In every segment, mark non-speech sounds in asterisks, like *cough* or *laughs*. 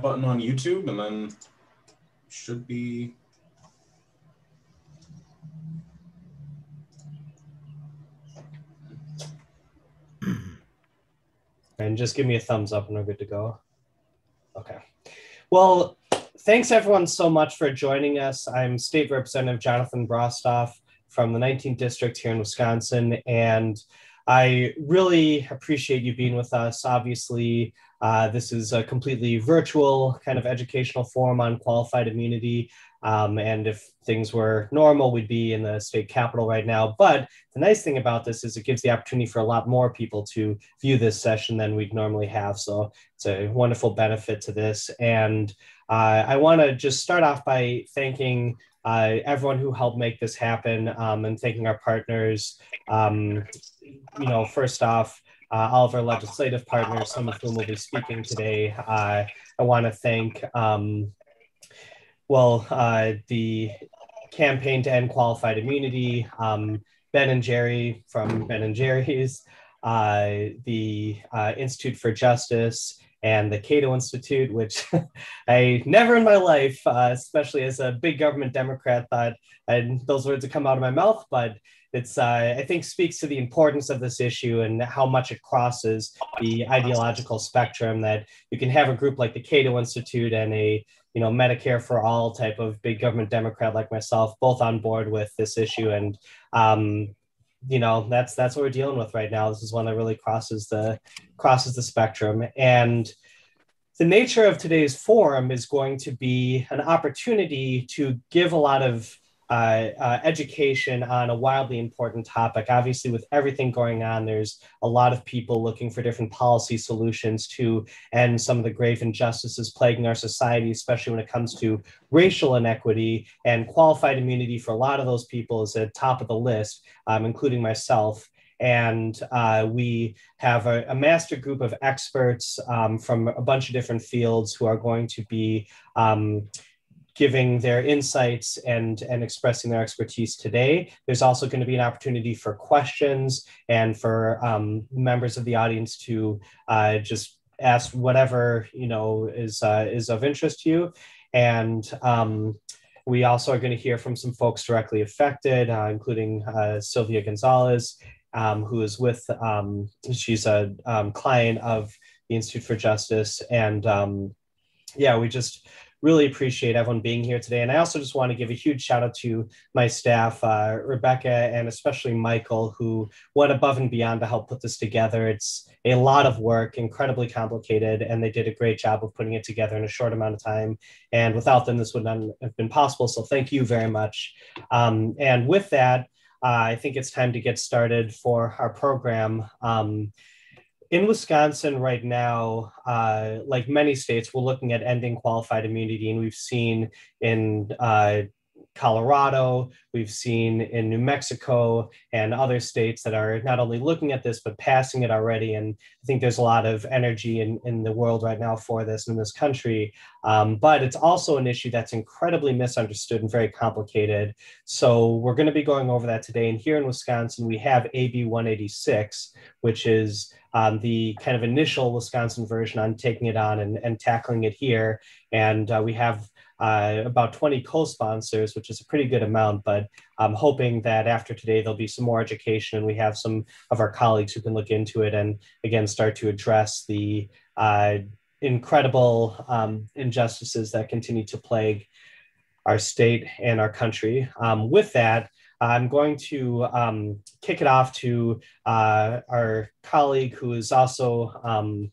button on YouTube and then should be and just give me a thumbs up and we're good to go. Okay. Well, thanks everyone so much for joining us. I'm State Representative Jonathan Brostoff from the 19th District here in Wisconsin, and I really appreciate you being with us. Obviously, uh, this is a completely virtual kind of educational forum on qualified immunity. Um, and if things were normal, we'd be in the state capitol right now. But the nice thing about this is it gives the opportunity for a lot more people to view this session than we'd normally have. So it's a wonderful benefit to this. And uh, I want to just start off by thanking uh, everyone who helped make this happen um, and thanking our partners. Um, you know, first off, uh, all of our legislative partners, some of whom will be speaking today. Uh, I want to thank, um, well, uh, the Campaign to End Qualified Immunity, um, Ben and Jerry from Ben and Jerry's, uh, the uh, Institute for Justice, and the Cato Institute, which *laughs* I never in my life, uh, especially as a big government Democrat, thought and those words would come out of my mouth. But it's, uh, I think, speaks to the importance of this issue and how much it crosses the ideological spectrum. That you can have a group like the Cato Institute and a you know Medicare for all type of big government Democrat like myself, both on board with this issue and. Um, you know that's that's what we're dealing with right now this is one that really crosses the crosses the spectrum and the nature of today's forum is going to be an opportunity to give a lot of uh, uh, education on a wildly important topic. Obviously, with everything going on, there's a lot of people looking for different policy solutions to end some of the grave injustices plaguing our society, especially when it comes to racial inequity. And qualified immunity for a lot of those people is at top of the list, um, including myself. And uh, we have a, a, master group of experts um, from a bunch of different fields who are going to be um, giving their insights and, and expressing their expertise today. There's also going to be an opportunity for questions and for um, members of the audience to uh, just ask whatever you know is uh, is of interest to you. And um, we also are going to hear from some folks directly affected, uh, including uh, Sylvia Gonzalez, um, who is with, um, she's a um, client of the Institute for Justice. And um, yeah, we just really appreciate everyone being here today. And I also just want to give a huge shout out to my staff, uh, Rebecca, and especially Michael, who went above and beyond to help put this together. It's a lot of work, incredibly complicated, and they did a great job of putting it together in a short amount of time. And without them, this would not have been possible. So thank you very much. Um, and with that, uh, I think it's time to get started for our program. Um, in Wisconsin right now, uh, like many states, we're looking at ending qualified immunity, and we've seen in uh, Colorado, we've seen in New Mexico and other states that are not only looking at this, but passing it already. And I think there's a lot of energy in, in the world right now for this in this country. Um, but it's also an issue that's incredibly misunderstood and very complicated. So we're going to be going over that today. And here in Wisconsin, we have AB 186, which is um, the kind of initial Wisconsin version on taking it on and, and tackling it here. And uh, we have uh, about 20 co-sponsors, which is a pretty good amount, but I'm hoping that after today, there'll be some more education and we have some of our colleagues who can look into it and again, start to address the uh, incredible um, injustices that continue to plague our state and our country. Um, with that, I'm going to um, kick it off to uh, our colleague who is also um,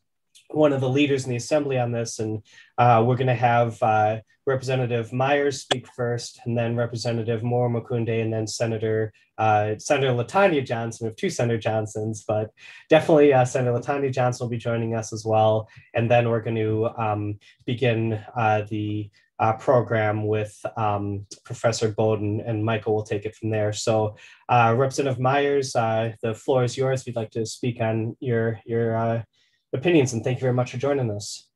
one of the leaders in the assembly on this. And uh, we're going to have uh, Representative Myers speak first, and then Representative Moore Omokunde, and then Senator uh, Senator LaTonya Johnson. We have two Senator Johnsons, but definitely uh, Senator LaTonya Johnson will be joining us as well. And then we're going to um, begin uh, the uh, program with um, Professor Baude, and Michael will take it from there. So, Representative Myers, the floor is yours. If you'd like to speak on your your opinions, and thank you very much for joining us.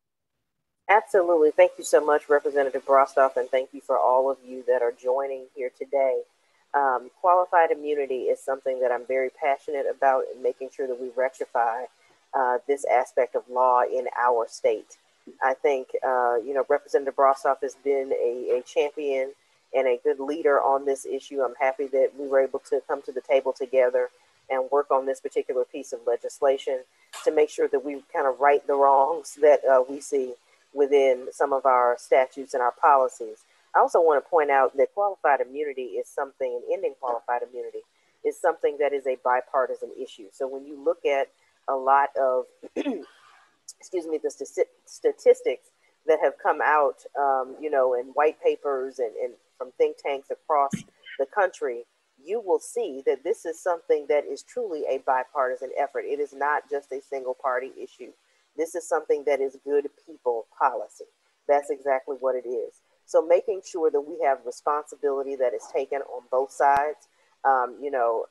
Absolutely. Thank you so much, Representative Brostoff, and thank you for all of you that are joining here today. Um, qualified immunity is something that I'm very passionate about in making sure that we rectify uh, this aspect of law in our state. I think, uh, you know, Representative Brostoff has been a, a champion and a good leader on this issue. I'm happy that we were able to come to the table together and work on this particular piece of legislation to make sure that we kind of right the wrongs that uh, we see within some of our statutes and our policies. I also want to point out that qualified immunity is something, and ending qualified immunity is something that is a bipartisan issue. So when you look at a lot of, *clears throat* excuse me, the st- statistics that have come out, um, you know, in white papers and, and from think tanks across the country, you will see that this is something that is truly a bipartisan effort. It is not just a single party issue. This is something that is good people policy. That's exactly what it is. So making sure that we have responsibility that is taken on both sides. Um, you know,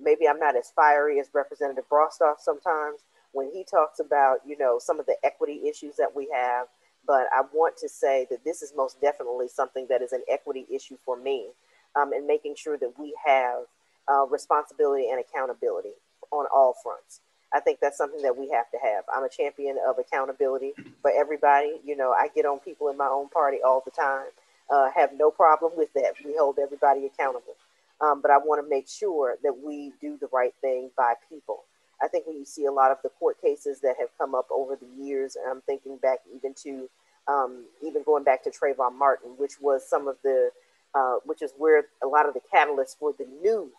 maybe I'm not as fiery as Representative Brostoff sometimes when he talks about, you know, some of the equity issues that we have. But I want to say that this is most definitely something that is an equity issue for me um, and making sure that we have uh, responsibility and accountability on all fronts. I think that's something that we have to have. I'm a champion of accountability for everybody. You know, I get on people in my own party all the time. Uh, have no problem with that. We hold everybody accountable. Um, but I want to make sure that we do the right thing by people. I think when you see a lot of the court cases that have come up over the years, and I'm thinking back even to um, even going back to Trayvon Martin, which was some of the, uh, which is where a lot of the catalysts for the new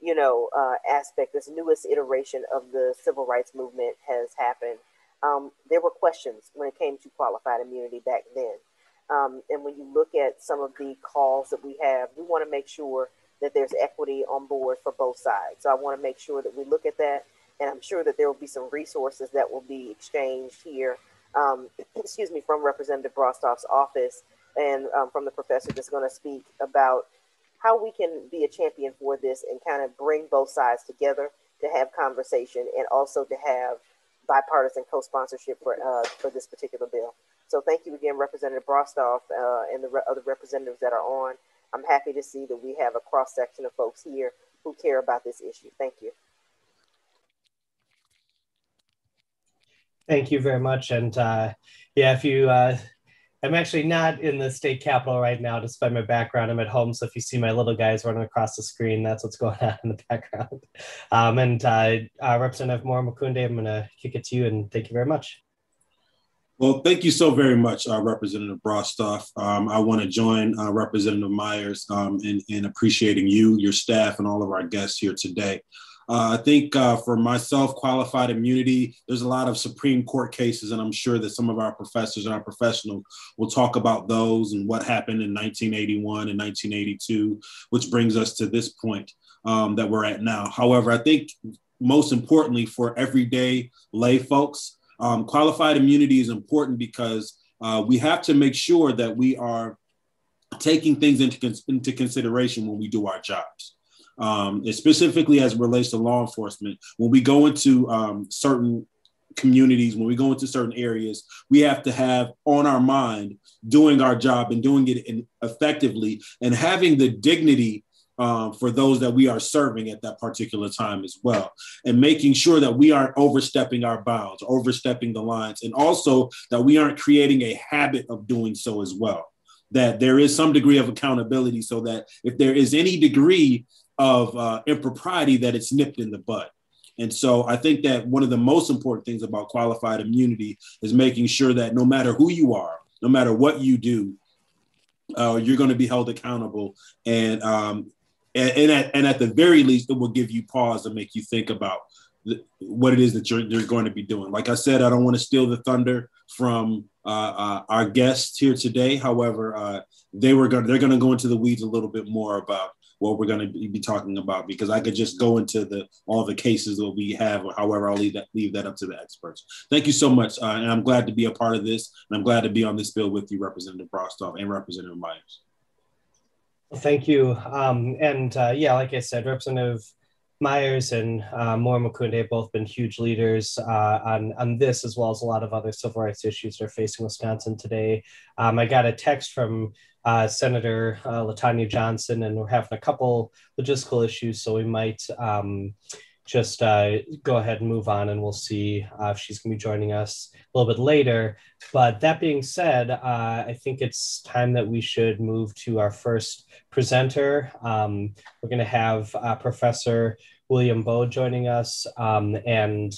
you know, uh, aspect, this newest iteration of the civil rights movement has happened. Um, there were questions when it came to qualified immunity back then. Um, and when you look at some of the calls that we have, we want to make sure that there's equity on board for both sides. So I want to make sure that we look at that. And I'm sure that there will be some resources that will be exchanged here, um, *clears throat* excuse me, from Representative Brostoff's office and um, from the professor that's going to speak about how we can be a champion for this and kind of bring both sides together to have conversation and also to have bipartisan co-sponsorship for uh, for this particular bill. So thank you again, Representative Brostoff uh, and the re- other representatives that are on. I'm happy to see that we have a cross section of folks here who care about this issue. Thank you. Thank you very much. And uh, yeah, if you uh, I'm actually not in the state capitol right now, despite my background. I'm at home, so if you see my little guys running across the screen, that's what's going *laughs* on in the background. Um, and uh, uh, Representative Moore Omokunde, I'm going to kick it to you, and thank you very much. Well, thank you so very much, uh, Representative Brostoff. Um, I want to join uh, Representative Myers um, in, in appreciating you, your staff, and all of our guests here today. Uh, I think uh, for myself, qualified immunity, there's a lot of Supreme Court cases, and I'm sure that some of our professors and our professionals will talk about those and what happened in 1981 and 1982, which brings us to this point um, that we're at now. However, I think most importantly for everyday lay folks, um, qualified immunity is important because uh, we have to make sure that we are taking things into, into consideration when we do our jobs um, specifically as it relates to law enforcement. When we go into um, certain communities, when we go into certain areas, we have to have on our mind doing our job and doing it in, effectively and having the dignity um, for those that we are serving at that particular time as well, and making sure that we aren't overstepping our bounds, overstepping the lines, and also that we aren't creating a habit of doing so as well. That there is some degree of accountability so that if there is any degree of uh, impropriety that it's nipped in the bud. And so I think that one of the most important things about qualified immunity is making sure that no matter who you are, no matter what you do, uh, you're going to be held accountable. And, um, and, and, at, and at the very least, it will give you pause to make you think about what it is that you're, you're going to be doing. Like I said, I don't want to steal the thunder from uh, uh, our guests here today. However, uh, they were going they're going to go into the weeds a little bit more about what we're going to be talking about because I could just go into the all the cases that we have. However, I'll leave that leave that up to the experts. Thank you so much, uh, and I'm glad to be a part of this, and I'm glad to be on this bill with you, Representative Brostoff and Representative Myers. Thank you, um, and uh, yeah, like I said, Representative Myers and uh, Moore Omokunde have both been huge leaders uh, on, on this, as well as a lot of other civil rights issues that are facing Wisconsin today. Um, I got a text from uh, Senator uh, LaTonya Johnson, and we're having a couple logistical issues, so we might um, just uh, go ahead and move on, and we'll see uh, if she's going to be joining us a little bit later. But that being said, uh, I think it's time that we should move to our first presenter. Um, we're going to have uh, Professor William Baude joining us, um, and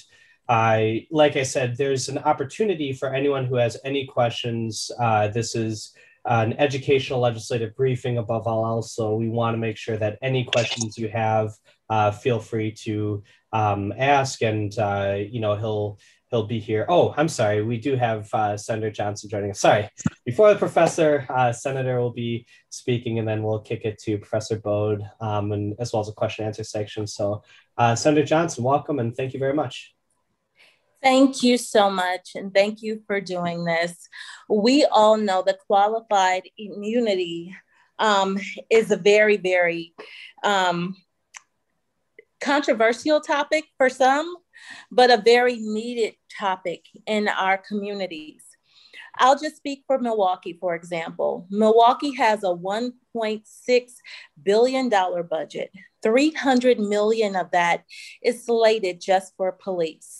I, like I said, there's an opportunity for anyone who has any questions. This is an educational legislative briefing above all else. So we want to make sure that any questions you have, uh, feel free to um, ask, and uh, you know he'll he'll be here. Oh, I'm sorry, we do have uh, Senator Johnson joining us. Sorry, before the professor, uh, Senator will be speaking, and then we'll kick it to Professor Baude, um, and as well as a question answer section. So, uh, Senator Johnson, welcome, and thank you very much. Thank you so much, and thank you for doing this. We all know that qualified immunity um, is a very, very um, controversial topic for some, but a very needed topic in our communities. I'll just speak for Milwaukee, for example. Milwaukee has a $1.6 billion budget. 300 million of that is slated just for police.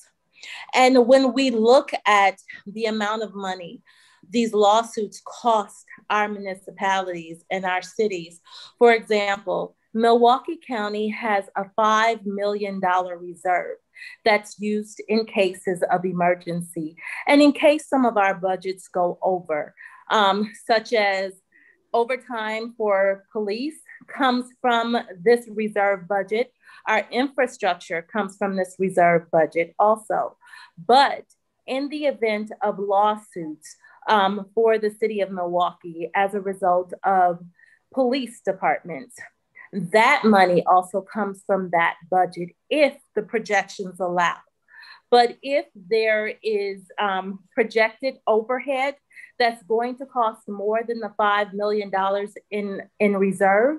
And when we look at the amount of money these lawsuits cost our municipalities and our cities, for example, Milwaukee County has a $5 million reserve that's used in cases of emergency and in case some of our budgets go over, um, such as overtime for police comes from this reserve budget. Our infrastructure comes from this reserve budget also. But in the event of lawsuits um, for the city of Milwaukee as a result of police departments, that money also comes from that budget if the projections allow. But if there is um, projected overhead that's going to cost more than the $5 million in, in reserve,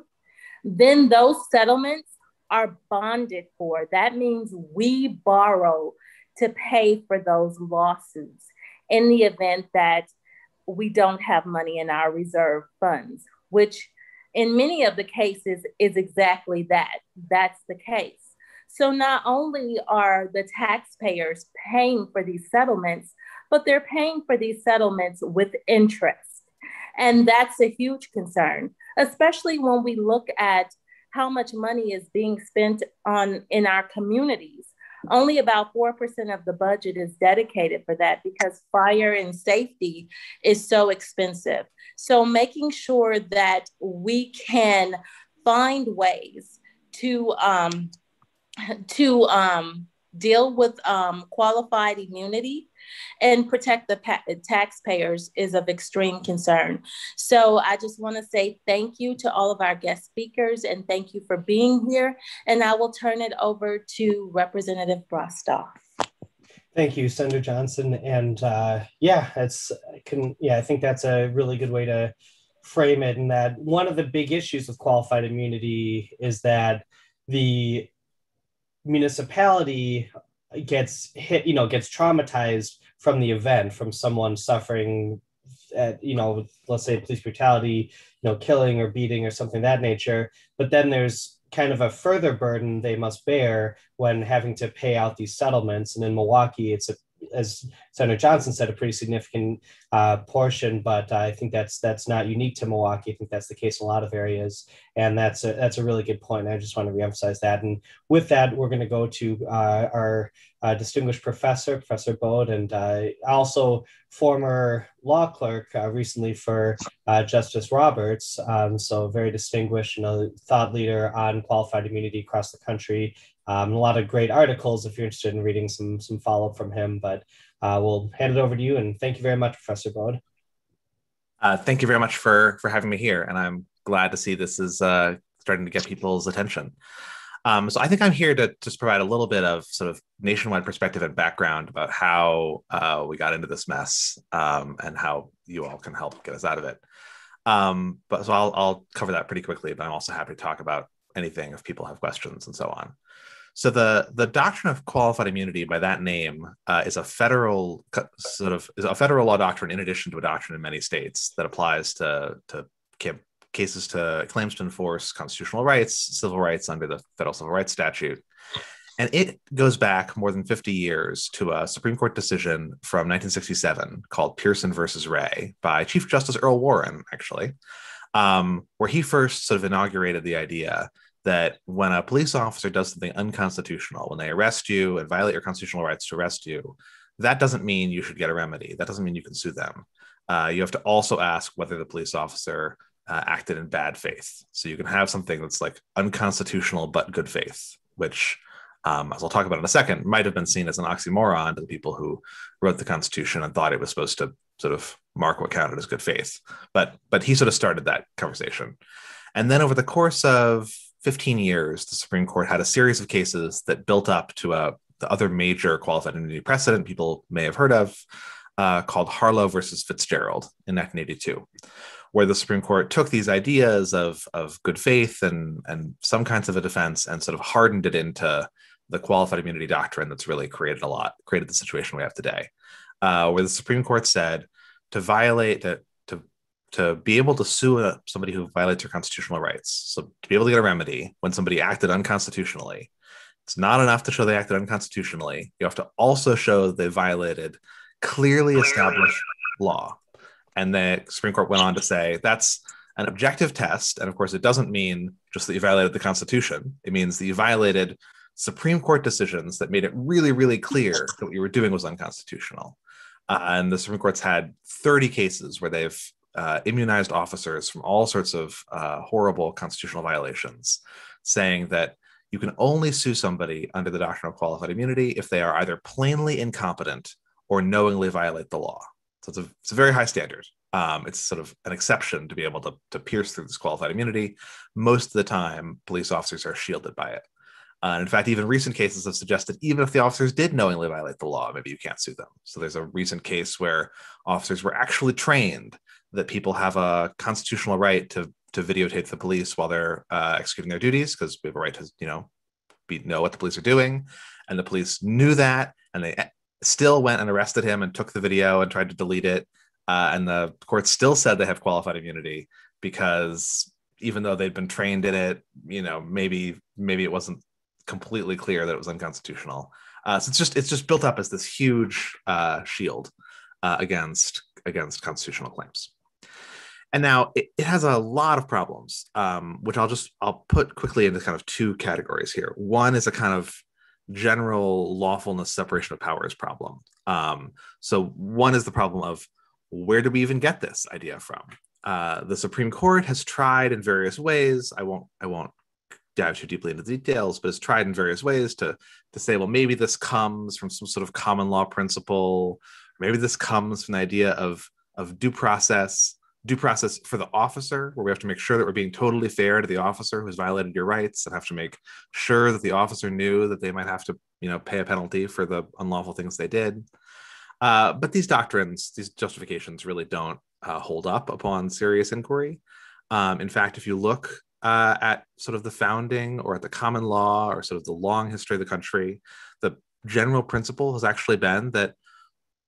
then those settlements are bonded for. That means we borrow to pay for those lawsuits in the event that we don't have money in our reserve funds, which in many of the cases is exactly that. That's the case. So not only are the taxpayers paying for these settlements, but they're paying for these settlements with interest. And that's a huge concern, especially when we look at how much money is being spent on in our communities. Only about 4% of the budget is dedicated for that because fire and safety is so expensive. So, making sure that we can find ways to, um, to um, deal with um, qualified immunity and protect the pa- taxpayers is of extreme concern. So I just want to say thank you to all of our guest speakers and thank you for being here. And I will turn it over to Representative Brostoff. Thank you, Senator Johnson. And uh, yeah, it's can yeah, I think that's a really good way to frame it. And that one of the big issues with qualified immunity is that the municipality gets hit, you know, gets traumatized from the event, from someone suffering at, you know, let's say police brutality, you know, killing or beating or something that nature. But then there's kind of a further burden they must bear when having to pay out these settlements. And in Milwaukee, it's a as Senator Johnson said, a pretty significant uh, portion, but I think that's that's not unique to Milwaukee. I think that's the case in a lot of areas, and that's a, that's a really good point. I just want to reemphasize that. And with that, we're going to go to uh, our uh, distinguished professor, Professor Baude, and uh, also former law clerk uh, recently for uh, Justice Roberts. Um, so very distinguished, you know, thought leader on qualified immunity across the country um, a lot of great articles if you're interested in reading some some follow up from him. But uh, we'll hand it over to you, and thank you very much, Professor Baude. Uh, thank you very much for for having me here, and I'm glad to see this is uh, starting to get people's attention. Um, so I think I'm here to just provide a little bit of sort of nationwide perspective and background about how uh, we got into this mess um, and how you all can help get us out of it. Um, but so I'll, I'll cover that pretty quickly, but I'm also happy to talk about anything if people have questions and so on. So the the doctrine of qualified immunity by that name uh, is a federal sort of is a federal law doctrine in addition to a doctrine in many states that applies to to cases to claims to enforce constitutional rights, civil rights under the federal civil rights statute. And it goes back more than 50 years to a Supreme Court decision from 1967 called Pierson versus Ray by Chief Justice Earl Warren, actually, um, where he first sort of inaugurated the idea that when a police officer does something unconstitutional, when they arrest you and violate your constitutional rights to arrest you, that doesn't mean you should get a remedy. That doesn't mean you can sue them. Uh, you have to also ask whether the police officer uh, acted in bad faith. So you can have something that's like unconstitutional but good faith, which, um, as I'll talk about in a second, might have been seen as an oxymoron to the people who wrote the Constitution and thought it was supposed to sort of mark what counted as good faith. But but he sort of started that conversation, and then over the course of 15 years, the Supreme Court had a series of cases that built up to a the other major qualified immunity precedent people may have heard of, uh, called Harlow versus Fitzgerald in 1982, where the Supreme Court took these ideas of, of good faith and, and some kinds of a defense and sort of hardened it into the qualified immunity doctrine that's really created a lot, created the situation we have today, uh, where the Supreme Court said to violate, to, to, be able to sue somebody who violates their constitutional rights, so to be able to get a remedy when somebody acted unconstitutionally, it's not enough to show they acted unconstitutionally. You have to also show they violated clearly established law. And the Supreme Court went on to say that's an objective test. And of course, it doesn't mean just that you violated the Constitution, it means that you violated Supreme Court decisions that made it really, really clear that what you were doing was unconstitutional. Uh, and the Supreme Court's had 30 cases where they've uh, immunized officers from all sorts of uh, horrible constitutional violations, saying that you can only sue somebody under the doctrine of qualified immunity if they are either plainly incompetent or knowingly violate the law. So it's a, it's a very high standard. Um, it's sort of an exception to be able to, to pierce through this qualified immunity. Most of the time, police officers are shielded by it. Uh, and in fact, even recent cases have suggested even if the officers did knowingly violate the law, maybe you can't sue them. So there's a recent case where officers were actually trained that people have a constitutional right to to videotape the police while they're uh, executing their duties because we have a right to you know be, know what the police are doing, and the police knew that, and they still went and arrested him and took the video and tried to delete it. Uh, and the court still said they have qualified immunity because even though they'd been trained in it, you know, maybe maybe it wasn't completely clear that it was unconstitutional. Uh, so it's just it's just built up as this huge uh, shield uh, against against constitutional claims. And now it, it has a lot of problems, um, which I'll just I'll put quickly into kind of two categories here. One is a kind of general lawfulness separation of powers problem. Um, so one is the problem of where do we even get this idea from? Uh, the Supreme Court has tried in various ways. I won't I won't dive too deeply into the details, but has tried in various ways to to say, well, maybe this comes from some sort of common law principle. Maybe this comes from the idea of of due process due process for the officer, where we have to make sure that we're being totally fair to the officer who's violated your rights, and have to make sure that the officer knew that they might have to, you know, pay a penalty for the unlawful things they did. Uh, but these doctrines, these justifications, really don't uh, hold up upon serious inquiry. Um, in fact, if you look uh, at sort of the founding or at the common law or sort of the long history of the country, the general principle has actually been that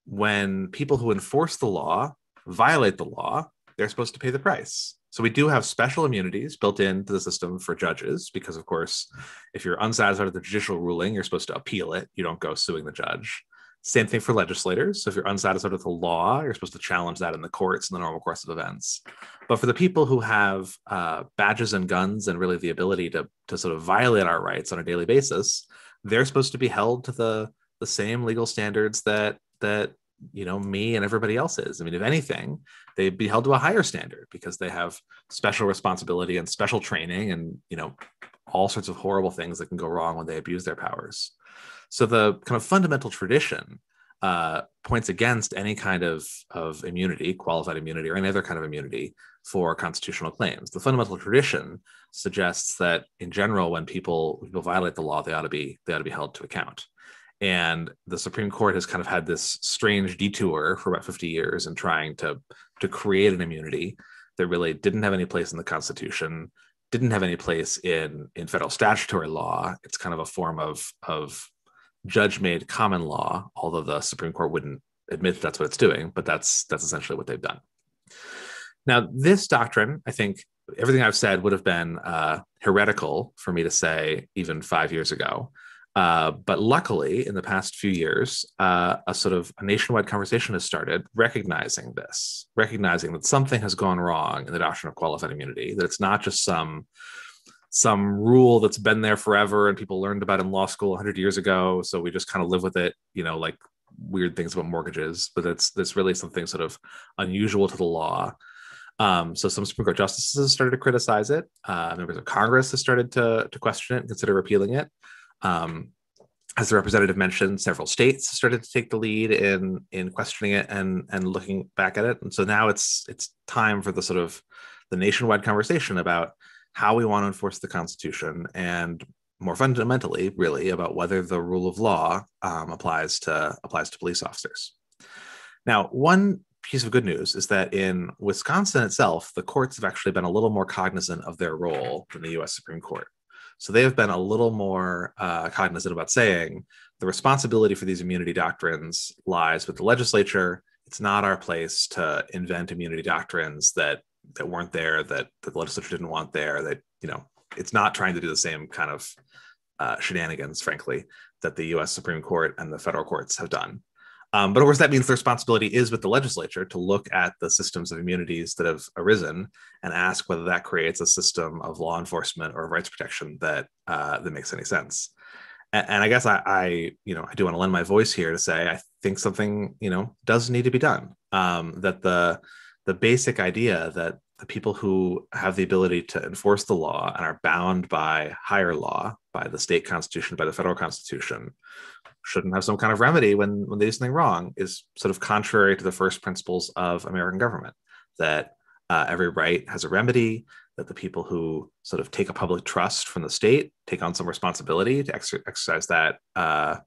when people who enforce the law violate the law, they're supposed to pay the price. So we do have special immunities built into the system for judges because, of course, if you're unsatisfied with the judicial ruling, you're supposed to appeal it. You don't go suing the judge. Same thing for legislators. So if you're unsatisfied with the law, you're supposed to challenge that in the courts in the normal course of events. But for the people who have uh, badges and guns and really the ability to, to sort of violate our rights on a daily basis, they're supposed to be held to the, the same legal standards that that you know me and everybody else is i mean if anything they'd be held to a higher standard because they have special responsibility and special training and you know all sorts of horrible things that can go wrong when they abuse their powers so the kind of fundamental tradition uh, points against any kind of, of immunity, qualified immunity, or any other kind of immunity for constitutional claims. The fundamental tradition suggests that, in general, when people people violate the law, they ought to be they ought to be held to account. And the Supreme Court has kind of had this strange detour for about 50 years in trying to, to create an immunity that really didn't have any place in the Constitution, didn't have any place in, in federal statutory law. It's kind of a form of, of judge made common law, although the Supreme Court wouldn't admit that's what it's doing, but that's that's essentially what they've done. Now, this doctrine, I think everything I've said would have been uh, heretical for me to say even five years ago. Uh, but luckily, in the past few years, uh, a sort of a nationwide conversation has started recognizing this, recognizing that something has gone wrong in the doctrine of qualified immunity, that it's not just some some rule that's been there forever and people learned about in law school 100 years ago so we just kind of live with it you know like weird things about mortgages but it's that's really something sort of unusual to the law um, so some Supreme Court justices have started to criticize it. Uh, members of Congress have started to, to question it and consider repealing it. Um, as the representative mentioned, several states started to take the lead in in questioning it and and looking back at it. And so now it's it's time for the sort of the nationwide conversation about how we want to enforce the Constitution and more fundamentally, really, about whether the rule of law um, applies to applies to police officers. Now, one piece of good news is that in Wisconsin itself, the courts have actually been a little more cognizant of their role than the US Supreme Court. So they have been a little more uh, cognizant about saying the responsibility for these immunity doctrines lies with the legislature. It's not our place to invent immunity doctrines that that weren't there, that, that the legislature didn't want there. That you know, it's not trying to do the same kind of uh, shenanigans, frankly, that the U.S. Supreme Court and the federal courts have done. Um, but of course, that means the responsibility is with the legislature to look at the systems of immunities that have arisen and ask whether that creates a system of law enforcement or rights protection that uh, that makes any sense. And, and I guess I, I, you know, I do want to lend my voice here to say I think something, you know, does need to be done. Um, that the the basic idea that the people who have the ability to enforce the law and are bound by higher law, by the state constitution, by the federal constitution, shouldn't have some kind of remedy when, when they do something wrong is sort of contrary to the first principles of American government that uh, every right has a remedy, that the people who sort of take a public trust from the state take on some responsibility to ex- exercise that uh,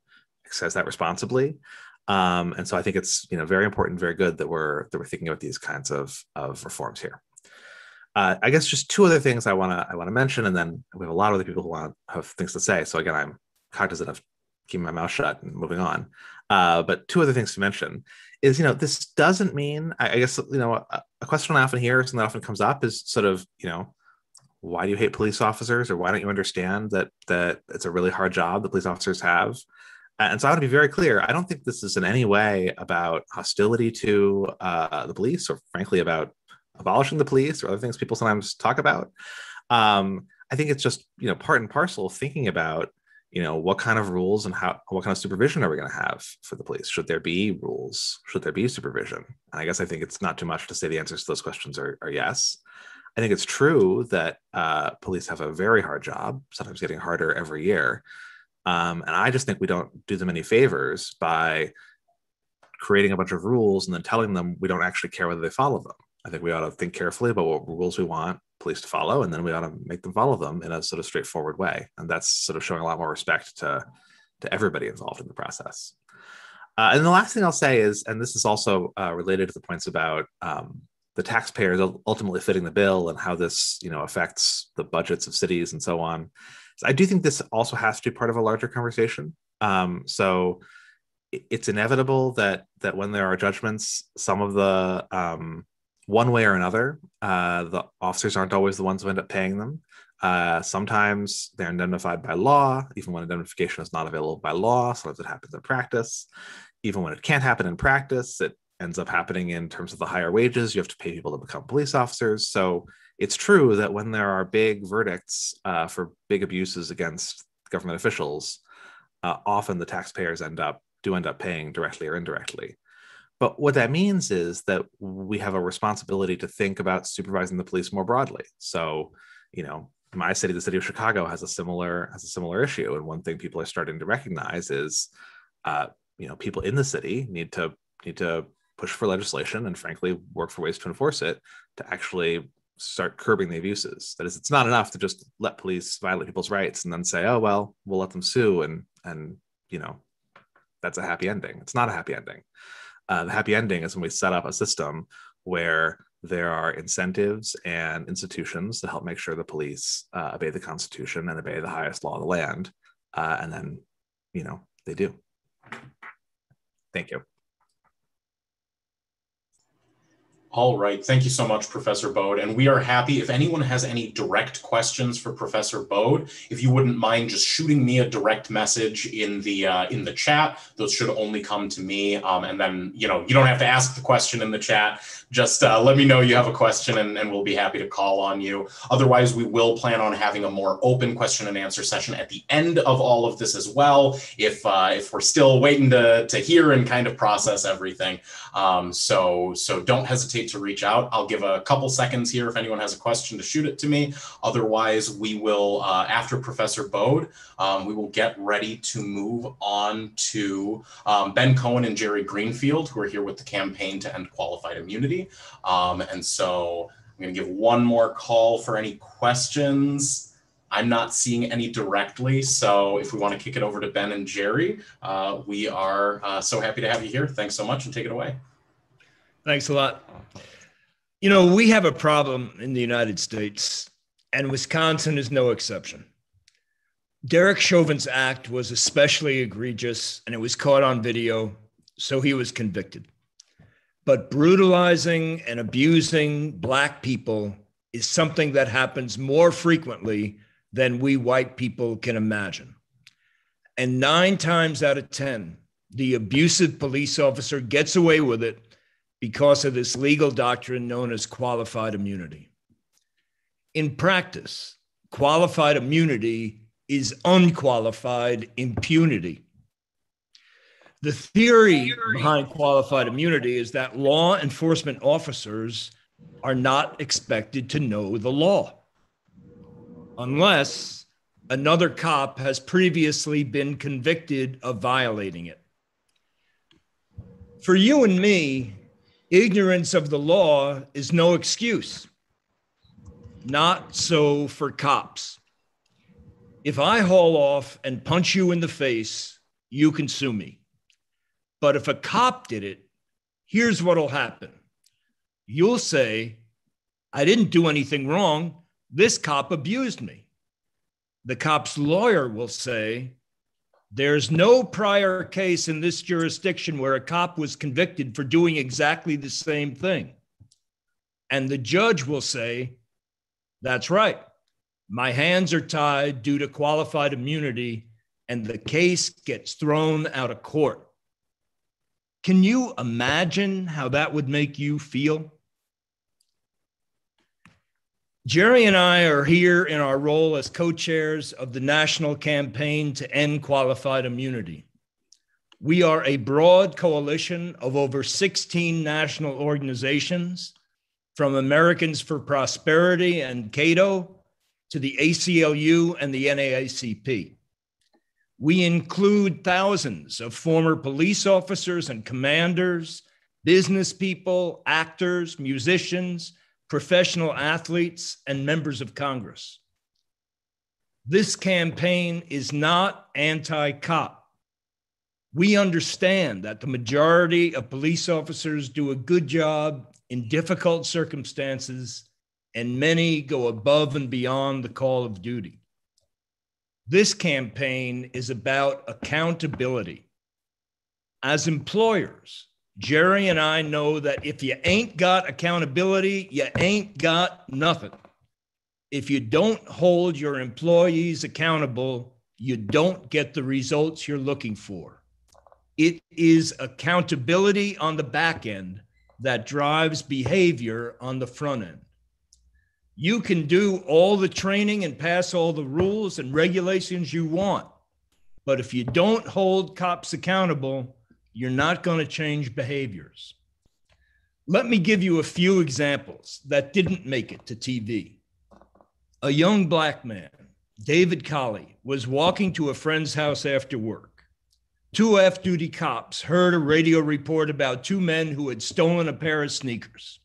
exercise that responsibly. Um, and so I think it's you know very important, very good that we're that we're thinking about these kinds of of reforms here. Uh, I guess just two other things I want to I want to mention, and then we have a lot of other people who want have things to say. So again, I'm cognizant of keeping my mouth shut and moving on. Uh, but two other things to mention is, you know, this doesn't mean, I, I guess, you know, a, a, question I often hear, something that often comes up is sort of, you know, why do you hate police officers or why don't you understand that that it's a really hard job that police officers have? And so I want to be very clear. I don't think this is in any way about hostility to uh, the police or frankly about abolishing the police or other things people sometimes talk about. Um, I think it's just, you know, part and parcel of thinking about you know what kind of rules and how what kind of supervision are we going to have for the police? Should there be rules? Should there be supervision? And i guess i think it's not too much to say the answers to those questions are, are yes. I think it's true that uh, police have a very hard job sometimes getting harder every year. Um, and i just think we don't do them any favors by creating a bunch of rules and then telling them we don't actually care whether they follow them i think we ought to think carefully about what rules we want police to follow, and then we ought to make them follow them in a sort of straightforward way. And that's sort of showing a lot more respect to to everybody involved in the process. Uh, and the last thing I'll say is, and this is also uh, related to the points about um, the taxpayers ultimately fitting the bill and how this, you know, affects the budgets of cities and so on. So I do think this also has to be part of a larger conversation. Um, so it's inevitable that that when there are judgments, some of the um, one way or another. Uh, the officers aren't always the ones who end up paying them. Uh, sometimes they're indemnified by law, even when indemnification is not available by law. Sometimes it happens in practice. Even when it can't happen in practice, it ends up happening in terms of the higher wages. You have to pay people to become police officers. So it's true that when there are big verdicts uh, for big abuses against government officials, uh, often the taxpayers end up do end up paying directly or indirectly. But what that means is that we have a responsibility to think about supervising the police more broadly. So, you know, my city, the city of Chicago, has a similar has a similar issue. And one thing people are starting to recognize is, uh, you know, people in the city need to need to push for legislation and, frankly, work for ways to enforce it to actually start curbing the abuses. That is, it's not enough to just let police violate people's rights and then say, "Oh well, we'll let them sue," and and you know, that's a happy ending. It's not a happy ending. Uh, the happy ending is when we set up a system where there are incentives and institutions to help make sure the police uh, obey the Constitution and obey the highest law of the land. Uh, and then, you know, they do. Thank you. All right. Thank you so much, Professor Baude. And we are happy if anyone has any direct questions for Professor Baude, if you wouldn't mind just shooting me a direct message in the uh, in the chat. Those should only come to me. Um, and then, you know, you don't have to ask the question in the chat. Just uh, let me know you have a question and, and we'll be happy to call on you. Otherwise, we will plan on having a more open question and answer session at the end of all of this as well. If uh, if we're still waiting to, to hear and kind of process everything. Um, so so don't hesitate to reach out. I'll give a couple seconds here if anyone has a question to shoot it to me. Otherwise, we will, uh, after Professor Baude, um, we will get ready to move on to um, Ben Cohen and Jerry Greenfield, who are here with the campaign to end qualified immunity. Um, and so I'm going to give one more call for any questions. I'm not seeing any directly. So if we want to kick it over to Ben and Jerry, uh, we are uh, so happy to have you here. Thanks so much and take it away. Thanks a lot. You know, we have a problem in the United States, and Wisconsin is no exception. Derek Chauvin's act was especially egregious, and it was caught on video, so he was convicted. But brutalizing and abusing Black people is something that happens more frequently than we white people can imagine. And nine times out of 10, the abusive police officer gets away with it because of this legal doctrine known as qualified immunity. In practice, qualified immunity is unqualified impunity. The theory behind qualified immunity is that law enforcement officers are not expected to know the law unless another cop has previously been convicted of violating it. For you and me, ignorance of the law is no excuse. Not so for cops. If I haul off and punch you in the face, you can sue me. But if a cop did it, here's what'll happen. You'll say, I didn't do anything wrong. This cop abused me. The cop's lawyer will say, there's no prior case in this jurisdiction where a cop was convicted for doing exactly the same thing. And the judge will say, That's right. My hands are tied due to qualified immunity, and the case gets thrown out of court. Can you imagine how that would make you feel? Jerry and I are here in our role as co chairs of the national campaign to end qualified immunity. We are a broad coalition of over 16 national organizations, from Americans for Prosperity and Cato to the ACLU and the NAACP. We include thousands of former police officers and commanders, business people, actors, musicians, professional athletes, and members of Congress. This campaign is not anti cop. We understand that the majority of police officers do a good job in difficult circumstances, and many go above and beyond the call of duty. This campaign is about accountability. As employers, Jerry and I know that if you ain't got accountability, you ain't got nothing. If you don't hold your employees accountable, you don't get the results you're looking for. It is accountability on the back end that drives behavior on the front end. You can do all the training and pass all the rules and regulations you want. But if you don't hold cops accountable, you're not going to change behaviors. Let me give you a few examples that didn't make it to TV. A young black man, David Collie, was walking to a friend's house after work. Two F duty cops heard a radio report about two men who had stolen a pair of sneakers.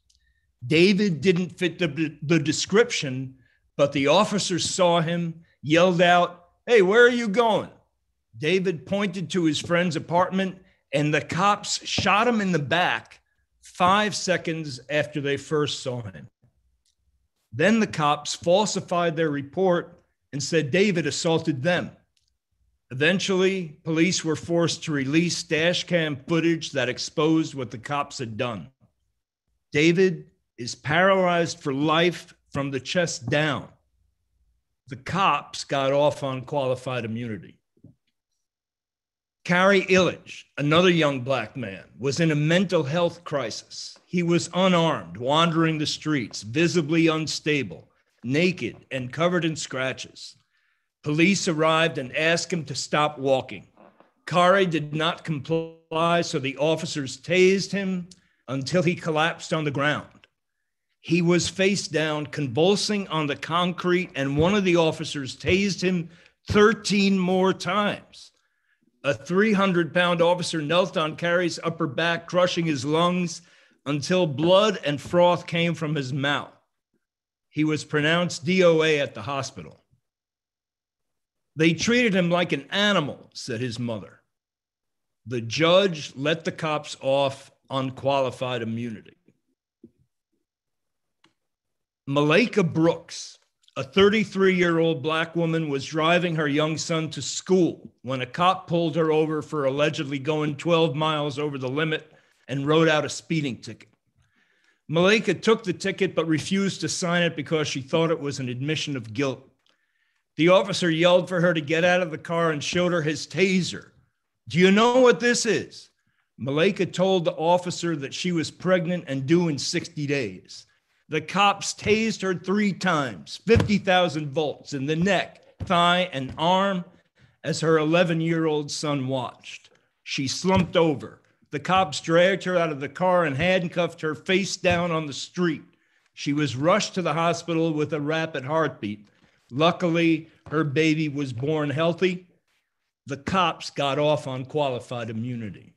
David didn't fit the, the description, but the officers saw him, yelled out, Hey, where are you going? David pointed to his friend's apartment and the cops shot him in the back five seconds after they first saw him. Then the cops falsified their report and said David assaulted them. Eventually, police were forced to release dash cam footage that exposed what the cops had done. David is paralyzed for life from the chest down. The cops got off on qualified immunity. Cary Ilitch, another young black man, was in a mental health crisis. He was unarmed, wandering the streets, visibly unstable, naked, and covered in scratches. Police arrived and asked him to stop walking. Cary did not comply, so the officers tased him until he collapsed on the ground. He was face down, convulsing on the concrete, and one of the officers tased him 13 more times. A 300 pound officer knelt on Cary's upper back, crushing his lungs until blood and froth came from his mouth. He was pronounced DOA at the hospital. They treated him like an animal, said his mother. The judge let the cops off on qualified immunity. Malaika Brooks, a 33 year old black woman, was driving her young son to school when a cop pulled her over for allegedly going 12 miles over the limit and wrote out a speeding ticket. Malika took the ticket but refused to sign it because she thought it was an admission of guilt. The officer yelled for her to get out of the car and showed her his taser. Do you know what this is? Malika told the officer that she was pregnant and due in 60 days. The cops tased her three times, 50,000 volts in the neck, thigh, and arm as her 11 year old son watched. She slumped over. The cops dragged her out of the car and handcuffed her face down on the street. She was rushed to the hospital with a rapid heartbeat. Luckily, her baby was born healthy. The cops got off on qualified immunity.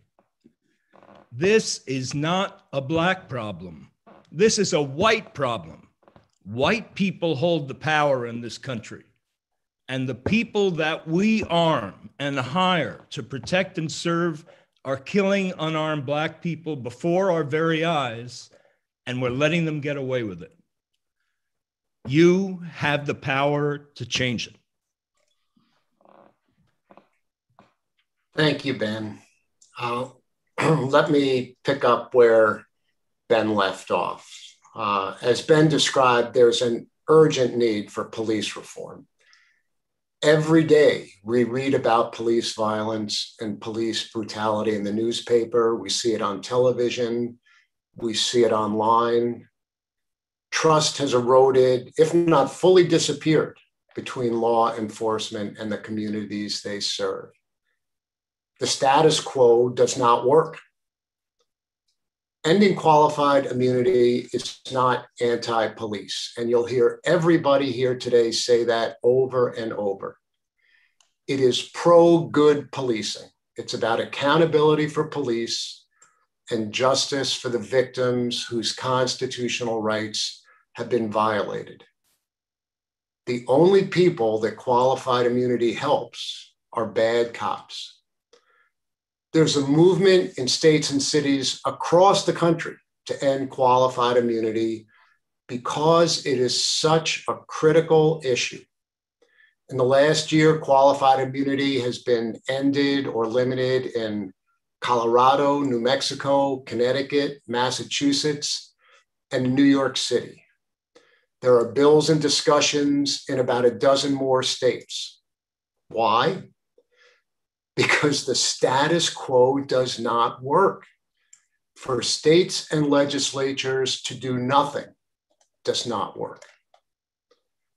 This is not a black problem. This is a white problem. White people hold the power in this country. And the people that we arm and hire to protect and serve are killing unarmed black people before our very eyes, and we're letting them get away with it. You have the power to change it. Thank you, Ben. Uh, *clears throat* let me pick up where Ben left off. Uh, as Ben described, there's an urgent need for police reform. Every day, we read about police violence and police brutality in the newspaper. We see it on television. We see it online. Trust has eroded, if not fully disappeared, between law enforcement and the communities they serve. The status quo does not work. Ending qualified immunity is not anti police. And you'll hear everybody here today say that over and over. It is pro good policing. It's about accountability for police and justice for the victims whose constitutional rights have been violated. The only people that qualified immunity helps are bad cops there's a movement in states and cities across the country to end qualified immunity because it is such a critical issue. In the last year, qualified immunity has been ended or limited in Colorado, New Mexico, Connecticut, Massachusetts, and New York City. There are bills and discussions in about a dozen more states. Why? Because the status quo does not work. For states and legislatures to do nothing does not work.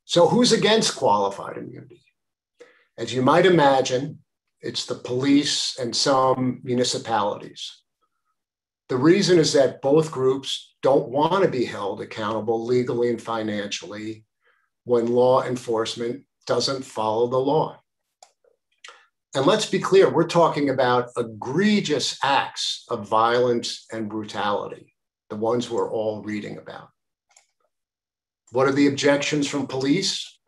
So, who's against qualified immunity? As you might imagine, it's the police and some municipalities. The reason is that both groups don't want to be held accountable legally and financially when law enforcement doesn't follow the law. And let's be clear, we're talking about egregious acts of violence and brutality, the ones we're all reading about. What are the objections from police?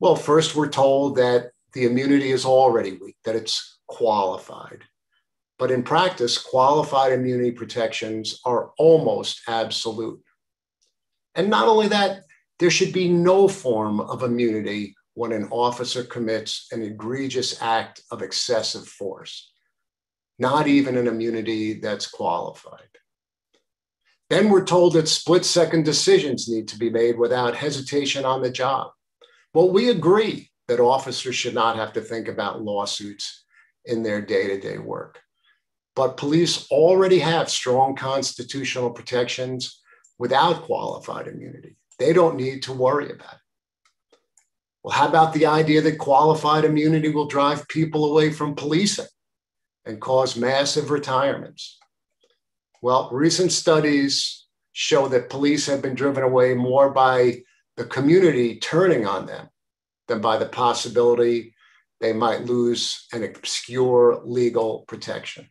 Well, first, we're told that the immunity is already weak, that it's qualified. But in practice, qualified immunity protections are almost absolute. And not only that, there should be no form of immunity when an officer commits an egregious act of excessive force, not even an immunity that's qualified. Then we're told that split second decisions need to be made without hesitation on the job. Well, we agree that officers should not have to think about lawsuits in their day to day work. But police already have strong constitutional protections without qualified immunity. They don't need to worry about it. Well, how about the idea that qualified immunity will drive people away from policing and cause massive retirements? Well, recent studies show that police have been driven away more by the community turning on them than by the possibility they might lose an obscure legal protection.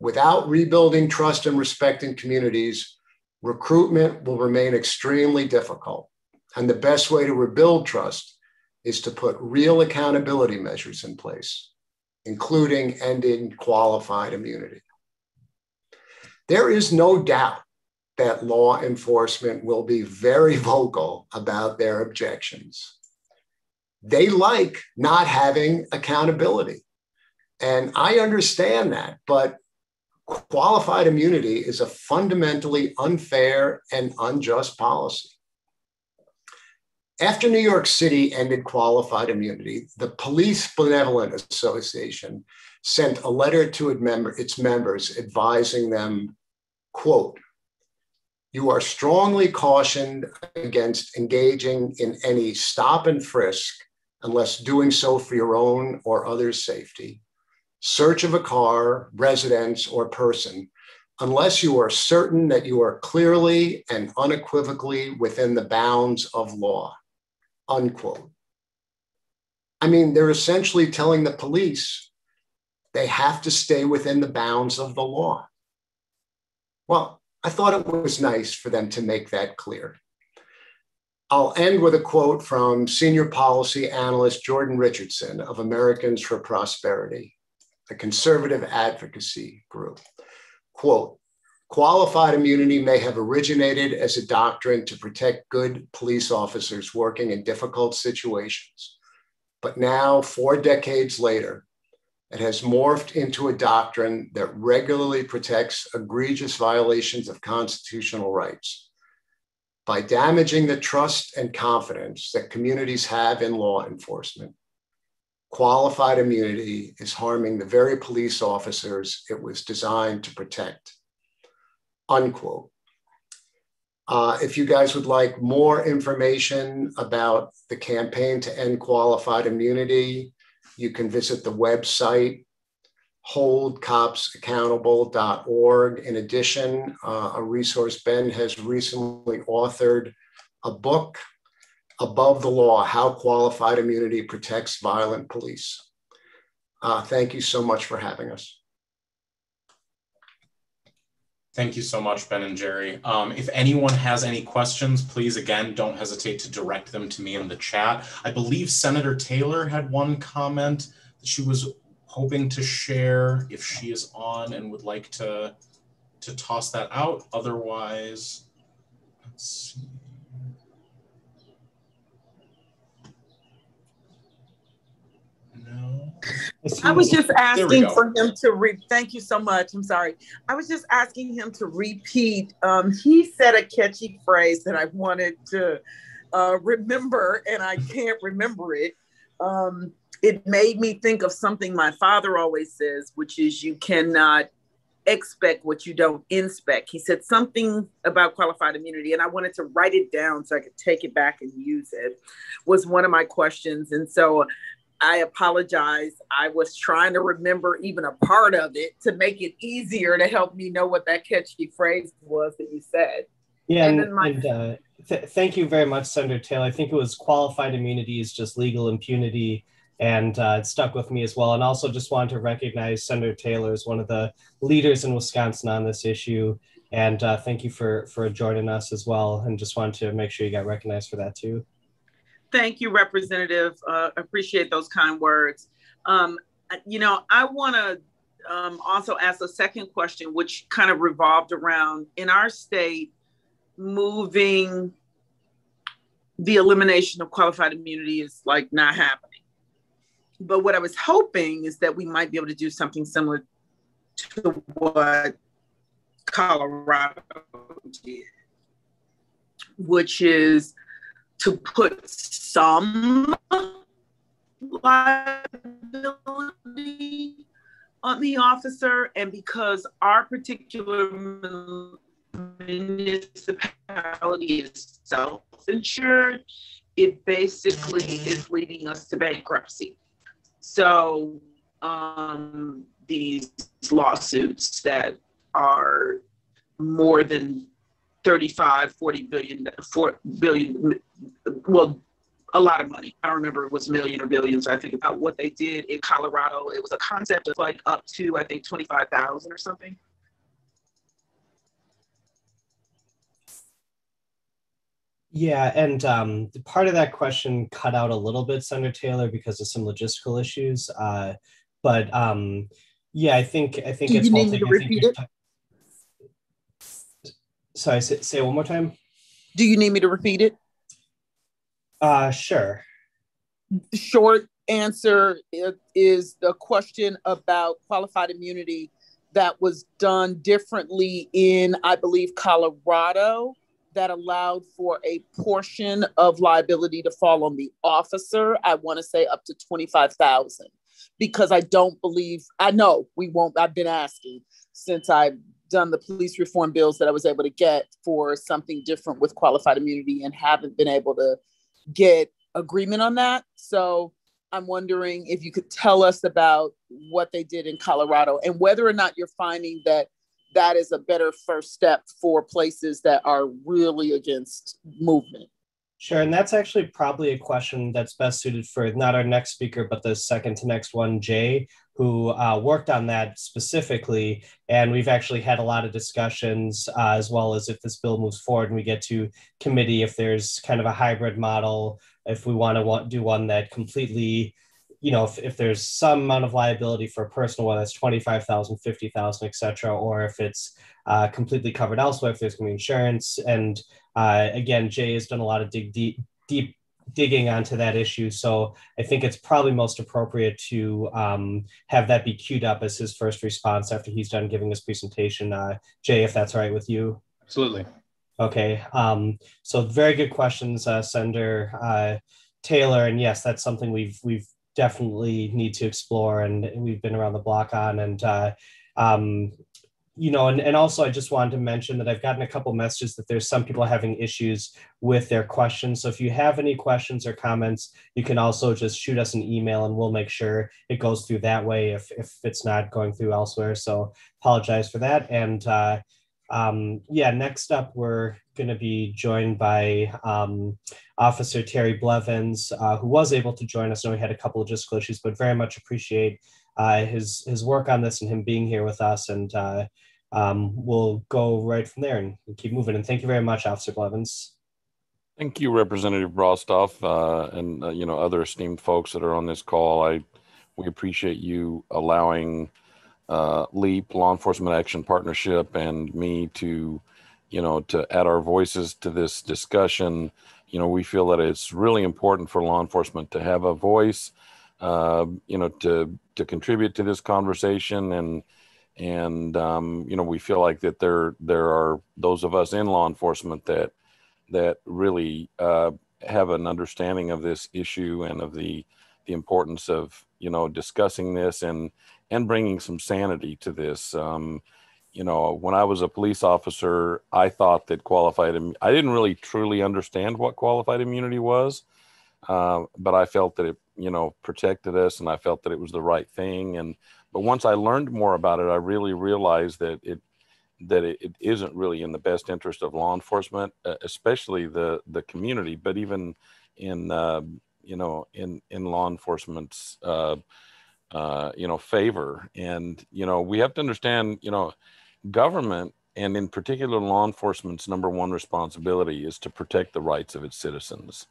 Without rebuilding trust and respect in communities, recruitment will remain extremely difficult. And the best way to rebuild trust is to put real accountability measures in place, including ending qualified immunity. There is no doubt that law enforcement will be very *laughs* vocal about their objections. They like not having accountability. And I understand that, but qualified immunity is a fundamentally unfair and unjust policy. After New York City ended qualified immunity, the Police Benevolent Association sent a letter to its members advising them, quote, you are strongly cautioned against engaging in any stop and frisk unless doing so for your own or others' safety search of a car, residence, or person unless you are certain that you are clearly and unequivocally within the bounds of law. Unquote. I mean, they're essentially telling the police they have to stay within the bounds of the law. Well, I thought it was nice for them to make that clear. I'll end with a quote from senior policy analyst Jordan Richardson of Americans for Prosperity a conservative advocacy group. Quote, qualified immunity may have originated as a doctrine to protect good police officers working in difficult situations. But now, four decades later, it has morphed into a doctrine that regularly protects egregious violations of constitutional rights by damaging the trust and confidence that communities have in law enforcement qualified immunity is harming the very police officers it was designed to protect. Unquote. Uh, if you guys would like more information about the campaign to end qualified immunity, you can visit the website holdcopsaccountable.org. In addition, uh, a resource Ben has recently authored a book above the law how qualified immunity protects violent police. Uh, thank you so much for having us. Thank you so much, Ben and Jerry. Um, if anyone has any questions, please, again, don't hesitate to direct them to me in the chat. I believe Senator Taylor had one comment that she was hoping to share if she is on and would like to, to toss that out. Otherwise, let's see. I was just asking for him to re. Thank you so much. I'm sorry. I was just asking him to repeat. Um, he said a catchy phrase that I wanted to uh, remember, and I can't remember it. Um, it made me think of something my father always says, which is you cannot expect what you don't inspect. He said something about qualified immunity, and I wanted to write it down so I could take it back and use it. Was one of my questions, and so I apologize. I was trying to remember even a part of it to make it easier to help me know what that catchy phrase was that you said. Yeah, and, and, my- and uh, th- thank you very much, Senator Taylor. I think it was qualified immunity is just legal impunity, and uh, it stuck with me as well. And also, just wanted to recognize Senator Taylor as one of the leaders in Wisconsin on this issue. And uh, thank you for for joining us as well. And just wanted to make sure you got recognized for that too. Thank you, Representative. Uh, appreciate those kind words. Um, you know, I want to um, also ask a second question, which kind of revolved around in our state moving the elimination of qualified immunity is like not happening. But what I was hoping is that we might be able to do something similar to what Colorado did, which is to put some liability on the officer, and because our particular municipality is self-insured, it basically is leading us to bankruptcy. So um, these lawsuits that are more than 35, 40 billion, 4 billion, well, a lot of money. I don't remember it was million or billions. I think about what they did in Colorado. It was a concept of like up to, I think, 25,000 or something. Yeah, and um, part of that question cut out a little bit, Senator Taylor, because of some logistical issues. Uh, but um, yeah, I think I think Do it's. you need me to repeat it? Sorry, say, say it one more time. Do you need me to repeat it? Uh, sure. Short answer is the question about qualified immunity that was done differently in, I believe, Colorado that allowed for a portion of liability to fall on the officer. I want to say up to 25,000 because I don't believe, I know we won't, I've been asking since I've done the police reform bills that I was able to get for something different with qualified immunity and haven't been able to get agreement on that. So I'm wondering if you could tell us about what they did in Colorado and whether or not you're finding that that is a better first step for places that are really against movement. Sure, and that's actually probably a question that's best suited for not our next speaker, but the second to next one, Jay, who uh, worked on that specifically. And we've actually had a lot of discussions, uh, as well as if this bill moves forward and we get to committee, if there's kind of a hybrid model, if we want to want, do one that completely you know, if, if there's some amount of liability for a personal one that's 25,000, 50,000, et cetera, or if it's uh, completely covered elsewhere, if there's going to be insurance. And uh, again, Jay has done a lot of dig deep, deep digging onto that issue. So I think it's probably most appropriate to um, have that be queued up as his first response after he's done giving his presentation. Uh, Jay, if that's all right with you. Absolutely. Okay. Um, so very good questions, uh, Senator uh, Taylor. And yes, that's something we've we've definitely need to explore and we've been around the block on and uh, um, you know and, and also i just wanted to mention that i've gotten a couple messages that there's some people having issues with their questions. So if you have any questions or comments you can also just shoot us an email and we'll make sure it goes through that way if, if it's not going through elsewhere. So apologize for that. And uh, um, yeah, next up, we're going to be joined by um, Officer Terry Blevins, uh, who was able to join us. I know we had a couple of logistical issues, but very much appreciate uh, his his work on this and him being here with us. And uh, um, we'll go right from there and keep moving. And thank you very much, Officer Blevins. Thank you, Representative Brostoff, uh, and uh, you know other esteemed folks that are on this call. I we appreciate you allowing uh, LEAP, Law Enforcement Action Partnership, and me to, you know, to add our voices to this discussion. You know, we feel that it's really important for law enforcement to have a voice, uh, you know, to to contribute to this conversation, and and um, you know, we feel like that there there are those of us in law enforcement that that really uh, have an understanding of this issue and of the the importance of you know discussing this and and bringing some sanity to this. Um, you know, when I was a police officer, I thought that qualified, I didn't really truly understand what qualified immunity was, uh, but I felt that it, you know, protected us and I felt that it was the right thing. And, but once I learned more about it, I really realized that it, that it, it isn't really in the best interest of law enforcement, especially the, the community, but even in, uh, you know, in, in law enforcement's, uh, uh, you know, favor. And, you know, we have to understand, you know, government and in particular law enforcement's number one responsibility is to protect the rights of its citizens.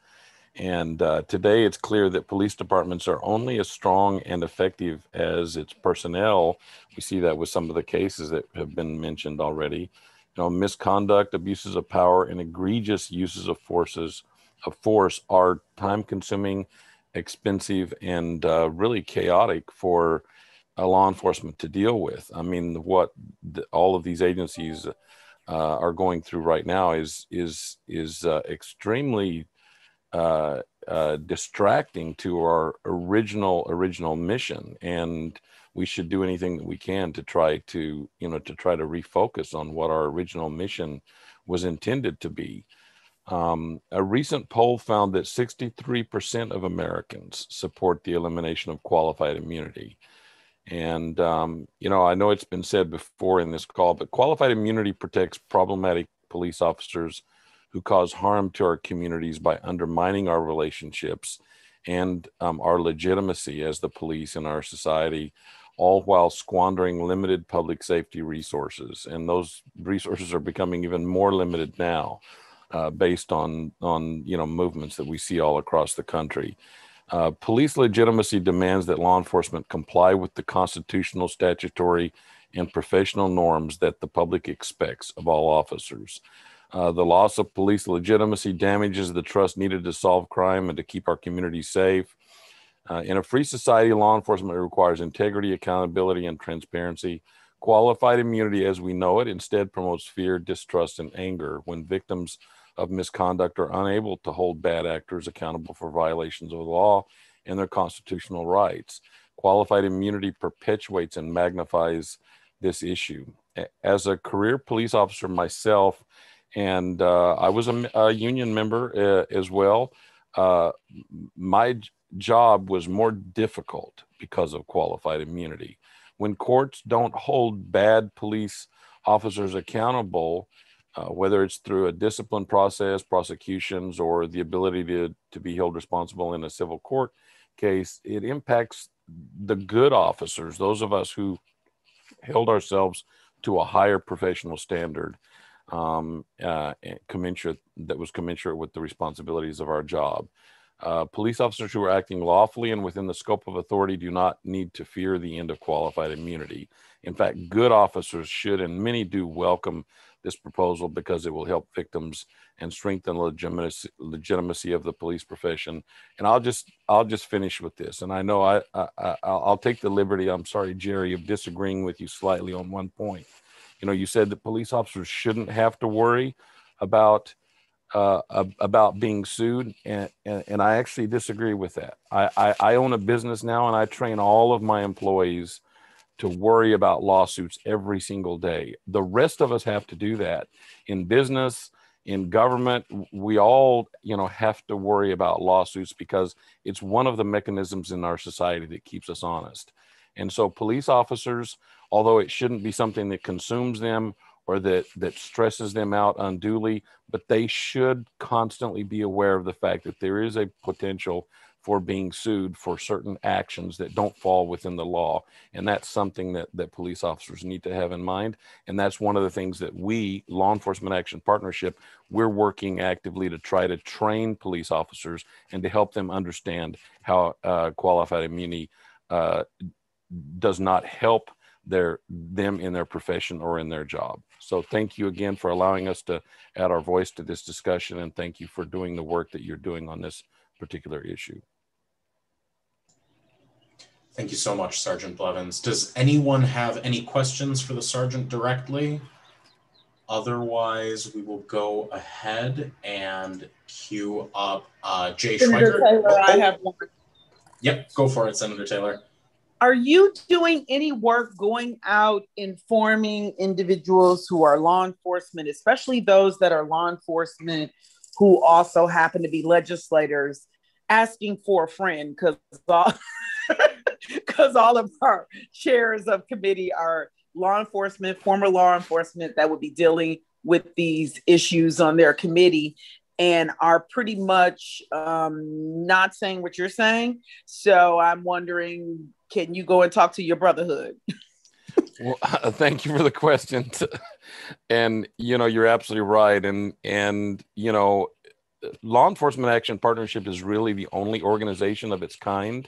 And uh, today it's clear that police departments are only as strong and effective as its personnel. We see that with some of the cases that have been mentioned already. You know, misconduct, abuses of power, and egregious uses of forces of force are time consuming expensive and uh, really chaotic for a law enforcement to deal with. I mean, what the, all of these agencies uh, are going through right now is is is uh, extremely uh, uh, distracting to our original original mission, and we should do anything that we can to try to you know to try to refocus on what our original mission was intended to be. Um, a recent poll found that 63% of Americans support the elimination of qualified immunity. And, um, you know, I know it's been said before in this call, but qualified immunity protects problematic police officers who cause harm to our communities by undermining our relationships and um, our legitimacy as the police in our society, all while squandering limited public safety resources. And those resources are becoming even more limited now. Uh, based on on you know movements that we see all across the country. Uh, police legitimacy demands that law enforcement comply with the constitutional, statutory, and professional norms that the public expects of all officers. Uh, the loss of police legitimacy damages the trust needed to solve crime and to keep our communities safe. Uh, in a free society, law enforcement requires integrity, accountability, and transparency. Qualified immunity, as we know it, instead promotes fear, distrust, and anger when victims of misconduct are unable to hold bad actors accountable for violations of the law and their constitutional rights. Qualified immunity perpetuates and magnifies this issue. As a career police officer myself, and uh, I was a, a union member uh, as well, uh, my job was more difficult because of qualified immunity. When courts don't hold bad police officers accountable, uh, whether it's through a discipline process, prosecutions, or the ability to, to be held responsible in a civil court case, it impacts the good officers, those of us who held ourselves to a higher professional standard um, uh, commensurate that was commensurate with the responsibilities of our job. Uh, police officers who are acting lawfully and within the scope of authority do not need to fear the end of qualified immunity. In fact, good officers should and many do welcome this proposal because it will help victims and strengthen legitimacy, legitimacy of the police profession. And I'll just I'll just finish with this. And I know I, I I'll take the liberty. I'm sorry, Jerry, of disagreeing with you slightly on one point. You know, you said that police officers shouldn't have to worry about uh, about being sued, and, and, and I actually disagree with that. I, I I own a business now, and I train all of my employees to worry about lawsuits every single day. The rest of us have to do that in business, in government. We all, you know, have to worry about lawsuits because it's one of the mechanisms in our society that keeps us honest. And so police officers, although it shouldn't be something that consumes them or that that stresses them out unduly, but they should constantly be aware of the fact that there is a potential for being sued for certain actions that don't fall within the law. And that's something that, that police officers need to have in mind. And that's one of the things that we, Law Enforcement Action Partnership, we're working actively to try to train police officers and to help them understand how uh, qualified immunity uh, does not help their them in their profession or in their job. So thank you again for allowing us to add our voice to this discussion and thank you for doing the work that you're doing on this particular issue. Thank you so much, Sergeant Blevins. Does anyone have any questions for the Sergeant directly? Otherwise, we will go ahead and queue up uh, Jay Senator Schweikert. Taylor, oh, I have one. Yep, go for it, Senator Taylor. Are you doing any work going out informing individuals who are law enforcement, especially those that are law enforcement who also happen to be legislators, asking for a friend? Because because *laughs* all of our chairs of committee are law enforcement, former law enforcement that would be dealing with these issues on their committee and are pretty much um, not saying what you're saying. So I'm wondering, can you go and talk to your brotherhood? *laughs* well, uh, *laughs* thank you for the question. *laughs* and you know, you're absolutely right. And and you know, Law Enforcement Action Partnership is really the only organization of its kind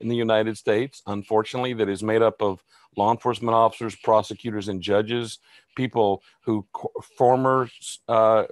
in the United States, unfortunately, that is made up of law enforcement officers, prosecutors, and judges, people who former uh,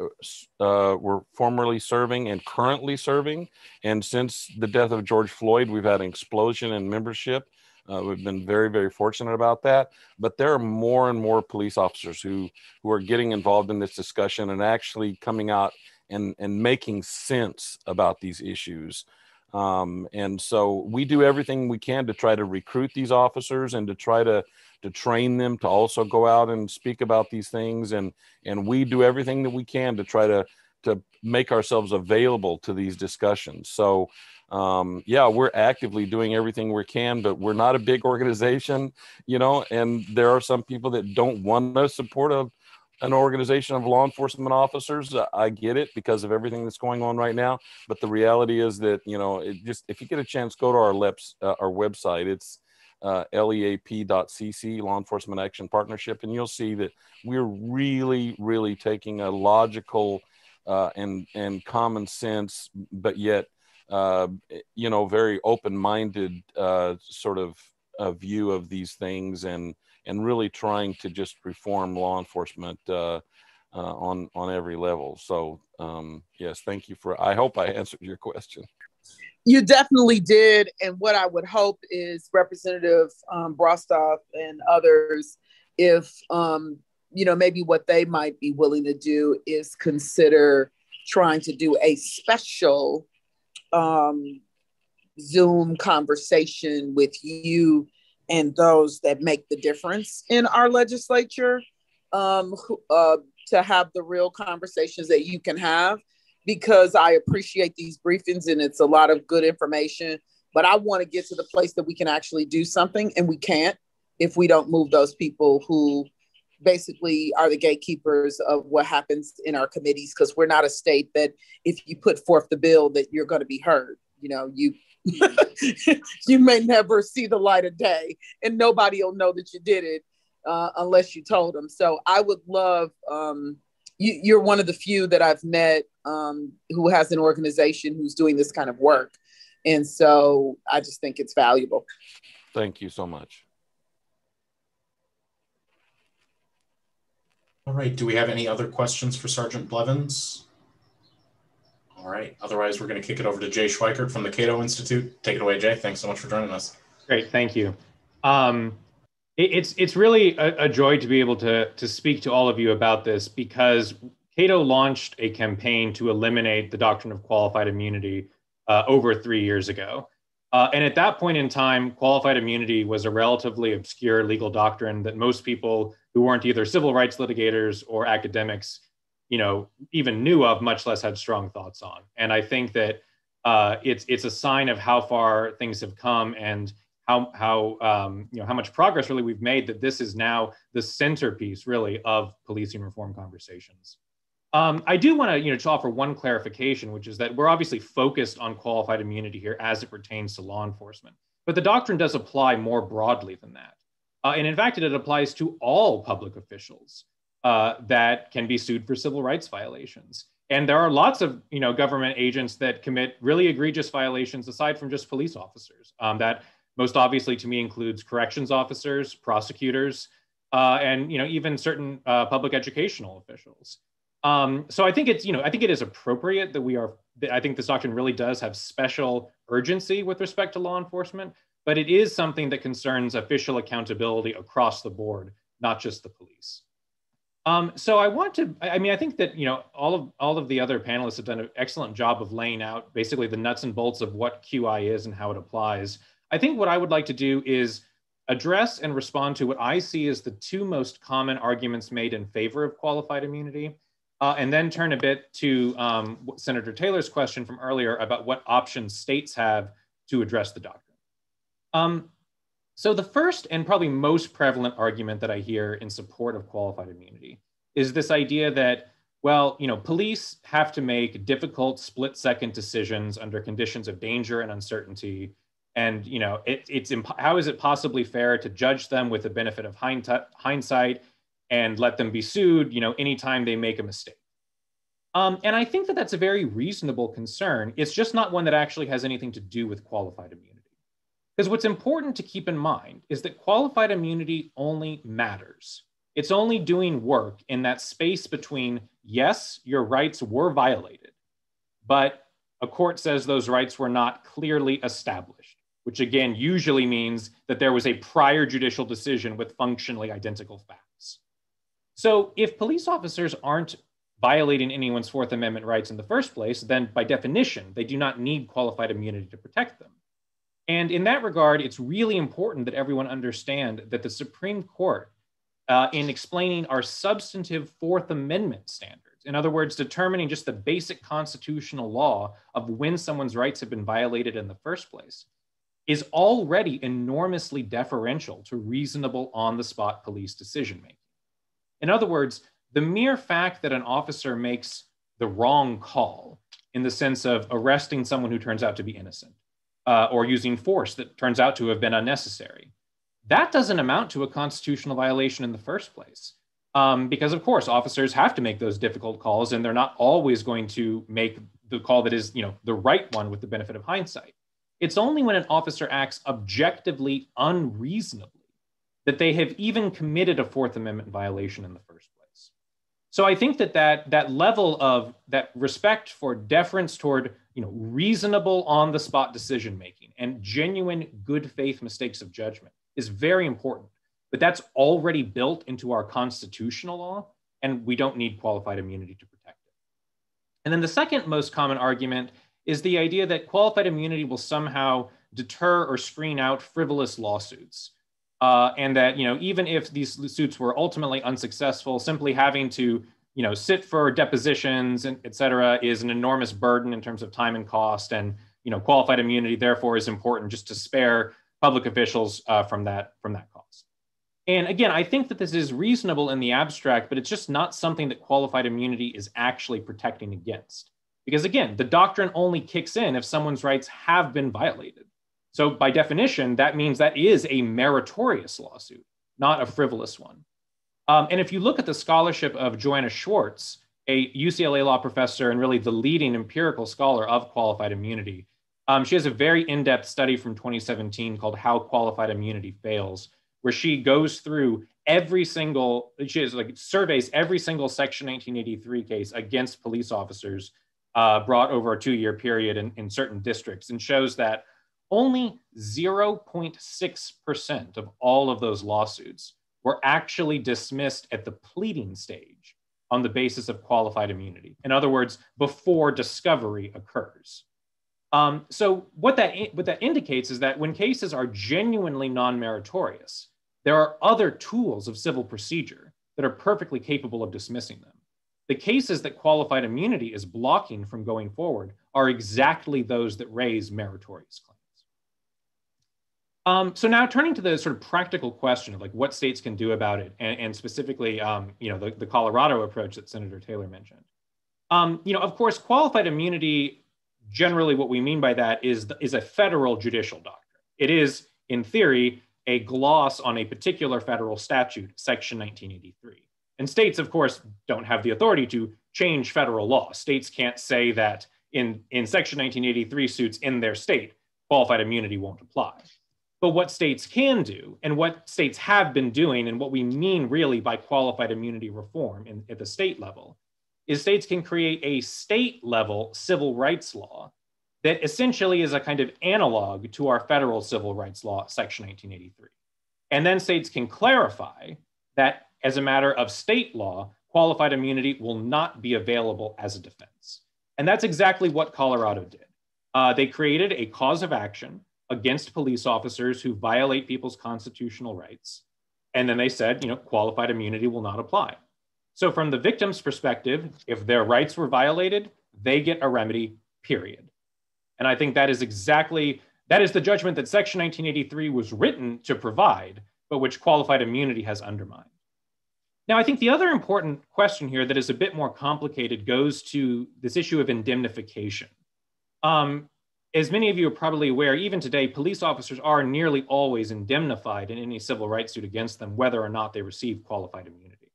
uh, were formerly serving and currently serving. And since the death of George Floyd, we've had an explosion in membership Uh, we've been very, very fortunate about that. But there are more and more police officers who who are getting involved in this discussion and actually coming out and and making sense about these issues. Um, and so we do everything we can to try to recruit these officers and to try to to train them to also go out and speak about these things. And and we do everything that we can to try to to make ourselves available to these discussions. So um, yeah, we're actively doing everything we can, but we're not a big organization, you know, and there are some people that don't want to support a, an organization of law enforcement officers. I get it because of everything that's going on right now. But the reality is that, you know, it just, if you get a chance, go to our lips, uh, our website. It's uh, leap.cc, Law Enforcement Action Partnership, and you'll see that we're really, really taking a logical uh, and and common sense, but yet uh, you know, very open-minded uh, sort of a view of these things, and and really trying to just reform law enforcement uh, uh, on on every level. So um, yes, thank you for. I hope I *laughs* answered your question. You definitely did, and what I would hope is Representative um, Brostoff and others, if um, you know, maybe what they might be willing to do is consider trying to do a special um, Zoom conversation with you and those that make the difference in our legislature um, uh, to have the real conversations that you can have because I appreciate these briefings and it's a lot of good information. But I want to get to the place that we can actually do something, and we can't if we don't move those people who basically are the gatekeepers of what happens in our committees because we're not a state that if you put forth the bill that you're going to be heard you know you *laughs* you may never see the light of day and nobody will know that you did it uh, unless you told them. So i would love um, you, are one of the few that i've met um, who has an organization who's doing this kind of work. And so i just think it's valuable. Thank you so much. All right, do we have any other questions for Sergeant Blevins? All right, otherwise we're going to kick it over to Jay Schweikert from the Cato Institute. Take it away, Jay. Thanks so much for joining us. Great, thank you. Um, it, it's it's really a, a, joy to be able to to speak to all of you about this because Cato launched a campaign to eliminate the doctrine of qualified immunity uh, over three years ago. Uh, and at that point in time, qualified immunity was a relatively obscure legal doctrine that most people who weren't either civil rights litigators or academics, you know, even knew of, much less had strong thoughts on. And I think that uh, it's it's a sign of how far things have come and how how um, you know how much progress really we've made. That this is now the centerpiece really of policing reform conversations. Um, I do want to you know to offer one clarification, which is that we're obviously focused on qualified immunity here as it pertains to law enforcement, but the doctrine does apply more broadly than that. Uh, and in fact, it applies to all public officials uh, that can be sued for civil rights violations. And there are lots of you know, government agents that commit really egregious violations aside from just police officers. Um, that most obviously to me includes corrections officers, prosecutors, uh, and you know, even certain uh, public educational officials. Um, so I think it's, you know, I think it is appropriate that we are, I think this doctrine really does have special urgency with respect to law enforcement, but it is something that concerns official accountability across the board, not just the police. Um, so I want to, I mean, I think that, you know, all of, all of the other panelists have done an excellent job of laying out basically the nuts and bolts of what QI is and how it applies. I think what I would like to do is address and respond to what I see as the two most common arguments made in favor of qualified immunity, uh, and then turn a bit to um, Senator Taylor's question from earlier about what options states have to address the doctrine. Um, so the first and probably most prevalent argument that I hear in support of qualified immunity is this idea that, well, you know, police have to make difficult split second decisions under conditions of danger and uncertainty. And, you know, it, it's how is it possibly fair to judge them with the benefit of hindsight and let them be sued, you know, anytime they make a mistake? Um, and I think that that's a very reasonable concern. It's just not one that actually has anything to do with qualified immunity. Because what's important to keep in mind is that qualified immunity only matters. It's only doing work in that space between, yes, your rights were violated, but a court says those rights were not clearly established. which again usually means that there was a prior judicial decision with functionally identical facts. So if police officers aren't violating anyone's Fourth Amendment rights in the first place, then by definition, they do not need qualified immunity to protect them. And in that regard, it's really important that everyone understand that the Supreme Court, uh, in explaining our substantive Fourth Amendment standards, in other words, determining just the basic constitutional law of when someone's rights have been violated in the first place, is already enormously deferential to reasonable on the spot police decision making. In other words, the mere fact that an officer makes the wrong call in the sense of arresting someone who turns out to be innocent uh, or using force that turns out to have been unnecessary, that doesn't amount to a constitutional violation in the first place. Um, because, of course, officers have to make those difficult calls and they're not always going to make the call that is, you know, the right one with the benefit of hindsight. It's only when an officer acts objectively unreasonably that they have even committed a Fourth Amendment violation in the first place. So I think that that, that level of that respect for deference toward you know, reasonable on the spot decision making and genuine good faith mistakes of judgment is very important. But that's already built into our constitutional law, and we don't need qualified immunity to protect it. And then the second most common argument is the idea that qualified immunity will somehow deter or screen out frivolous lawsuits. Uh, and that, you know, even if these suits were ultimately unsuccessful, simply having to, you know, sit for depositions and et cetera is an enormous burden in terms of time and cost. And, you know, qualified immunity therefore is important just to spare public officials uh, from that from that cost. And again, I think that this is reasonable in the abstract, but it's just not something that qualified immunity is actually protecting against. Because again, the doctrine only kicks in if someone's rights have been violated. So by definition, that means that is a meritorious lawsuit, not a frivolous one. Um, and if you look at the scholarship of Joanna Schwartz, a UCLA law professor and really the leading empirical scholar of qualified immunity, um, she has a very in-depth study from 2017 called How Qualified Immunity Fails, where she goes through every single, she has like surveys every single Section 1983 case against police officers uh, brought over a two year period in, in certain districts and shows that only 0.6% of all of those lawsuits were actually dismissed at the pleading stage on the basis of qualified immunity. In other words, before discovery occurs. Um, so what that, what that indicates is that when cases are genuinely non-meritorious, there are other tools of civil procedure that are perfectly capable of dismissing them. The cases that qualified immunity is blocking from going forward are exactly those that raise meritorious claims. Um, so now turning to the sort of practical question of like what states can do about it, and, and specifically, um, you know, the, the, Colorado approach that Senator Taylor mentioned. Um, you know, of course, qualified immunity, generally what we mean by that is, is a federal judicial doctrine. It is, in theory, a gloss on a particular federal statute, Section 1983. And states, of course, don't have the authority to change federal law. States can't say that in, in Section 1983 suits in their state, qualified immunity won't apply. But what states can do, and what states have been doing, and what we mean really by qualified immunity reform in, at the state level, is states can create a state level civil rights law that essentially is a kind of analog to our federal civil rights law, Section 1983. And then states can clarify that as a matter of state law, qualified immunity will not be available as a defense. And that's exactly what Colorado did. Uh, they created a cause of action against police officers who violate people's constitutional rights. And then they said, you know, qualified immunity will not apply. So, from the victim's perspective, if their rights were violated, they get a remedy, period. And I think that is exactly that is the judgment that Section 1983 was written to provide, but which qualified immunity has undermined. Now, I think the other important question here that is a bit more complicated goes to this issue of indemnification. Um, as many of you are probably aware, even today, police officers are nearly always indemnified in any civil rights suit against them, whether or not they receive qualified immunity.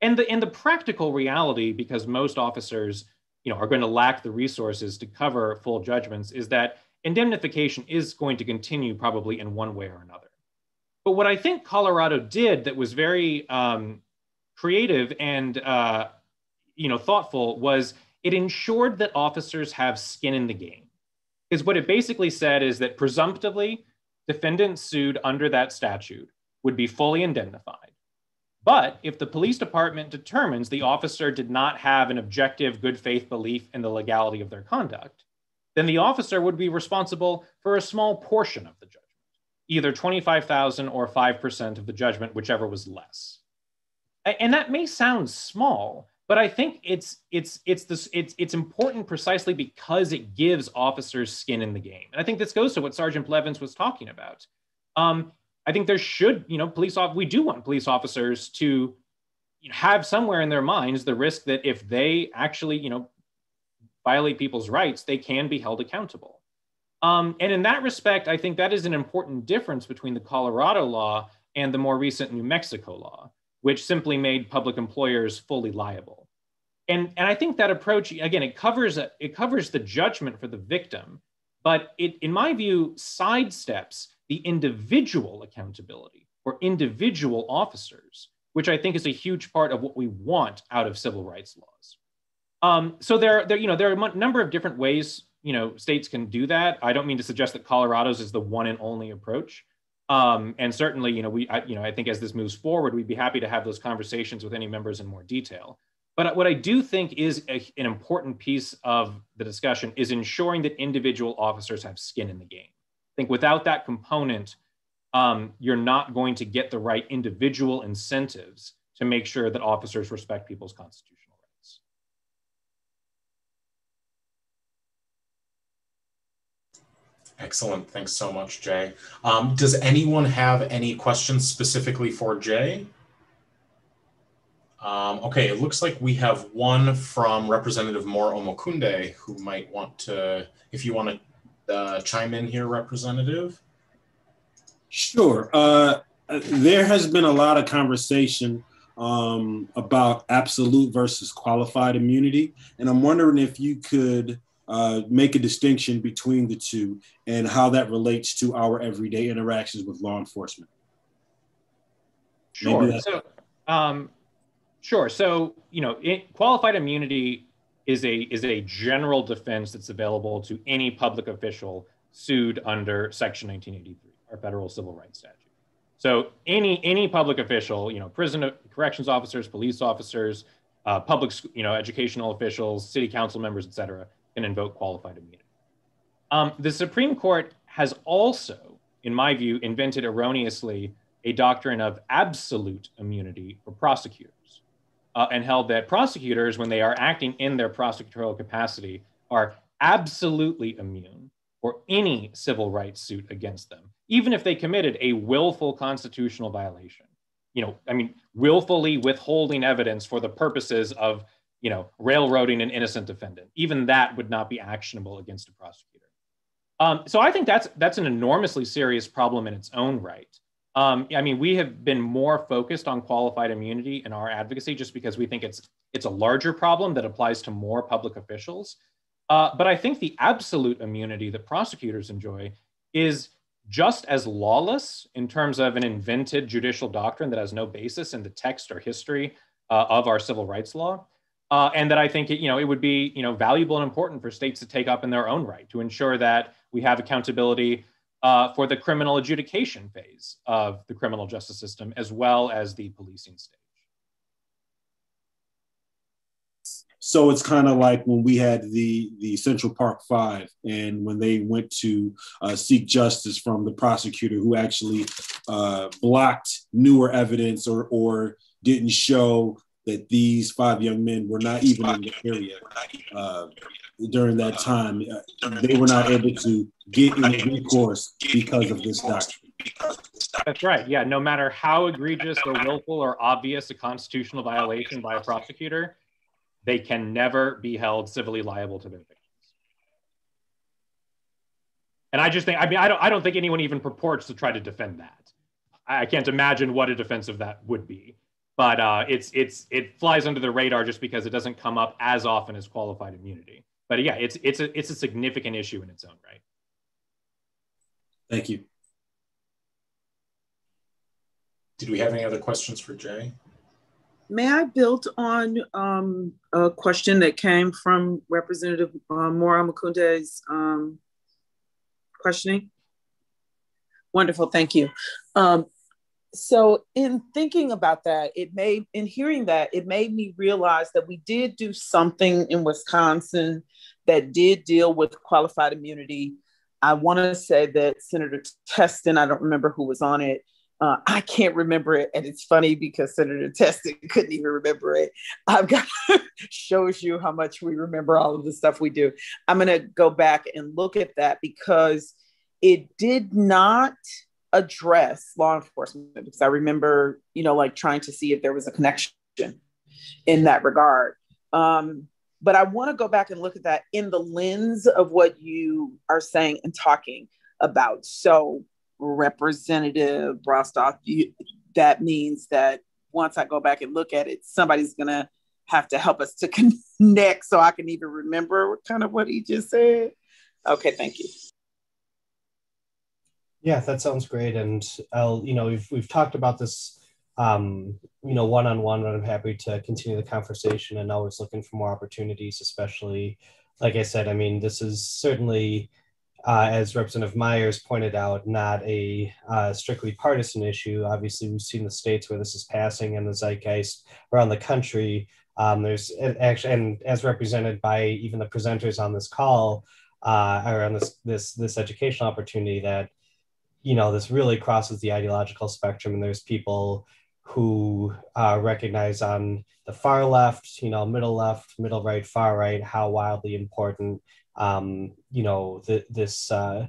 And the, and the practical reality, because most officers you know, are going to lack the resources to cover full judgments, is that indemnification is going to continue probably in one way or another. But what I think Colorado did that was very um, creative and uh, you know thoughtful was it ensured that officers have skin in the game. Is what it basically said is that presumptively, defendants sued under that statute would be fully indemnified. But if the police department determines the officer did not have an objective good faith belief in the legality of their conduct, then the officer would be responsible for a small portion of the judgment, either 25,000 or 5% of the judgment, whichever was less. And that may sound small, but I think it's it's it's this it's it's important precisely because it gives officers skin in the game. And I think this goes to what Sergeant Blevins was talking about. Um, I think there should, you know, police off we do want police officers to you know, have somewhere in their minds the risk that if they actually, you know, violate people's rights, they can be held accountable. Um, and in that respect, I think that is an important difference between the Colorado law and the more recent New Mexico law, which simply made public employers fully liable. And, and I think that approach, again, it covers, it covers the judgment for the victim, but it, in my view, sidesteps the individual accountability for individual officers, which I think is a huge part of what we want out of civil rights laws. Um, so there, there, you know, there are a number of different ways, you know, states can do that. I don't mean to suggest that Colorado's is the one and only approach. Um, and certainly, you know, we, I, you know, I think as this moves forward, we'd be happy to have those conversations with any members in more detail. But what I do think is a, an important piece of the discussion is ensuring that individual officers have skin in the game. I think without that component, um, you're not going to get the right individual incentives to make sure that officers respect people's constitution. Excellent. Thanks so much, Jay. Um, does anyone have any questions specifically for Jay? Um, okay, it looks like we have one from Representative Moore Omokunde who might want to, if you want to uh, chime in here, Representative. Sure. Uh, there has been a lot of conversation um, about absolute versus qualified immunity. And I'm wondering if you could uh, make a distinction between the two and how that relates to our everyday interactions with law enforcement. Sure. So, um, sure. So, you know, it, qualified immunity is a is a general defense that's available to any public official sued under Section 1983, our federal civil rights statute. So, any any public official, you know, prison corrections officers, police officers, uh, public, you know, educational officials, city council members, et cetera, can invoke qualified immunity. Um, the Supreme Court has also, in my view, invented erroneously a doctrine of absolute immunity for prosecutors uh, and held that prosecutors, when they are acting in their prosecutorial capacity, are absolutely immune for any civil rights suit against them, even if they committed a willful constitutional violation. You know, I mean, willfully withholding evidence for the purposes of you know, railroading an innocent defendant. Even that would not be actionable against a prosecutor. Um, so I think that's that's an enormously serious problem in its own right. Um, I mean, we have been more focused on qualified immunity in our advocacy just because we think it's it's a larger problem that applies to more public officials. Uh, but I think the absolute immunity that prosecutors enjoy is just as lawless in terms of an invented judicial doctrine that has no basis in the text or history uh, of our civil rights law uh, and that I think it, you know it would be you know valuable and important for states to take up in their own right to ensure that we have accountability uh, for the criminal adjudication phase of the criminal justice system as well as the policing stage. So it's kind of like when we had the the Central Park Five, and when they went to uh, seek justice from the prosecutor who actually uh, blocked newer evidence or or didn't show that these five young men were not even in the area uh, during that time. Uh, they were not able to get any recourse because of this doctrine. That's right. Yeah. No matter how egregious or willful or obvious a constitutional violation by a prosecutor, they can never be held civilly liable to their victims. And I just think, I mean, I don't, I don't think anyone even purports to try to defend that. I can't imagine what a defense of that would be but uh, it's it's it flies under the radar just because it doesn't come up as often as qualified immunity. But yeah, it's it's a it's a significant issue in its own right. Thank you. Did we have any other questions for Jay? May I build on um, a question that came from Representative uh, Moore Omokunde's um, questioning? Wonderful, thank you. Um, so in thinking about that, it made in hearing that, it made me realize that we did do something in Wisconsin that did deal with qualified immunity. I want to say that Senator Testin, I don't remember who was on it. Uh, I can't remember it, and it's funny because Senator Testin *laughs* couldn't even remember it. I've got *laughs* shows you how much we remember all of the stuff we do. I'm going to go back and look at that because it did not address law enforcement because I remember, you know, like trying to see if there was a connection in that regard. Um, but I want to go back and look at that in the lens of what you are saying and talking about. So, Representative Brostoff, you, that means that once I go back and look at it, somebody's going to have to help us to *laughs* connect so I can even remember kind of what he just said. Okay, thank you. Yeah, that sounds great. And I'll, you know, we've we've talked about this, um, you know, one on one. And I'm happy to continue the conversation and always looking for more opportunities, especially, like I said, I mean, this is certainly, uh, as Representative Myers pointed out, not a uh, strictly partisan issue. Obviously, we've seen the states where this is passing and the zeitgeist around the country. Um, there's actually, and as represented by even the presenters on this call, uh, or on this this this educational opportunity, that you know this really crosses the ideological spectrum and there's people who uh, recognize on the far left you know middle left middle right far right how wildly important um, you know the, this uh,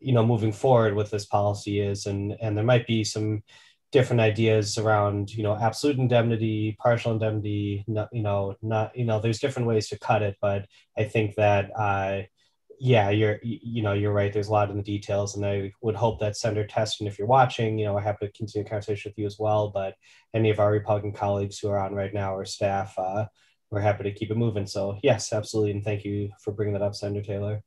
you know moving forward with this policy is. And and there might be some different ideas around you know absolute indemnity partial indemnity you know not you know there's different ways to cut it but i think that uh, yeah, you're you know you're right. There's a lot in the details, and I would hope that Senator Testin, if you're watching, you know, I have to continue conversation with you as well. But any of our Republican colleagues who are on right now or staff, uh, we're happy to keep it moving. So yes, absolutely, and thank you for bringing that up, Senator Taylor.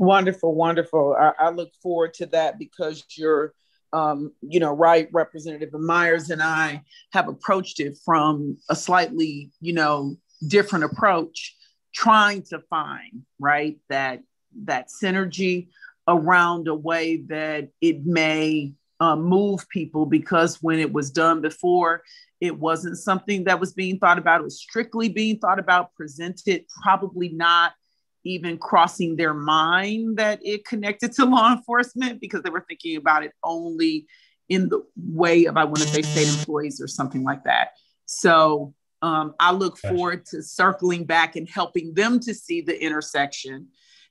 Wonderful, wonderful. I, I look forward to that because you're, um, you know, right, Representative Myers and I have approached it from a slightly, you know, different approach, trying to find right that that synergy around a way that it may uh, move people because when it was done before, it wasn't something that was being thought about. It was strictly being thought about, presented, probably not even crossing their mind that it connected to law enforcement because they were thinking about it only in the way of I want to say state employees or something like that. So um, I look forward to circling back and helping them to see the intersection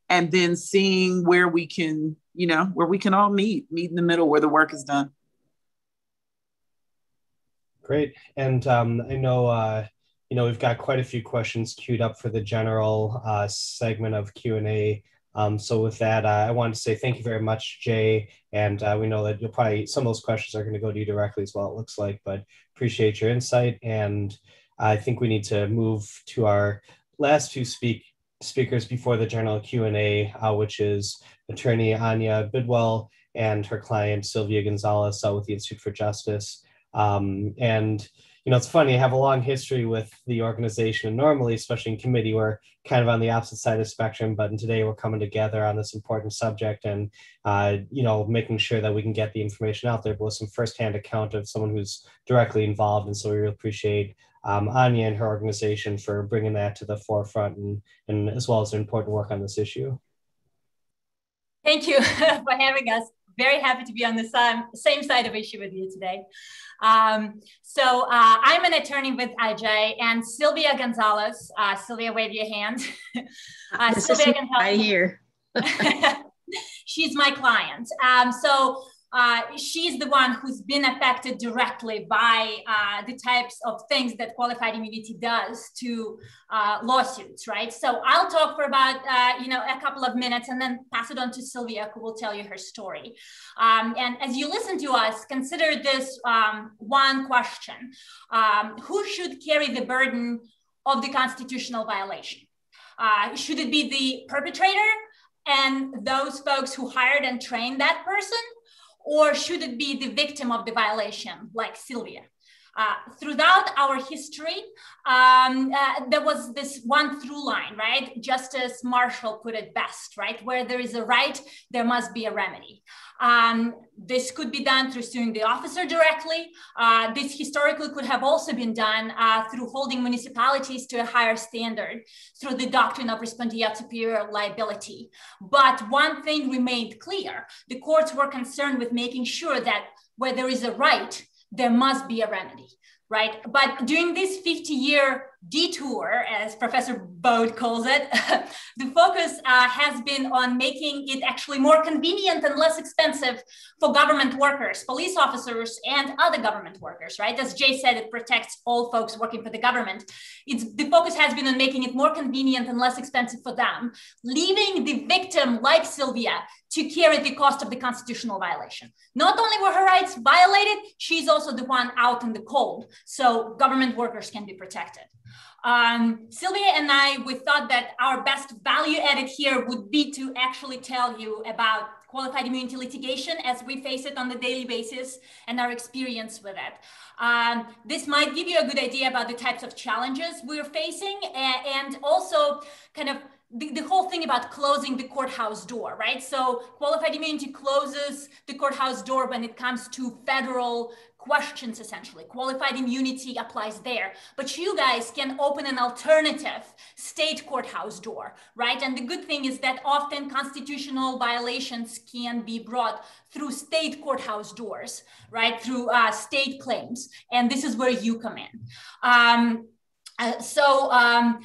and then seeing where we can, you know, where we can all meet, meet in the middle where the work is done. Great. And um, I know, uh, you know, we've got quite a few questions queued up for the general uh, segment of Q&A. Um, so with that, uh, I wanted to say thank you very much, Jay. And uh, we know that you'll probably, some of those questions are going to go to you directly as well, it looks like, but appreciate your insight. And I think we need to move to our last two speak speakers before the general Q&A, uh, which is attorney Anya Bidwell and her client Sylvia Gonzalez uh, with the Institute for Justice. Um, and, you know, it's funny, I have a long history with the organization and normally, especially in committee, we're kind of on the opposite side of the spectrum, but today we're coming together on this important subject and, uh, you know, making sure that we can get the information out there with some firsthand account of someone who's directly involved. And so we really appreciate um, Anya and her organization for bringing that to the forefront and, and as well as their important work on this issue. Thank you *laughs* for having us. Very happy to be on the same, same side of issue with you today. Um, so uh, I'm an attorney with IJ and Sylvia Gonzalez. Uh, Sylvia, wave your hand. *laughs* uh, Sylvia Gonzalez. I hear. *laughs* She's my client. Um, so uh, she's the one who's been affected directly by uh, the types of things that qualified immunity does to uh, lawsuits, right? So I'll talk for about uh, you know a couple of minutes and then pass it on to Sylvia, who will tell you her story. Um, and as you listen to us, consider this um, one question: um, Who should carry the burden of the constitutional violation? Uh, should it be the perpetrator and those folks who hired and trained that person? Or should it be the victim of the violation, like Sylvia? Uh, throughout our history, um, uh, there was this one through line, right? Justice Marshall put it best, right? Where there is a right, there must be a remedy. Um, this could be done through suing the officer directly. Uh, this historically could have also been done uh, through holding municipalities to a higher standard through the doctrine of respondeat superior liability. But one thing remained clear the courts were concerned with making sure that where there is a right, there must be a remedy right? But during this 50 year detour, as Professor Baude calls it, *laughs* the focus uh, has been on making it actually more convenient and less expensive for government workers, police officers, and other government workers, right? As Jay said, it protects all folks working for the government. It's, the focus has been on making it more convenient and less expensive for them, leaving the victim, like Sylvia, to carry the cost of the constitutional violation. Not only were her rights violated, she's also the one out in the cold. So government workers can be protected. Um, Sylvia and I, we thought that our best value added here would be to actually tell you about qualified immunity litigation as we face it on the daily basis and our experience with it. Um, this might give you a good idea about the types of challenges we're facing and also kind of the, the whole thing about closing the courthouse door, right? So qualified immunity closes the courthouse door when it comes to federal questions, essentially. Qualified immunity applies there. But you guys can open an alternative state courthouse door, right? And the good thing is that often constitutional violations can be brought through state courthouse doors, right? Through uh, state claims. And this is where you come in. Um, uh, so, um,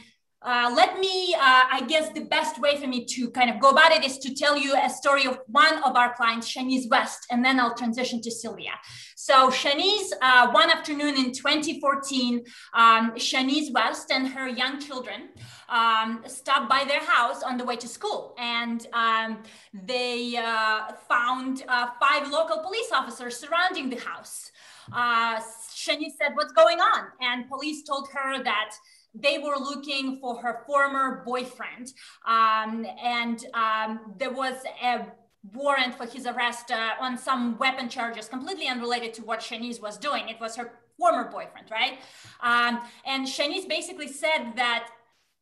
uh, let me, uh, I guess the best way for me to kind of go about it is to tell you a story of one of our clients, Shaniz West, and then I'll transition to Sylvia. So Shaniz, uh, one afternoon in 2014, um, Shaniz West and her young children um, stopped by their house on the way to school. And um, they uh, found uh, five local police officers surrounding the house. Shaniz said, what's going on? And police told her that they were looking for her former boyfriend. Um, and um, there was a warrant for his arrest uh, on some weapon charges completely unrelated to what Shaniz was doing. It was her former boyfriend, right? Um, and Shaniz basically said that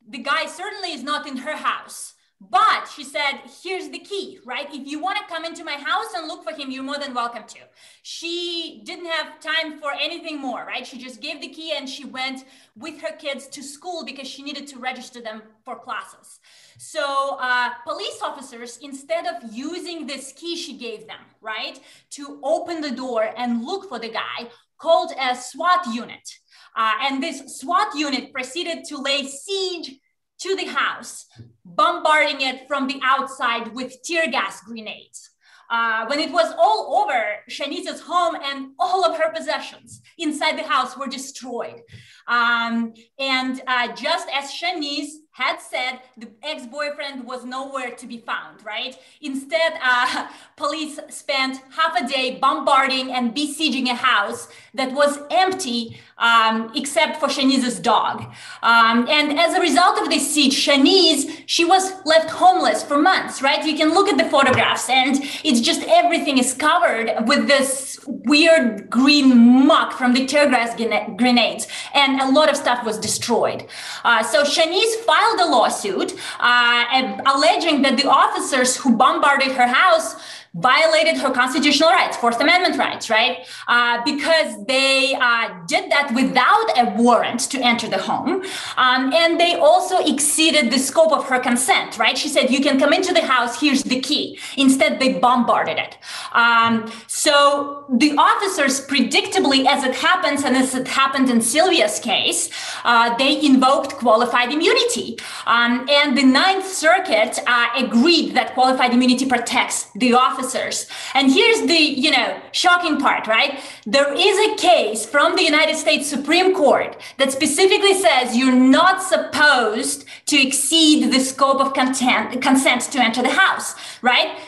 the guy certainly is not in her house. But she said, here's the key, right? If you want to come into my house and look for him, you're more than welcome to. She didn't have time for anything more, right? She just gave the key and she went with her kids to school because she needed to register them for classes. So, uh, police officers, instead of using this key she gave them, right, to open the door and look for the guy, called a SWAT unit. Uh, and this SWAT unit proceeded to lay siege to the house, bombarding it from the outside with tear gas grenades. Uh, when it was all over, Shaniz's home and all of her possessions inside the house were destroyed. Um, and uh, just as Shaniz had said the ex-boyfriend was nowhere to be found, right? Instead, uh, *laughs* police spent half a day bombarding and besieging a house that was empty um, except for Shaniz's dog. Um, and as a result of this siege, Shaniz, she was left homeless for months, right? You can look at the photographs and it's just everything is covered with this weird green muck from the tear gas grenades. And a lot of stuff was destroyed. Uh, so Shaniz filed a lawsuit uh, alleging that the officers who bombarded her house violated her constitutional rights, Fourth Amendment rights, right? Uh, because they uh, did that without a warrant to enter the home. Um, and they also exceeded the scope of her consent, right? She said, You can come into the house, here's the key. Instead, they bombarded it. Um, so the officers, predictably, as it happens, and as it happened in Sylvia's case, uh, they invoked qualified immunity. Um, and the Ninth Circuit uh, agreed that qualified immunity protects the officers officers. And here's the, you know, shocking part, right? There is a case from the United States Supreme Court that specifically says you're not supposed to exceed the scope of consent to enter the house, right?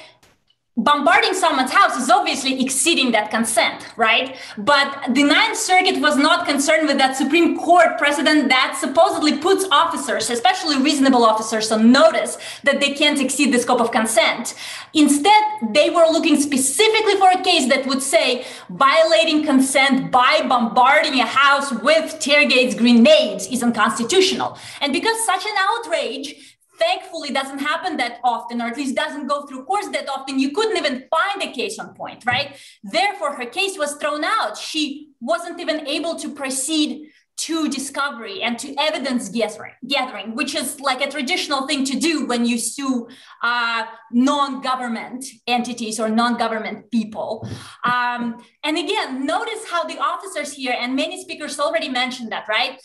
Bombarding someone's house is obviously exceeding that consent, right? But the Ninth Circuit was not concerned with that Supreme Court precedent that supposedly puts officers, especially reasonable officers, on notice that they can't exceed the scope of consent. Instead, they were looking specifically for a case that would say violating consent by bombarding a house with tear gas grenades is unconstitutional. And because such an outrage thankfully doesn't happen that often or at least doesn't go through courts that often you couldn't even find a case on point right therefore her case was thrown out she wasn't even able to proceed to discovery and to evidence gathering, which is like a traditional thing to do when you sue uh, non-government entities or non-government people. Um, and again, notice how the officers here, and many speakers already mentioned that, right?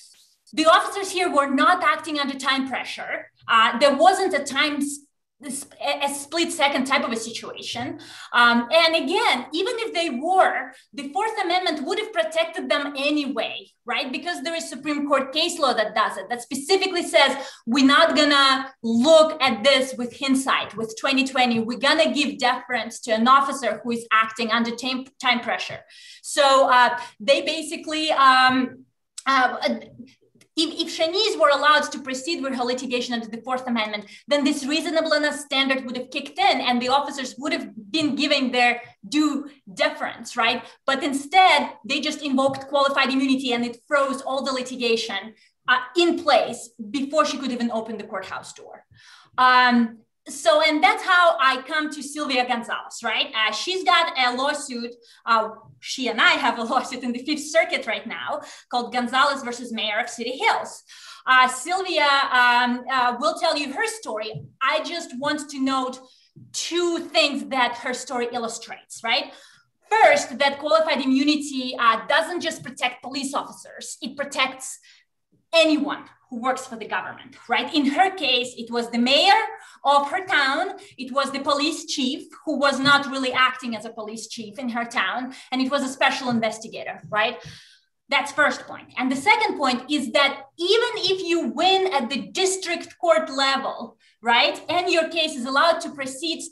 The officers here were not acting under time pressure. Uh, there wasn't a time a split second type of a situation. Um, and again, even if they were, the Fourth Amendment would have protected them anyway, right? Because there is Supreme Court case law that does it, that specifically says we're not gonna look at this with hindsight, with 2020. We're gonna give deference to an officer who is acting under time, time pressure. So uh, they basically, um, uh, if, if were allowed to proceed with her litigation under the Fourth Amendment, then this reasonableness standard would have kicked in and the officers would have been giving their due deference, right? But instead, they just invoked qualified immunity and it froze all the litigation uh, in place before she could even open the courthouse door. Um, so, and that's how I come to Sylvia Gonzalez, right? Uh, she's got a lawsuit. Uh, she and I have a *laughs* lawsuit in the Fifth Circuit right now called Gonzalez versus Mayor of Castle Hills. Uh, Sylvia um, uh, will tell you her story. I just want to note two things that her story illustrates, right? First, that qualified immunity uh, doesn't just protect police officers, it protects anyone who works for the government, right? In her case, it was the mayor of her town, it was the police chief who was not really acting as a police chief in her town, and it was a special investigator, right? That's first point. And the second point is that even if you win at the district court level, right, and your case is allowed to proceed,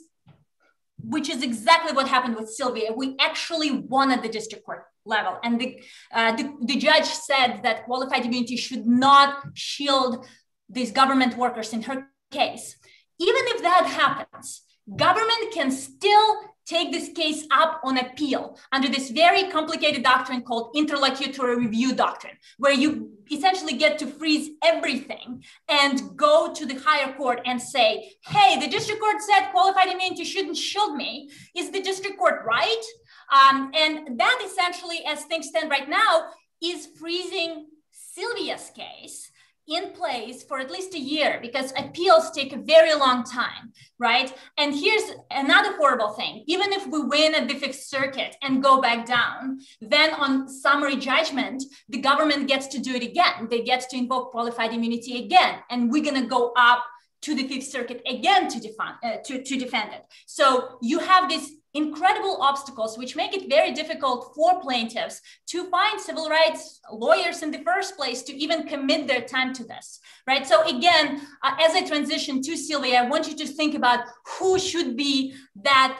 which is exactly what happened with Sylvia, we actually won at the district court level. And the, uh, the, the judge said that qualified immunity should not shield these government workers in her case. Even if that happens, government can still take this case up on appeal under this very complicated doctrine called interlocutory review doctrine, where you essentially get to freeze everything and go to the higher court and say, hey, the district court said qualified immunity shouldn't shield me. Is the district court right? Um, and that essentially, as things stand right now, is freezing Sylvia's case in place for at least a year because appeals take a very long time, right? And here's another horrible thing. Even if we win at the Fifth Circuit and go back down, then on summary judgment, the government gets to do it again. They get to invoke qualified immunity again. And we're going to go up to the Fifth Circuit again to uh, to, to defend it. So you have this incredible obstacles which make it very difficult for plaintiffs to find civil rights lawyers in the first place to even commit their time to this right? So again uh, as i transition to sylvia i want you to think about who should be that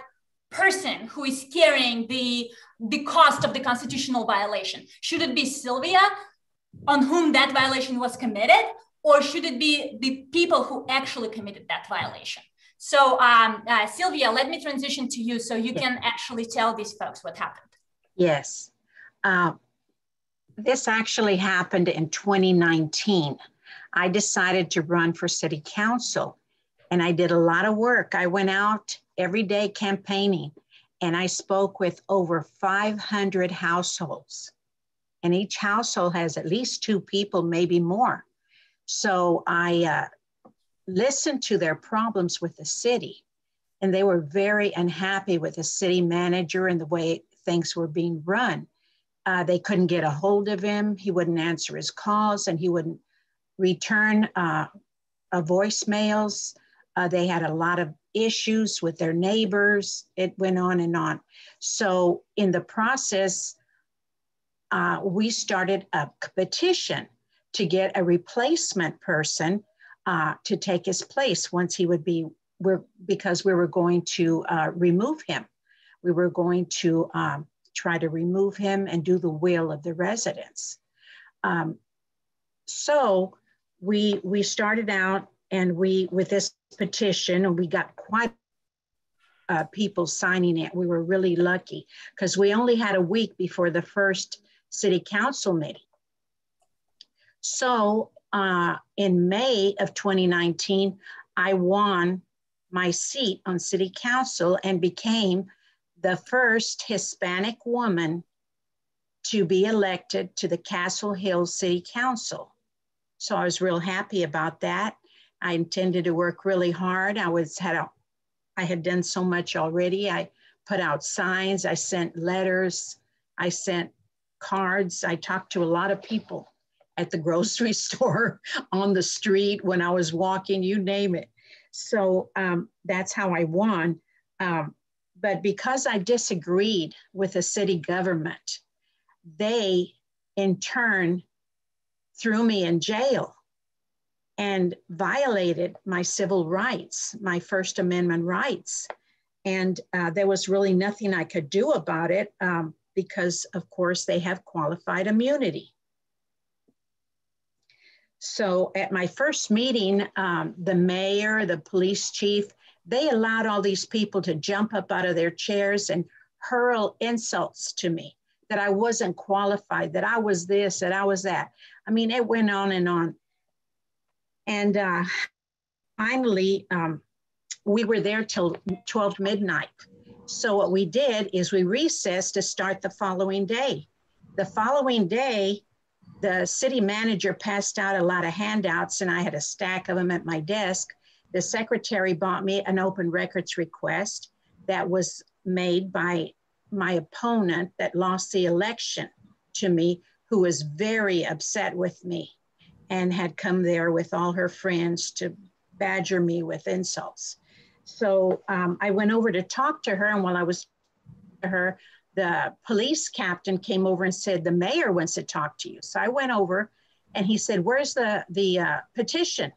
person who is carrying the the cost of the constitutional violation. Should it be sylvia on whom that violation was committed or should it be the people who actually committed that violation so, um, uh, Sylvia, let me transition to you so you can actually tell these folks what happened. Yes. Uh, this actually happened in 2019. I decided to run for city council and I did a lot of work. I went out every day campaigning and I spoke with over 500 households. And each household has at least two people, maybe more. So I uh, listened to their problems with the city. And they were very unhappy with the city manager and the way things were being run. Uh, they couldn't get a hold of him. He wouldn't answer his calls and he wouldn't return uh, voicemails. Uh, they had a lot of issues with their neighbors. It went on and on. So, in the process, uh, we started a petition to get a replacement person uh, to take his place once he would be we're, because we were going to uh, remove him. We were going to um, try to remove him and do the will of the residents. Um, so we we started out and we with this petition and we got quite uh, people signing it. We were really lucky because we only had a week before the first city council meeting. So uh, in May of 2019, I won my seat on city council and became the first Hispanic woman to be elected to the Castle Hill City Council. So I was real happy about that. I intended to work really hard. I was had a, I had done so much already. I put out signs, I sent letters, I sent cards. I talked to a lot of people at the grocery *laughs* store, on the street, when I was walking, you name it. So um, that's how I won. Um, but because I disagreed with the city government, they in turn threw me in jail and violated my civil rights, my First Amendment rights. And uh, there was really nothing I could do about it um, because, of course, they have qualified immunity. So at my first meeting, um, the mayor, the police chief, they allowed all these people to jump up out of their chairs and hurl insults to me that I wasn't qualified, that I was this, that I was that. I mean, it went on and on. And uh, finally, um, we were there till 12 midnight. So what we did is we recessed to start the following day. The following day, the city manager passed out a lot of handouts and I had a stack of them at my desk. The secretary bought me an open records request that was made by my opponent that lost the election to me, who was very upset with me and had come there with all her friends to badger me with insults. So um, I went over to talk to her, and while I was to her, the police captain came over and said, The mayor wants to talk to you. So I went over and he said, Where's the, the uh, petition?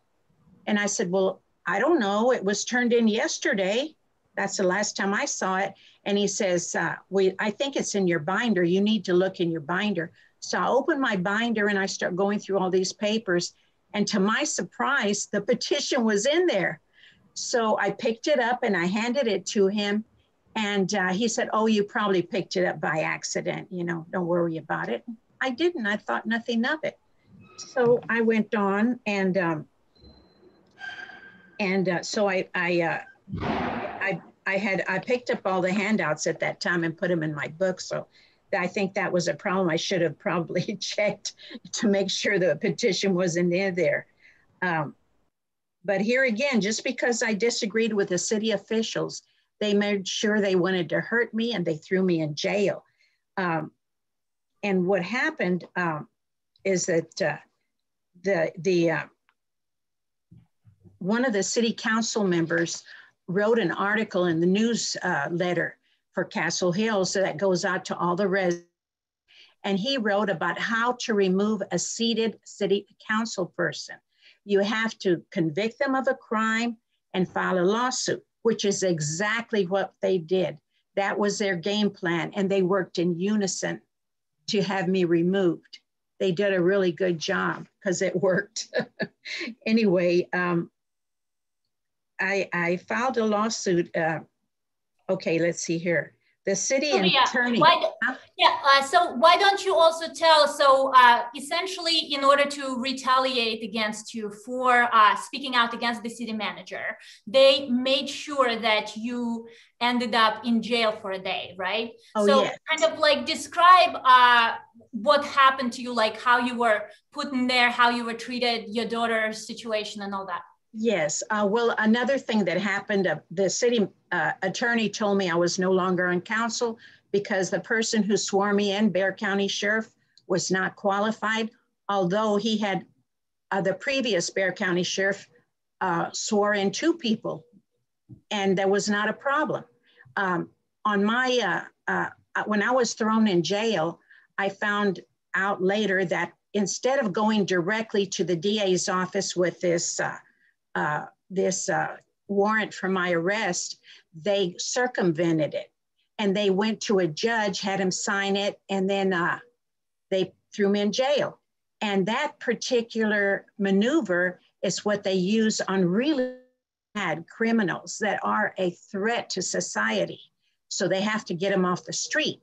And I said, Well, I don't know. It was turned in yesterday. That's the last time I saw it. And he says, uh, we, I think it's in your binder. You need to look in your binder. So I open my binder and I start going through all these papers. And to my surprise, the petition was in there. So I picked it up and I handed it to him. And uh, he said, Oh, you probably picked it up by accident. You know, don't worry about it. I didn't. I thought nothing of it. So I went on and um, and uh, so I I, uh, I I had I picked up all the handouts at that time and put them in my book. So I think that was a problem. I should have probably *laughs* checked to make sure the petition wasn't in there. Um, but here again, just because I disagreed with the city officials they made sure they wanted to hurt me and they threw me in jail. Um, and what happened um, is that uh, the, the uh, one of the city council members wrote an article in the newsletter uh, for Castle Hill, so that goes out to all the residents. And he wrote about how to remove a seated city council person. You have to convict them of a crime and file a lawsuit which is exactly what they did. That was their game plan, and they worked in unison to have me removed. They did a really good job because it worked. *laughs* anyway, um, I, I filed a lawsuit. Uh, okay, let's see here. The city yeah. attorney. Why, yeah. Uh, so why don't you also tell? So uh, essentially, in order to retaliate against you for uh, speaking out against the city manager, they made sure that you ended up in jail for a day, right? Oh, so yes. kind of like describe uh, what happened to you, like how you were put in there, how you were treated, your daughter's situation, and all that. Yes. Uh, well, another thing that happened, uh, the city uh, attorney told me I was no longer on council because the person who swore me in, Bexar County Sheriff, was not qualified, although he had uh, the previous Bexar County Sheriff uh, swore in two people, and there was not a problem. Um, on my, uh, when I was thrown in jail, I found out later that instead of going directly to the DA's office with this uh, this uh, warrant for my arrest, they circumvented it and they went to a judge, had him sign it, and then uh, they threw me in jail. And that particular maneuver is what they use on really bad criminals that are a threat to society. So they have to get them off the street.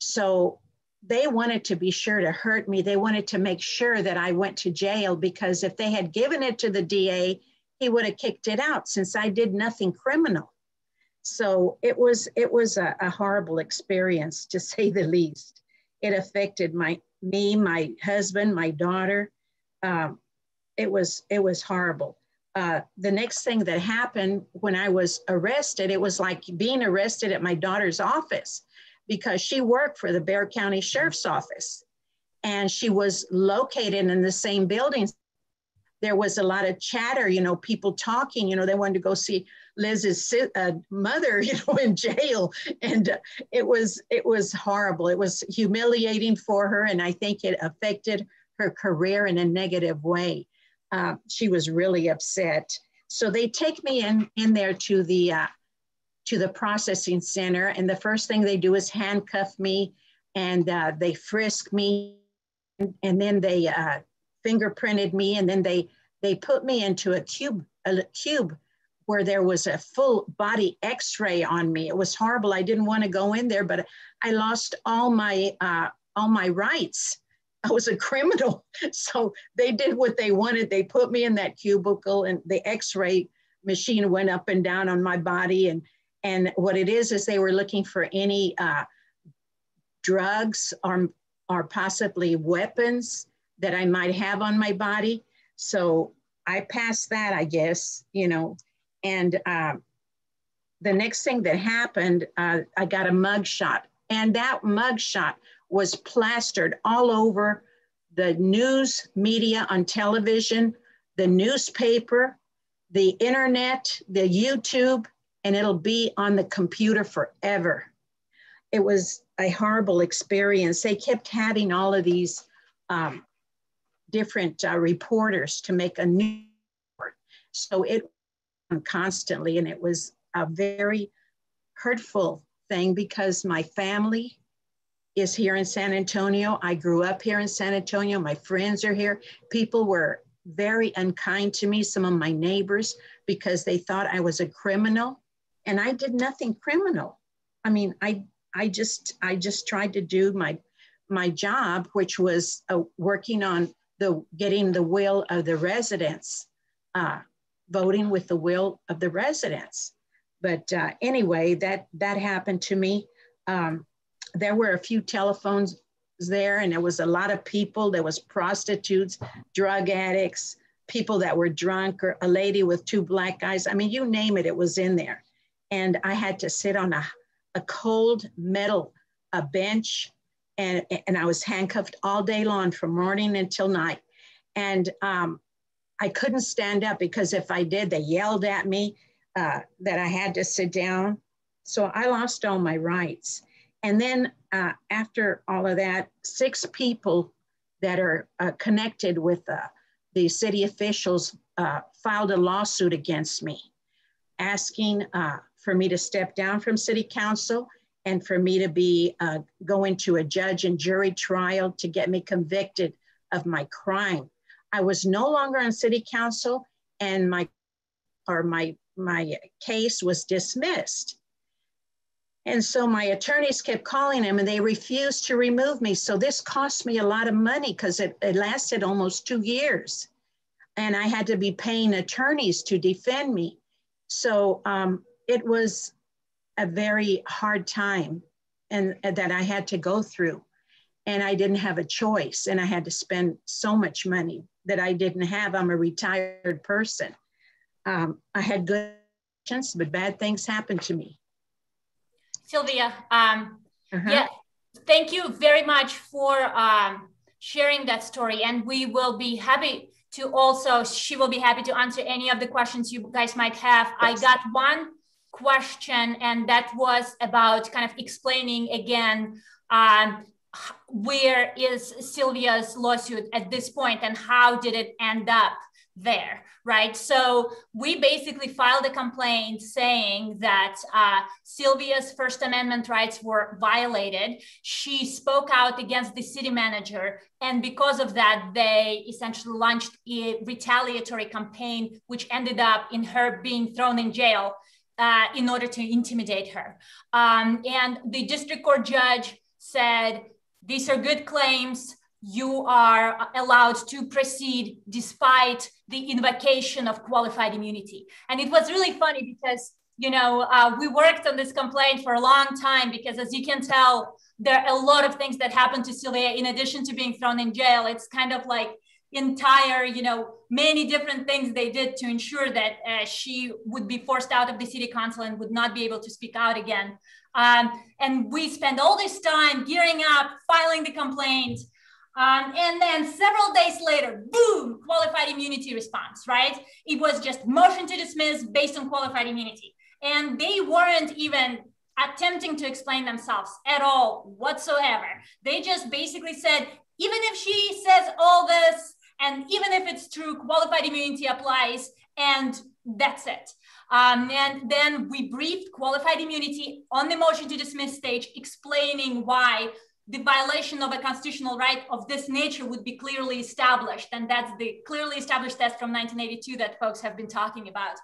So they wanted to be sure to hurt me. They wanted to make sure that I went to jail because if they had given it to the DA, he would have kicked it out since I did nothing criminal. So it was it was a, a horrible experience to *laughs* say the least. It affected my me, my husband, my daughter. Um, it was it was horrible. Uh, the next thing that happened when I was arrested, it was like being arrested at my daughter's office because she worked for the Bexar County Sheriff's Office and she was located in the same building. There was a lot of chatter, you know, people talking, you know, they wanted to go see Liz's uh, mother, *laughs* you know, in jail. And uh, it was, it was horrible. It was humiliating for her. And I think it affected her career in a negative way. Uh, she was really upset. So they take me in, in there to the uh, to the processing center. And the first thing they do is handcuff me and uh, they frisk me. And then they uh, fingerprinted me. And then they, they put me into a cube, a cube where there was a full body x-ray on me. It was horrible. I didn't want to go in there, but I lost all my, uh, all my rights. I was a criminal. *laughs* So they did what they wanted. They put me in that cubicle and the x-ray machine went up and down on my body and and what it is, is they were looking for any uh, drugs or, or possibly weapons that I might have on my body. So I passed that, I guess, you know. And uh, the next thing that happened, uh, I got a mug shot. And that mug shot was plastered all over the news media on television, the newspaper, the internet, the YouTube, and it'll be on the computer forever. It was a horrible experience. They kept having all of these um, different uh, reporters to make a new report. So it constantly, and it was a very hurtful thing because my family is here in San Antonio. I grew up here in San Antonio. My friends are here. People were very unkind to me, some of my neighbors, because they thought I was a criminal and I did nothing criminal. I mean, I I just I just tried to do my my job, which was uh, working on the getting the will of the residents, uh, voting with the will of the residents. But uh, anyway, that that happened to me. Um, there were a few telephones there, and there was a lot of people. There was prostitutes, drug addicts, people that were drunk, or a lady with two black eyes. I mean, you name it, it was in there and I had to sit on a, a cold metal a bench and, and I was handcuffed all day long from morning until night. And um, I couldn't stand up because if I did, they yelled at me uh, that I had to sit down. So I lost all my rights. And then uh, after all of that, six people that are uh, connected with uh, the city officials uh, filed a lawsuit against me, asking uh, for me to step down from city council and for me to be uh, going to a judge and jury trial to get me convicted of my crime. I was no longer on city council and my or my my case was dismissed. And so my attorneys kept calling him and they refused to remove me. So this cost me a lot of money because it, it lasted almost two years. And I had to be paying attorneys to defend me. So um, it was a very hard time and, and that I had to go through. And I didn't have a choice. And I had to spend so much money that I didn't have. I'm a retired person. Um, I had good chance, but bad things happened to me. Sylvia, um, uh-huh. yeah, thank you very much for um, sharing that story. And we will be happy to also, she will be happy to answer any of the questions you guys might have. Yes. I got one question, and that was about kind of explaining again um, where is Sylvia's lawsuit at this point and how did it end up there, right? So we basically filed a complaint saying that uh, Sylvia's First Amendment rights were violated. She spoke out against the city manager, and because of that, they essentially launched a retaliatory campaign, which ended up in her being thrown in jail. Uh, in order to intimidate her. Um, and the district court judge said, These are good claims you are allowed to proceed despite the invocation of qualified immunity. And it was really funny because, you know, uh, we worked on this complaint for a long time because, as you can tell, there are a lot of things that happened to Sylvia in addition to being thrown in jail. It's kind of like entire, you know, many different things they did to ensure that uh, she would be forced out of the city council and would not be able to speak out again. Um, and we spent all this time gearing up, filing the complaint, um, and then several days later, boom, qualified immunity response, right? It was just motion to dismiss based on qualified immunity. And they weren't even attempting to explain themselves at all whatsoever. They just basically said, even if she says all this, and even if it's true, qualified immunity applies, and that's it. Um, and then we briefed qualified immunity on the motion to dismiss stage, explaining why the violation of a constitutional right of this nature would be clearly established. And that's the clearly established test from 1982 that folks have been talking about.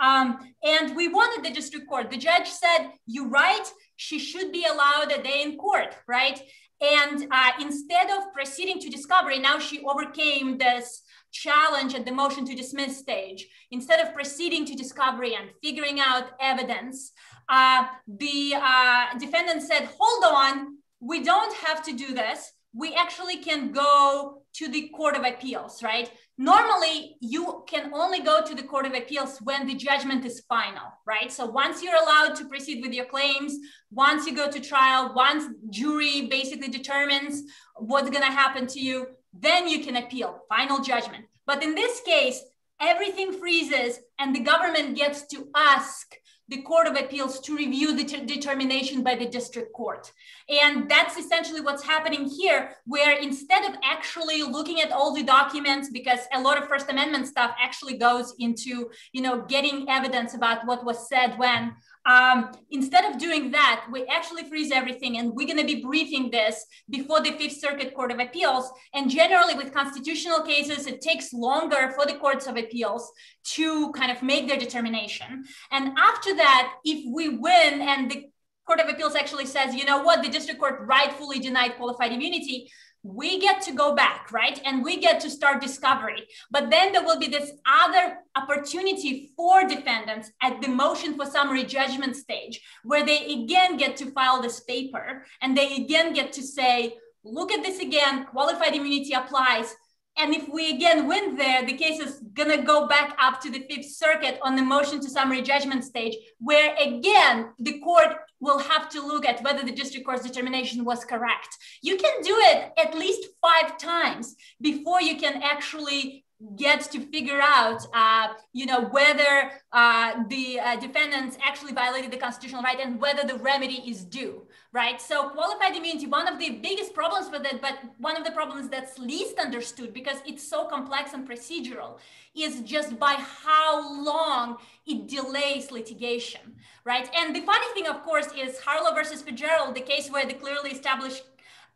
Um, and we wanted the district court. The judge said, you're right, she should be allowed a day in court, right? And uh, instead of proceeding to discovery, now she overcame this challenge at the motion to dismiss stage. Instead of proceeding to discovery and figuring out evidence, uh, the uh, defendant said, hold on, we don't have to do this. We actually can go to the Court of Appeals, right? Normally, you can only go to the Court of Appeals when the judgment is final, right? So once you're allowed to proceed with your claims, once you go to trial, once jury basically determines what's going to happen to you, then you can appeal, final judgment. But in this case, everything freezes and the government gets to ask the Court of Appeals to review the determination by the district court. And that's essentially what's happening here, where instead of actually looking at all the documents, because a lot of First Amendment stuff actually goes into, you know, getting evidence about what was said when, um, instead of doing that, we actually freeze everything and we're going to be briefing this before the Fifth Circuit Court of Appeals. And generally, with constitutional cases, it takes longer for the courts of appeals to kind of make their determination. And after that, if we win and the Court of Appeals actually says, you know what, the district court rightfully denied qualified immunity, we get to go back, right? And we get to start discovery. But then there will be this other opportunity for defendants at the motion for summary judgment stage, where they again get to file this paper and they again get to say, look at this again, qualified immunity applies. And if we again win there, the case is going to go back up to the Fifth Circuit on the motion to summary judgment stage, where again, the court will have to look at whether the district court's determination was correct. You can do it at least five times before you can actually get to figure out, uh, you know, whether uh, the uh, defendants actually violated the constitutional right and whether the remedy is due, right? So qualified immunity, one of the biggest problems with it, but one of the problems that's least understood because it's so complex and procedural is just by how long it delays litigation, right? And the funny thing, of course, is Harlow versus Fitzgerald, the case where the clearly established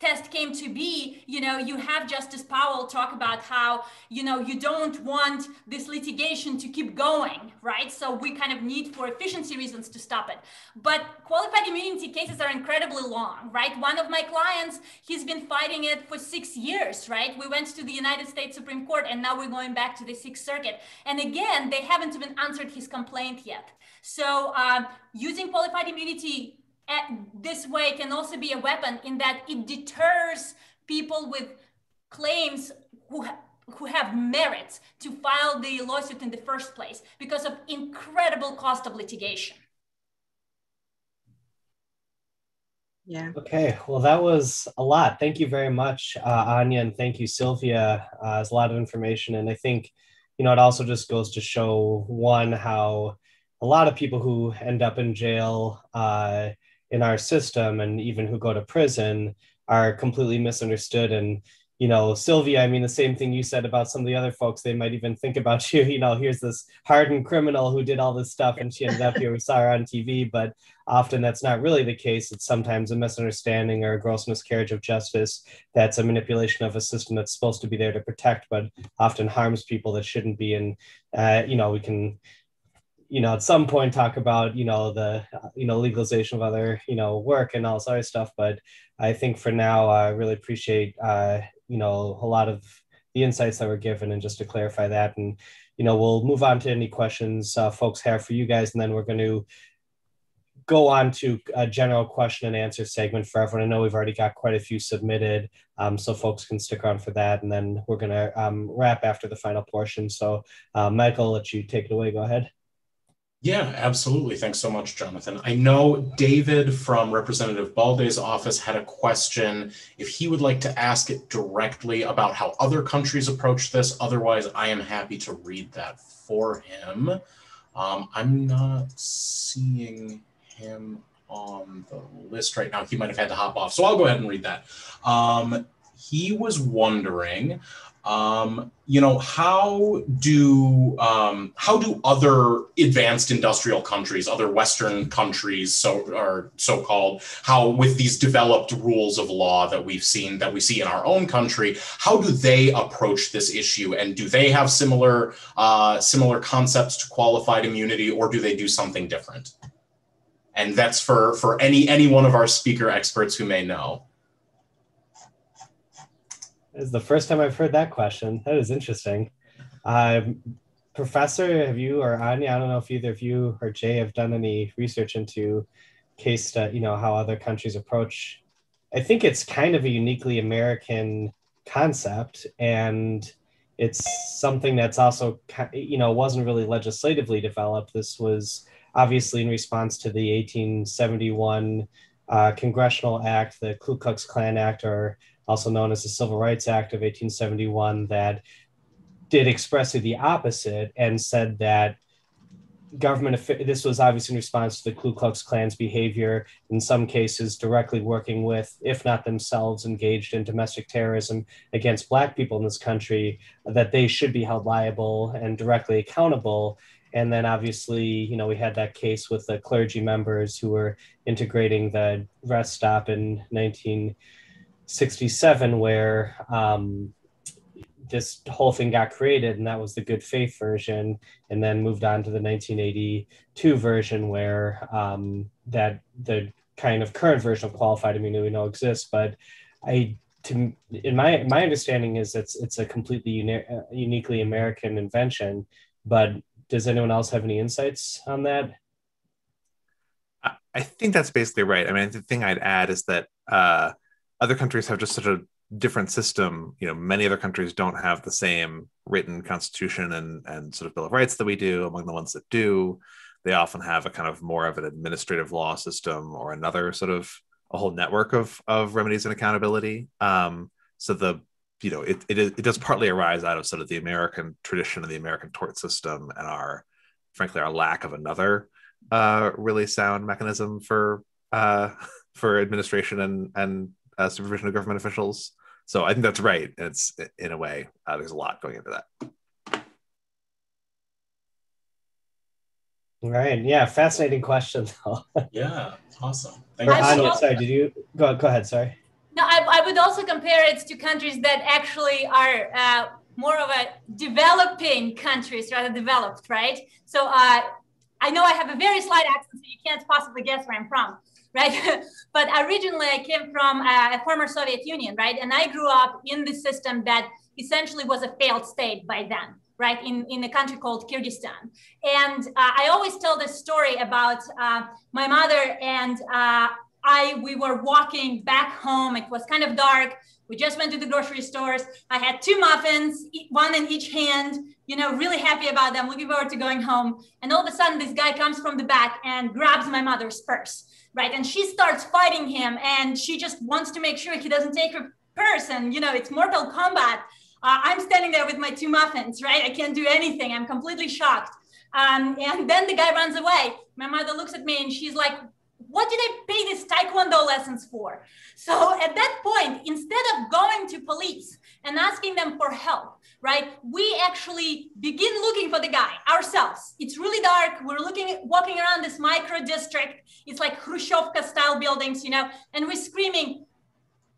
test came to be, you know, you have Justice Powell talk about how, you know, you don't want this litigation to keep going, right? So we kind of need for efficiency reasons to stop it. But qualified immunity cases are incredibly long, right? One of my clients, he's been fighting it for six years, right? We went to the United States Supreme Court and now we're going back to the Sixth Circuit. And again, they haven't even answered his complaint yet. So um, using qualified immunity this way can also be a weapon in that it deters people with claims who, ha- who have merits to file the lawsuit in the first place because of incredible cost of litigation. Yeah. Okay. Well, that was a lot. Thank you very much, uh, Anya, and thank you, Sylvia. Uh, it's a lot of information, and I think, you know, it also just goes to show one how a lot of people who end up in jail uh, in our system and even who go to prison are completely misunderstood and you know, Sylvia, I mean, the same thing you said about some of the other folks. They might even think about *laughs* you, you know, here's this hardened criminal who did all this stuff and she ended up here. We saw her on TV, but often that's not really the case. It's sometimes a misunderstanding or a gross miscarriage of justice. That's a manipulation of a system that's supposed to be there to protect, but often harms people that shouldn't be. And, uh, you know, we can, you know, at some point talk about, you know, the, you know, legalization of other, you know, work and all this other stuff. But I think for now, I really appreciate, uh, you know a lot of the insights that were given and just to clarify that and you know we'll move on to any questions uh, folks have for you guys and then we're going to go on to a general question and answer segment for everyone. I know we've already got quite a few submitted, um, so folks can stick around for that. And then we're going to um, wrap after the final portion. So, uh, Michael, I'll let you take it away. Go ahead. Yeah, absolutely. Thanks so much, Jonathan. I know David from Representative Baldeh's office had a question. If he would like to ask it directly about how other countries approach this, otherwise, I am happy to read that for him. Um, I'm not seeing him on the list right now. He might have had to hop off, so I'll go ahead and read that. Um, he was wondering um, you know, how do um, how do other advanced industrial countries, other Western countries, so are so-called, how with these developed rules of law that we've seen that we see in our own country, how do they approach this issue, and do they have similar uh, similar concepts to qualified immunity, or do they do something different? And that's for for any any one of our speaker experts who may know is the first time I've heard that question. That is interesting. Uh, Professor, have you or Anya? I don't know if either of you or Jay have done any research into case study, you know, how other countries approach. I think it's kind of a uniquely American concept, and it's something that's also, you know, wasn't really legislatively developed. This was obviously in response to the 1871 uh, Congressional Act, the Ku Klux Klan Act, or also known as the Civil Rights Act of 1871, that did expressly the opposite and said that government this was obviously in response to the Ku Klux Klan's behavior in some cases directly working with if not themselves engaged in domestic terrorism against black people in this country that they should be held liable and directly accountable. And then obviously you know we had that case with the clergy members who were integrating the rest stop in 19 67 where um, this whole thing got created and that was the good faith version and then moved on to the 1982 version where um, that the kind of current version of qualified immunity we know exists but i to in my my understanding is it's it's a completely uni- uh, uniquely american invention but does anyone else have any insights on that? I think that's basically right. I mean the thing i'd add is that uh, other countries have just such a different system. You know, many other countries don't have the same written constitution and and sort of bill of rights that we do. Among the ones that do, they often have a kind of more of an administrative law system or another sort of a whole network of of remedies and accountability. Um, so the you know it, it it does partly arise out of sort of the American tradition of the American tort system and our frankly our lack of another uh, really sound mechanism for uh, *laughs* for administration and and uh, supervision of government officials. So I think that's right. It's in a way, uh, there's a lot going into that. Right. Yeah. Fascinating question. though. *laughs* yeah. Awesome. Thank you. Also, sorry. Did you go? Go ahead. Sorry. No, I, I would also compare it to countries that actually are uh, more of a developing countries rather developed, right? So uh, I know I have a very slight accent, so you can't possibly guess where I'm from right? *laughs* but originally I came from a former Soviet Union, right? And I grew up in the system that essentially was a failed state by then, right? In, in a country called Kyrgyzstan. And uh, I always tell this story about uh, my mother and uh, I, we were walking back home. It was kind of dark. We just went to the grocery stores. I had two muffins, one in each hand, you know, really happy about them, looking forward to going home. And all of a sudden, this guy comes from the back and grabs my mother's purse right? And she starts fighting him and she just wants to make sure he doesn't take her purse. And, you know, it's Mortal Kombat. Uh, I'm standing there with my two muffins, right? I can't do anything. I'm completely shocked. Um, and then the guy runs away. My mother looks at me and she's like, what did I pay these taekwondo lessons for? So at that point, instead of going to police and asking them for help, right, we actually begin looking for the guy ourselves. It's really dark. We're looking, walking around this micro district. It's like Khrushchevka style buildings, you know, and we're screaming,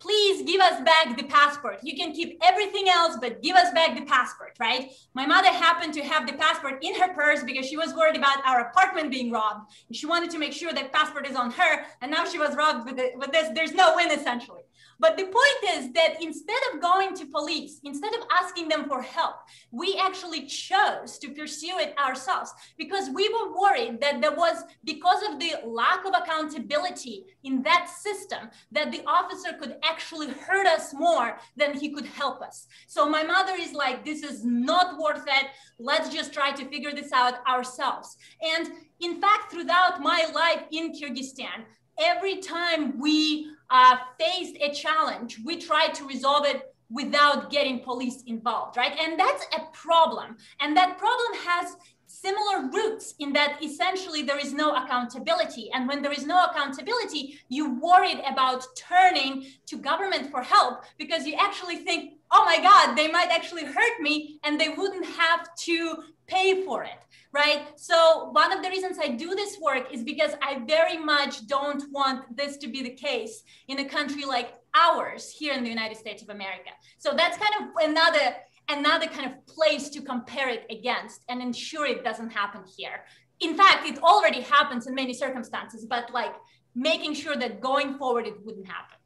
please give us back the passport. You can keep everything else, but give us back the passport, right? My mother happened to have the passport in her purse because she was worried about our apartment being robbed. She wanted to make sure that passport is on her, and now she was robbed with, it, with this. There's no win, essentially. But the point is that instead of going to police, instead of asking them for help, we actually chose to pursue it ourselves because we were worried that there was, because of the lack of accountability in that system, that the officer could actually hurt us more than he could help us. So my mother is like, this is not worth it. Let's just try to figure this out ourselves. And in fact, throughout my life in Kyrgyzstan, every time we uh, faced a challenge, we tried to resolve it without getting police involved, right? And that's a problem. And that problem has similar roots in that essentially there is no accountability. And when there is no accountability, you worried about turning to government for help because you actually think, oh my God, they might actually hurt me and they wouldn't have to pay for it right? So one of the reasons I do this work is because I very much don't want this to be the case in a country like ours here in the United States of America. So that's kind of another another kind of place to compare it against and ensure it doesn't happen here. In fact, it already happens in many circumstances, but like making sure that going forward it wouldn't happen.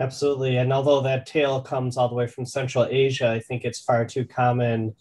Absolutely. And although that tale comes all the way from Central Asia, I think it's far too common.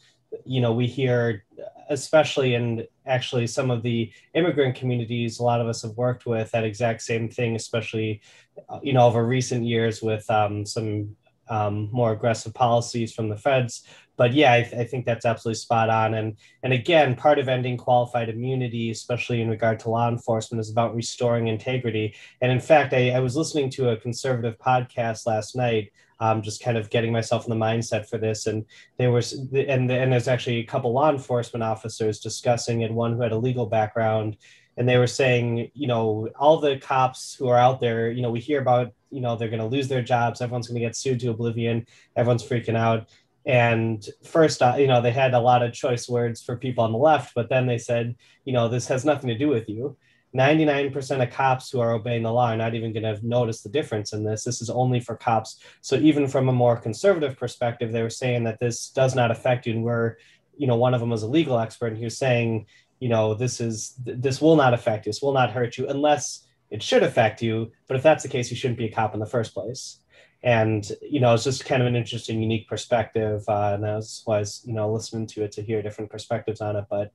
You know, we hear especially in actually some of the immigrant communities a lot of us have worked with that exact same thing especially uh, you know over recent years with um, some um, more aggressive policies from the feds. But yeah I, th- I, think that's absolutely spot on. And and again part of ending qualified immunity especially in regard to law enforcement is about restoring integrity. And in fact I, I was listening to a conservative podcast last night um, just kind of getting myself in the mindset for this. And there was, and, and there's actually a couple law enforcement officers discussing and one who had a legal background. And they were saying, you know, all the cops who are out there, you know, we hear about, you know, they're going to lose their jobs. Everyone's going to get sued to oblivion. Everyone's freaking out. And first, uh, you know, they had a lot of choice words for people on the left, but then they said, you know, this has nothing to do with you 99% of cops who are obeying the law are not even going to notice the difference in this. This is only for cops. So even from a more conservative perspective, they were saying that this does not affect you. And we're, you know, one of them was a legal expert and he was saying, you know, this is, this will not affect you. This will not hurt you unless it should affect you. But if that's the case, you shouldn't be a cop in the first place. And, you know, it's just kind of an interesting, unique perspective. Uh, and I was, you know, listening to it to hear different perspectives on it. But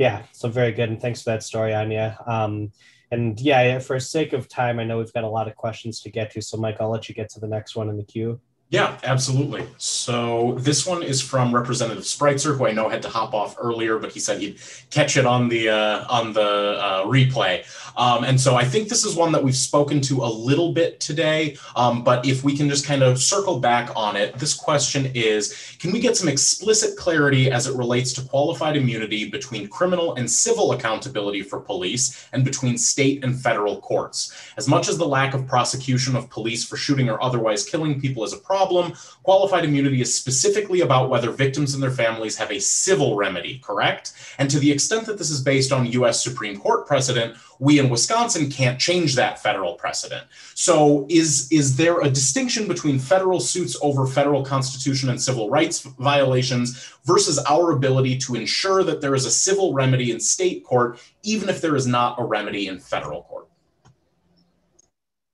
yeah, so very good, and thanks for that story, Anya. Um, and yeah, for sake of time, I know we've got a lot of questions to get to. So, Mike, I'll let you get to the next one in the queue. Yeah, absolutely. So this one is from Representative Spreitzer, who I know had to hop off earlier, but he said he'd catch it on the uh, on the uh, replay. Um, and so I think this is one that we've spoken to a little bit today. Um, but if we can just kind of circle back on it, this question is: Can we get some explicit clarity as it relates to qualified immunity between criminal and civil accountability for police, and between state and federal courts? As much as the lack of prosecution of police for shooting or otherwise killing people is a problem problem. Qualified immunity is specifically about whether victims and their families have a civil remedy, correct? And to the extent that this is based on US Supreme Court precedent, we in Wisconsin can't change that federal precedent. So is is there a distinction between federal suits over federal constitution and civil rights violations versus our ability to ensure that there is a civil remedy in state court even if there is not a remedy in federal court?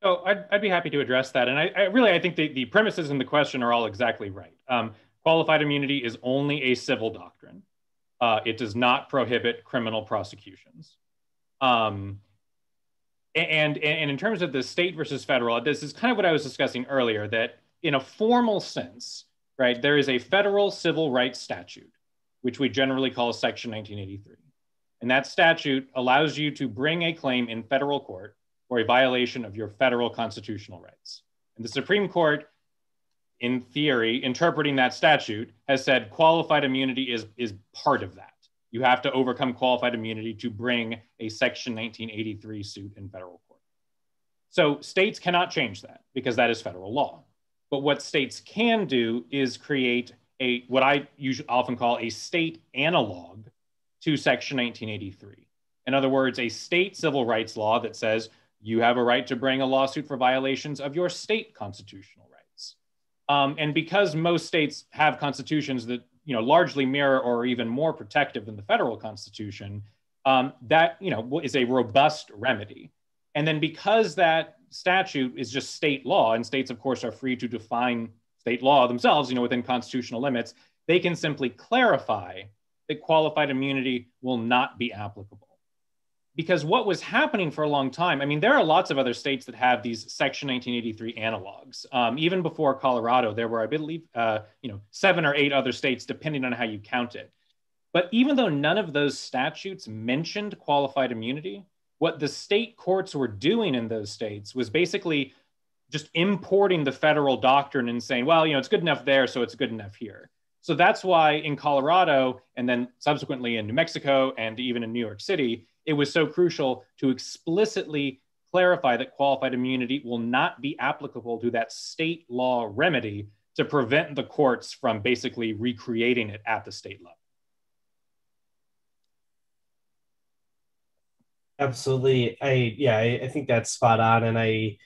So I'd, I'd be happy to address that. And I, I really, I think the, the premises in the question are all exactly right. Um, qualified immunity is only a civil doctrine. Uh, it does not prohibit criminal prosecutions. Um, and, and in terms of the state versus federal, this is kind of what I was discussing earlier, that in a formal sense, right, there is a federal civil rights statute, which we generally call Section 1983. And that statute allows you to bring a claim in federal court or a violation of your federal constitutional rights. And the Supreme Court, in theory, interpreting that statute, has said qualified immunity is, is part of that. You have to overcome qualified immunity to bring a Section 1983 suit in federal court. So states cannot change that because that is federal law. But what states can do is create a what I usually often call a state analog to Section 1983. In other words, a state civil rights law that says you have a right to bring a lawsuit for violations of your state constitutional rights. Um, and because most states have constitutions that you know largely mirror or even more protective than the federal constitution, um, that you know is a robust remedy. And then because that statute is just state law, and states, of course, are free to define state law themselves, you know, within constitutional limits, they can simply clarify that qualified immunity will not be applicable. Because what was happening for a long time, I mean, there are lots of other states that have these Section 1983 analogs. Um, even before Colorado, there were, I believe, uh, you know, seven or eight other states, depending on how you count it. But even though none of those statutes mentioned qualified immunity, what the state courts were doing in those states was basically just importing the federal doctrine and saying, well, you know, it's good enough there, so it's good enough here. So that's why in Colorado and then subsequently in New Mexico and even in New York City, it was so crucial to explicitly clarify that qualified immunity will not be applicable to that state law remedy to prevent the courts from basically recreating it at the state level. Absolutely. I yeah, I, I, think that's spot on. And I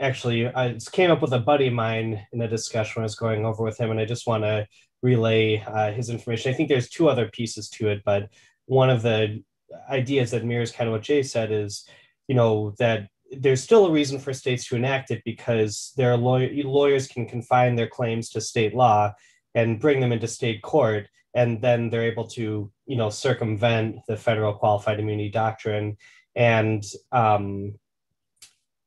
actually I came up with a buddy of mine in a discussion I was going over with him, and I just want to relay uh, his information. I think there's two other pieces to it, but one of the ideas that mirrors kind of what Jay said is, you know, that there's still a reason for states to enact it because their law- lawyers can confine their claims to state law and bring them into state court and then they're able to you know circumvent the federal qualified immunity doctrine and um,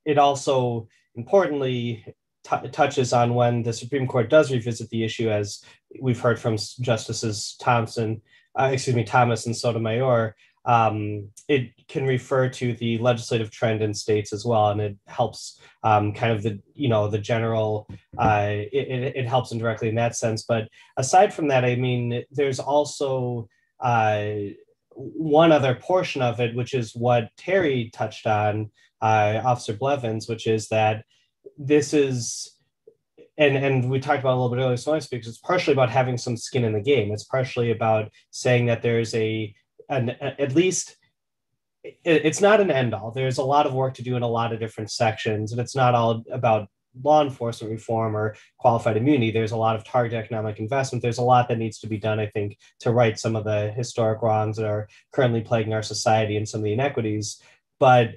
it also importantly t- touches on when the Supreme Court does revisit the issue, as we've heard from Justices Thompson, uh, excuse me, Thomas and Sotomayor. Um, it can refer to the legislative trend in states as well, and it helps um, kind of the you know the general. Uh, it, it helps indirectly in that sense. But aside from that, I mean, there's also uh, one other portion of it, which is what Terry touched on, uh, Officer Blevins, which is that this is, and and we talked about a little bit earlier, so I speak, it's partially about having some skin in the game. It's partially about saying that there's a, an, at least, it's not an end all. There's a lot of work to do in a lot of different sections, and it's not all about law enforcement reform or qualified immunity. There's a lot of target economic investment. There's a lot that needs to be done, I think, to right some of the historic wrongs that are currently plaguing our society and some of the inequities. But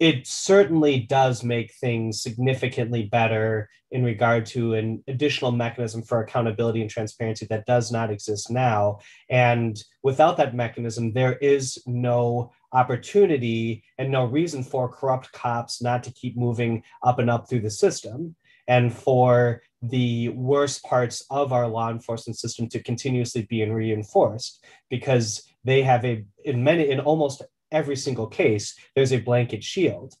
it certainly does make things significantly better in regard to an additional mechanism for accountability and transparency that does not exist now. And without that mechanism, there is no opportunity and no reason for corrupt cops not to keep moving up and up through the system and for the worst parts of our law enforcement system to continuously be reinforced because they have a in many in almost every single case, there's a blanket shield.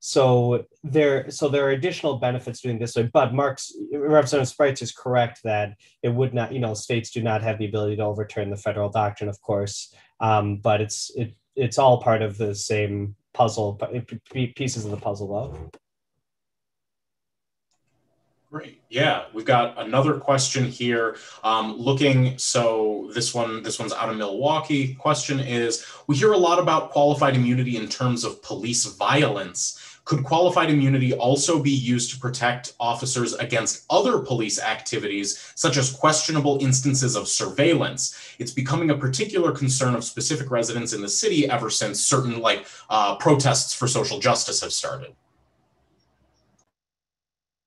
So there, so there are additional benefits doing this way. But Mark's Representative Spreitzer is correct that it would not, you know, states do not have the ability to overturn the federal doctrine, of course. Um, but it's it it's all part of the same puzzle but pieces of the puzzle, though. Great. Yeah, we've got another question here. Um, looking, so this one, this one's out of Milwaukee. Question is: We hear a lot about qualified immunity in terms of police violence. Could qualified immunity also be used to protect officers against other police activities, such as questionable instances of surveillance? It's becoming a particular concern of specific residents in the city ever since certain like uh, protests for social justice have started.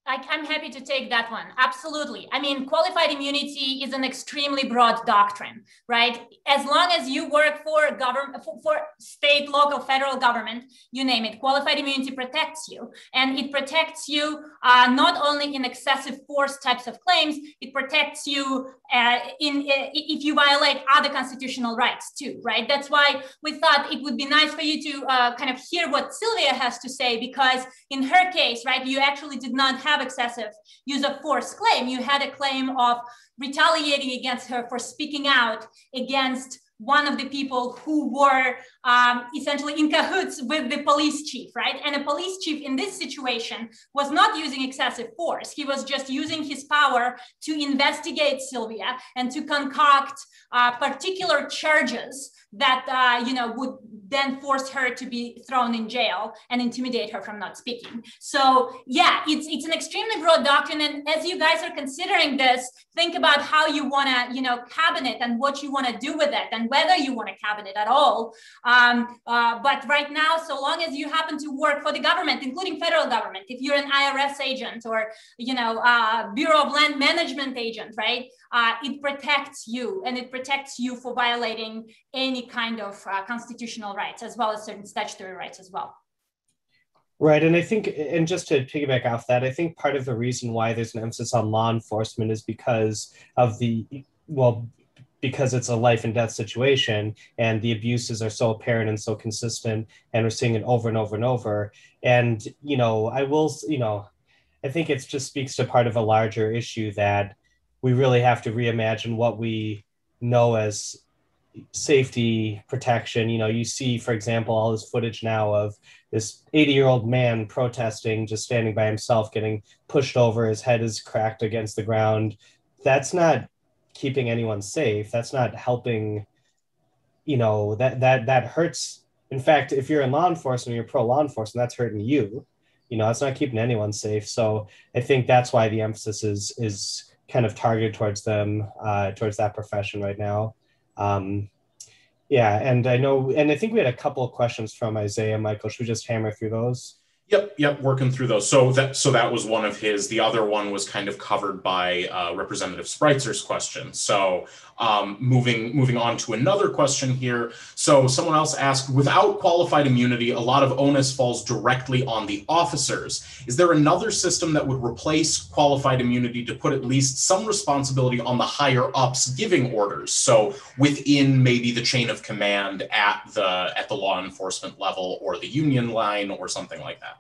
I, am happy to take that one. Absolutely. I mean, qualified immunity is an extremely broad doctrine, right? As long as you work for government, for, for, state, local, federal government, you name it, qualified immunity protects you, and it protects you uh, not only in excessive force types of claims, it protects you uh, in uh, if you violate other constitutional rights too, right? That's why we thought it would be nice for you to uh, kind of hear what Sylvia has to say, because in her case, right, you actually did not have have excessive use of force claim. You had a claim of retaliating against her for speaking out against one of the people who were um, essentially in cahoots with the police chief, right? And a police chief in this situation was not using excessive force. He was just using his power to investigate Sylvia and to concoct uh, particular charges that uh, you know would then force her to be thrown in jail and intimidate her from not speaking. So yeah, it's it's an extremely broad doctrine, and as you guys are considering this, think about how you want to you know cabinet and what you want to do with it, and whether you want a cabinet at all. Um, uh, but right now, so long as you happen to work for the government, including federal government, if you're an IRS agent or you know uh, Bureau of Land Management agent, right? Uh, it protects you, and it protects you for violating any kind of uh, constitutional rights as well as certain statutory rights as well. Right. And I think, and just to piggyback off that, I think part of the reason why there's an emphasis on law enforcement is because of the, well, because it's a life and death situation and the abuses are so apparent and so consistent and we're seeing it over and over and over. And, you know, I will, you know, I think it just speaks to part of a larger issue that we really have to reimagine what we know as safety protection. You know, you see, for example, all this footage now of this 80 year old man protesting, just standing by himself, getting pushed over, his head is cracked against the ground. That's not keeping anyone safe. That's not helping, you know, that that that hurts. In fact, if you're in law enforcement, you're pro law enforcement, that's hurting you. You know, it's not keeping anyone safe. So I think that's why the emphasis is is kind of targeted towards them, uh, towards that profession right now. Um, yeah, and I know, and I think we had a couple of questions from Isaiah. Michael, should we just hammer through those? Yep, yep, working through those. So that so that was one of his. The other one was kind of covered by uh, Representative Spreitzer's question. So um, moving moving on to another question here. So someone else asked, without qualified immunity, a lot of onus falls directly on the officers. Is there another system that would replace qualified immunity to put at least some responsibility on the higher ups giving orders? So within maybe the chain of command at the at the law enforcement level or the union line or something like that.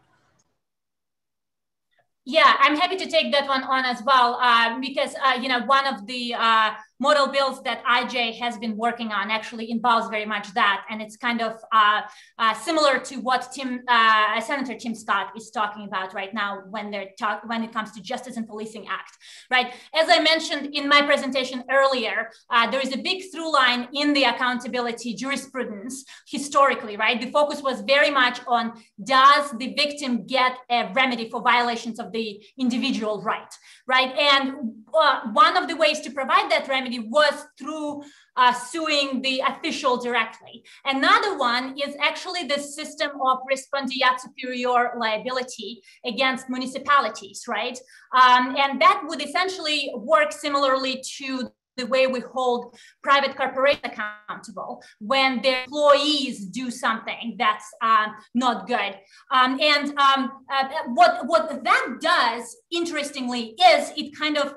Yeah, I'm happy to take that one on as well uh, because uh, you know one of the uh, model bills that IJ has been working on actually involves very much that, and it's kind of uh, uh, similar to what Tim uh, Senator Tim Scott is talking about right now when they're talk when it comes to Justice and Policing Act, right? As I mentioned in my presentation earlier, there is a big through line in the accountability jurisprudence historically, right? The focus was very much on does the victim get a remedy for violations of the individual right, right? And uh, one of the ways to provide that remedy was through uh, suing the official directly. Another one is actually the system of respondeat superior liability against municipalities, right? Um, and that would essentially work similarly to the way we hold private corporations accountable when their employees do something that's uh, not good. Um, and um, uh, what, what that does, interestingly, is it kind of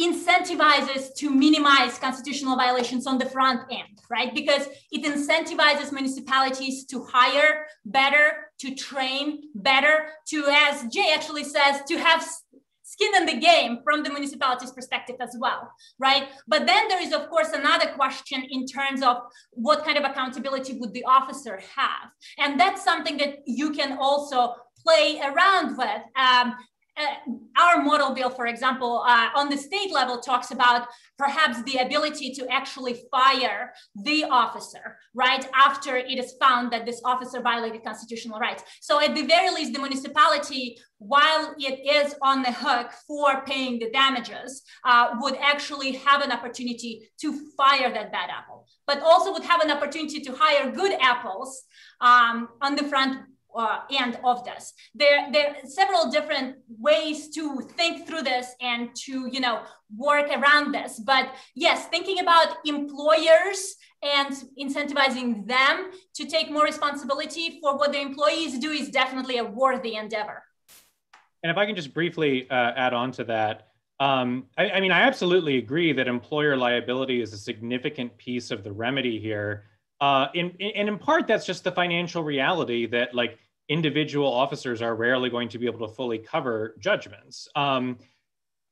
incentivizes to minimize constitutional violations on the front end, right? Because it incentivizes municipalities to hire better, to train better, to, as Jay actually says, to have skin in the game from the municipality's perspective as well, right? But then there is, of course, another question in terms of what kind of accountability would the officer have? And that's something that you can also play around with. Um, uh, our model bill, for example, uh, on the state level talks about perhaps the ability to actually fire the officer right after it is found that this officer violated constitutional rights. So at the very least, the municipality, while it is on the hook for paying the damages, uh, would actually have an opportunity to fire that bad apple, but also would have an opportunity to hire good apples um, on the front uh, end of this. There, there are several different ways to think through this and to, you know, work around this. But yes, thinking about employers and incentivizing them to take more responsibility for what their employees do is definitely a worthy endeavor. And if I can just briefly uh, add on to that, um, I, I mean, I absolutely agree that employer liability is a significant piece of the remedy here. Uh, in, in, and in part, that's just the financial reality that like individual officers are rarely going to be able to fully cover judgments. Um,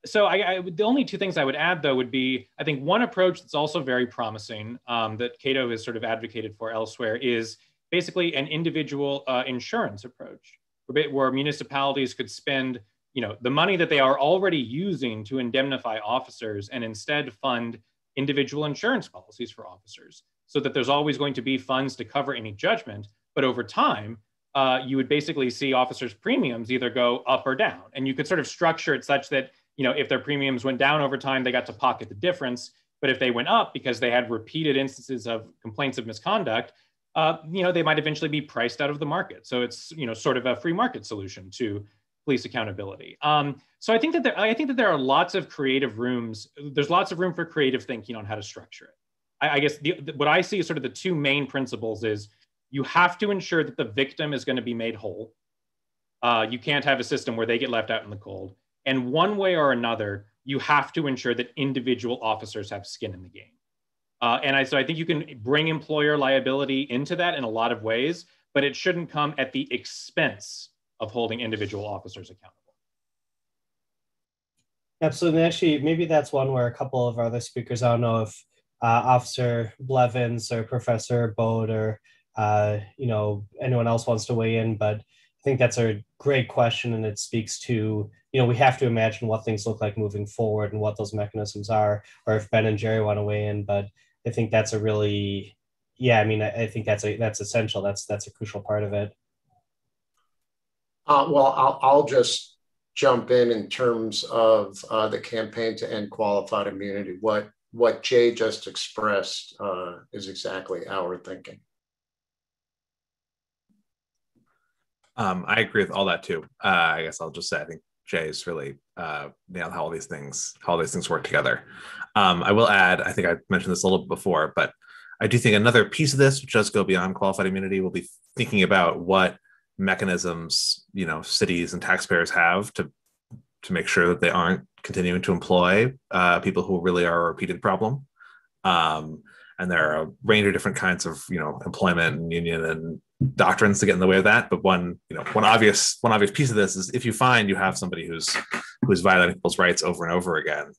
so I, I, the only two things I would add though would be I think one approach that's also very promising um, that Cato has sort of advocated for elsewhere is basically an individual uh, insurance approach where, where municipalities could spend you know the money that they are already using to indemnify officers and instead fund individual insurance policies for officers so that there's always going to be funds to cover any judgment but over time uh, you would basically see officers premiums either go up or down and you could sort of structure it such that you know if their premiums went down over time they got to pocket the difference but if they went up because they had repeated instances of complaints of misconduct uh, you know they might eventually be priced out of the market so it's you know sort of a free market solution to police accountability. Um, so I think that there, I think that there are lots of creative rooms. There's lots of room for creative thinking on how to structure it. I, I guess the, the, what I see is sort of the two main principles is you have to ensure that the victim is going to be made whole. Uh, you can't have a system where they get left out in the cold. And one way or another, you have to ensure that individual officers have skin in the game. Uh, and I, so I think you can bring employer liability into that in a lot of ways, but it shouldn't come at the expense of holding individual officers accountable. Absolutely. Actually, maybe that's one where a couple of other speakers, I don't know if uh, Officer Blevins or Professor Baude or uh, you know anyone else wants to weigh in, but I think that's a great question, and it speaks to you know we have to imagine what things look like moving forward and what those mechanisms are, or if Ben and Jerry want to weigh in. But I think that's a really yeah, I mean, I, I think that's a that's essential. That's that's a crucial part of it. Uh, well, I'll, I'll, just jump in in terms of uh, the campaign to end qualified immunity. What what Jay just expressed uh, is exactly our thinking. Um, I agree with all that too. Uh, I guess I'll just say I think Jay's really uh, nailed how all these things how all these things work together. Um, I will add, I think I mentioned this a little bit before, but I do think another piece of this, which does go beyond qualified immunity, will be thinking about what mechanisms you know cities and taxpayers have to to make sure that they aren't continuing to employ uh, people who really are a repeated problem. Um, and there are a range of different kinds of you know employment and union and doctrines to get in the way of that. But one you know one obvious one obvious piece of this is if you find you have somebody who's who's violating people's rights over and over again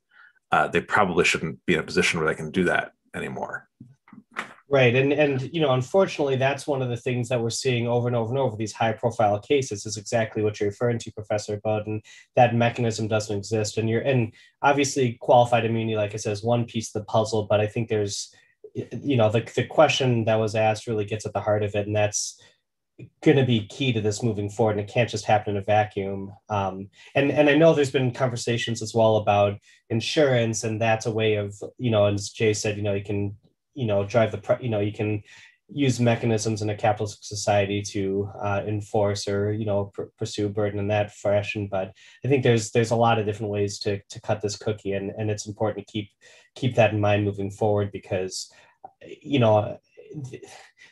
uh, they probably shouldn't be in a position where they can do that anymore Right. And and you know, unfortunately, that's one of the things that we're seeing over and over and over these high profile cases is exactly what you're referring to, Professor Baude, that mechanism doesn't exist. And you're and obviously qualified immunity, like I said, is one piece of the puzzle, but I think there's you know, the the question that was asked really gets at the heart of it, and that's going to be key to this moving forward and it can't just happen in a vacuum um, and and i know there's been conversations as well about insurance and that's a way of you know as jay said you know you can you know drive the you know you can use mechanisms in a capitalist society to uh, enforce or you know pr- pursue burden in that fashion but i think there's there's a lot of different ways to to cut this cookie and and it's important to keep keep that in mind moving forward because you know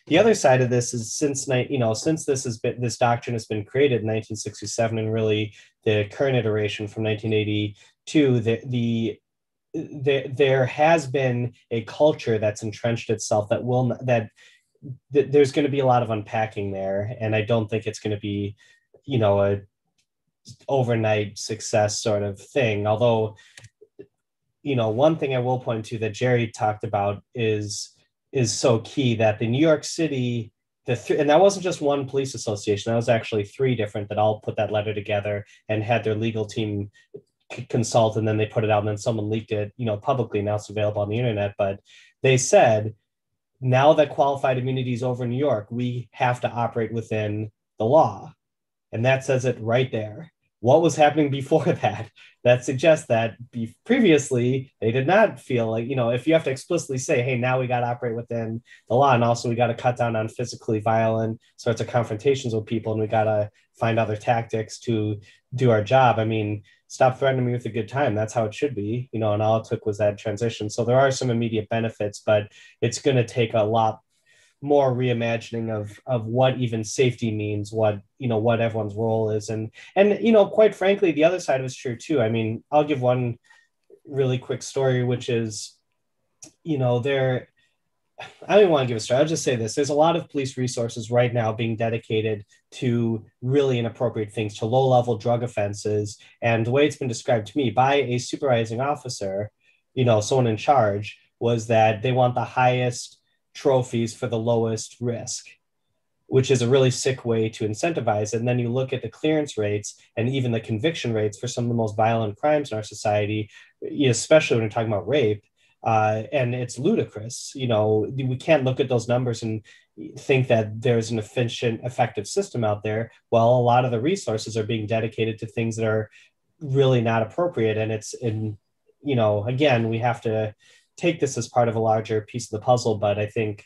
the other side of this is since night you know since this has been this doctrine has been created in 1967 and really the current iteration from 1982 the the there there has been a culture that's entrenched itself that will that, that there's going to be a lot of unpacking there and i don't think it's going to be you know a overnight success sort of thing. Although you know one thing i will point to that jerry talked about is is so key that the new york city the th- and that wasn't just one police association that was actually three different that all put that letter together and had their legal team consult and then they put it out and then someone leaked it you know publicly. Now it's available on the internet. But they said now that qualified immunity is over in new york we have to operate within the law. And that says it right there. What was happening before *laughs* that that suggests that be- previously they did not feel like you know if you have to explicitly say hey now we got to operate within the law and also we got to cut down on physically violent sorts of confrontations with people and we got to find other tactics to do our job. I mean stop threatening me with a good time. That's how it should be, you know, and all it took was that transition. So there are some immediate benefits, but it's going to take a lot more reimagining of of what even safety means, what you know, what everyone's role is, and and you know, quite frankly, the other side was true too. I mean, I'll give one really quick story, which is, you know, there I don't even want to give a start. I'll just say this: there's a lot of police resources right now being dedicated to really inappropriate things, to low-level drug offenses, and the way it's been described to me by a supervising officer, you know, someone in charge, was that they want the highest trophies for the lowest risk, which is a really sick way to incentivize. And then you look at the clearance rates and even the conviction rates for some of the most violent crimes in our society, especially when you're talking about rape uh, and it's ludicrous. You know, we can't look at those numbers and think that there's an efficient, effective system out there. Well, a lot of the resources are being dedicated to things that are really not appropriate, and it's in, you know, again, we have to take this as part of a larger piece of the puzzle. But I think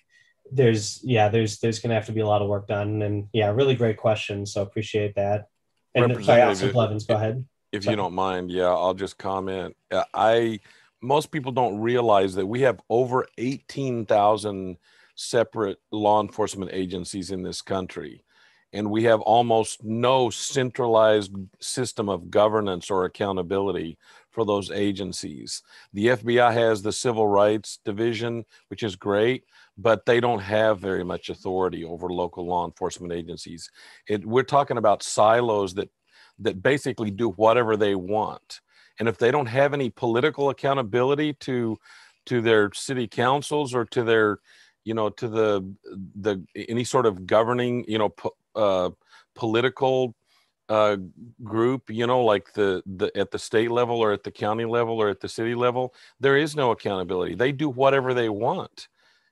there's, yeah, there's there's going to have to be a lot of work done, and yeah, really great question. So appreciate that. And sorry, Officer Blevins, go ahead. If sorry. you don't mind, yeah, I'll just comment. I most people don't realize that we have over 18,000 separate law enforcement agencies in this country. And we have almost no centralized system of governance or accountability for those agencies. The FBI has the Civil Rights Division, which is great, but they don't have very much authority over local law enforcement agencies. It, we're talking about silos that that basically do whatever they want and if they don't have any political accountability to to their city councils or to their you know to the the any sort of governing you know po- uh, political uh, group you know like the the at the state level or at the county level or at the city level there is no accountability. They do whatever they want.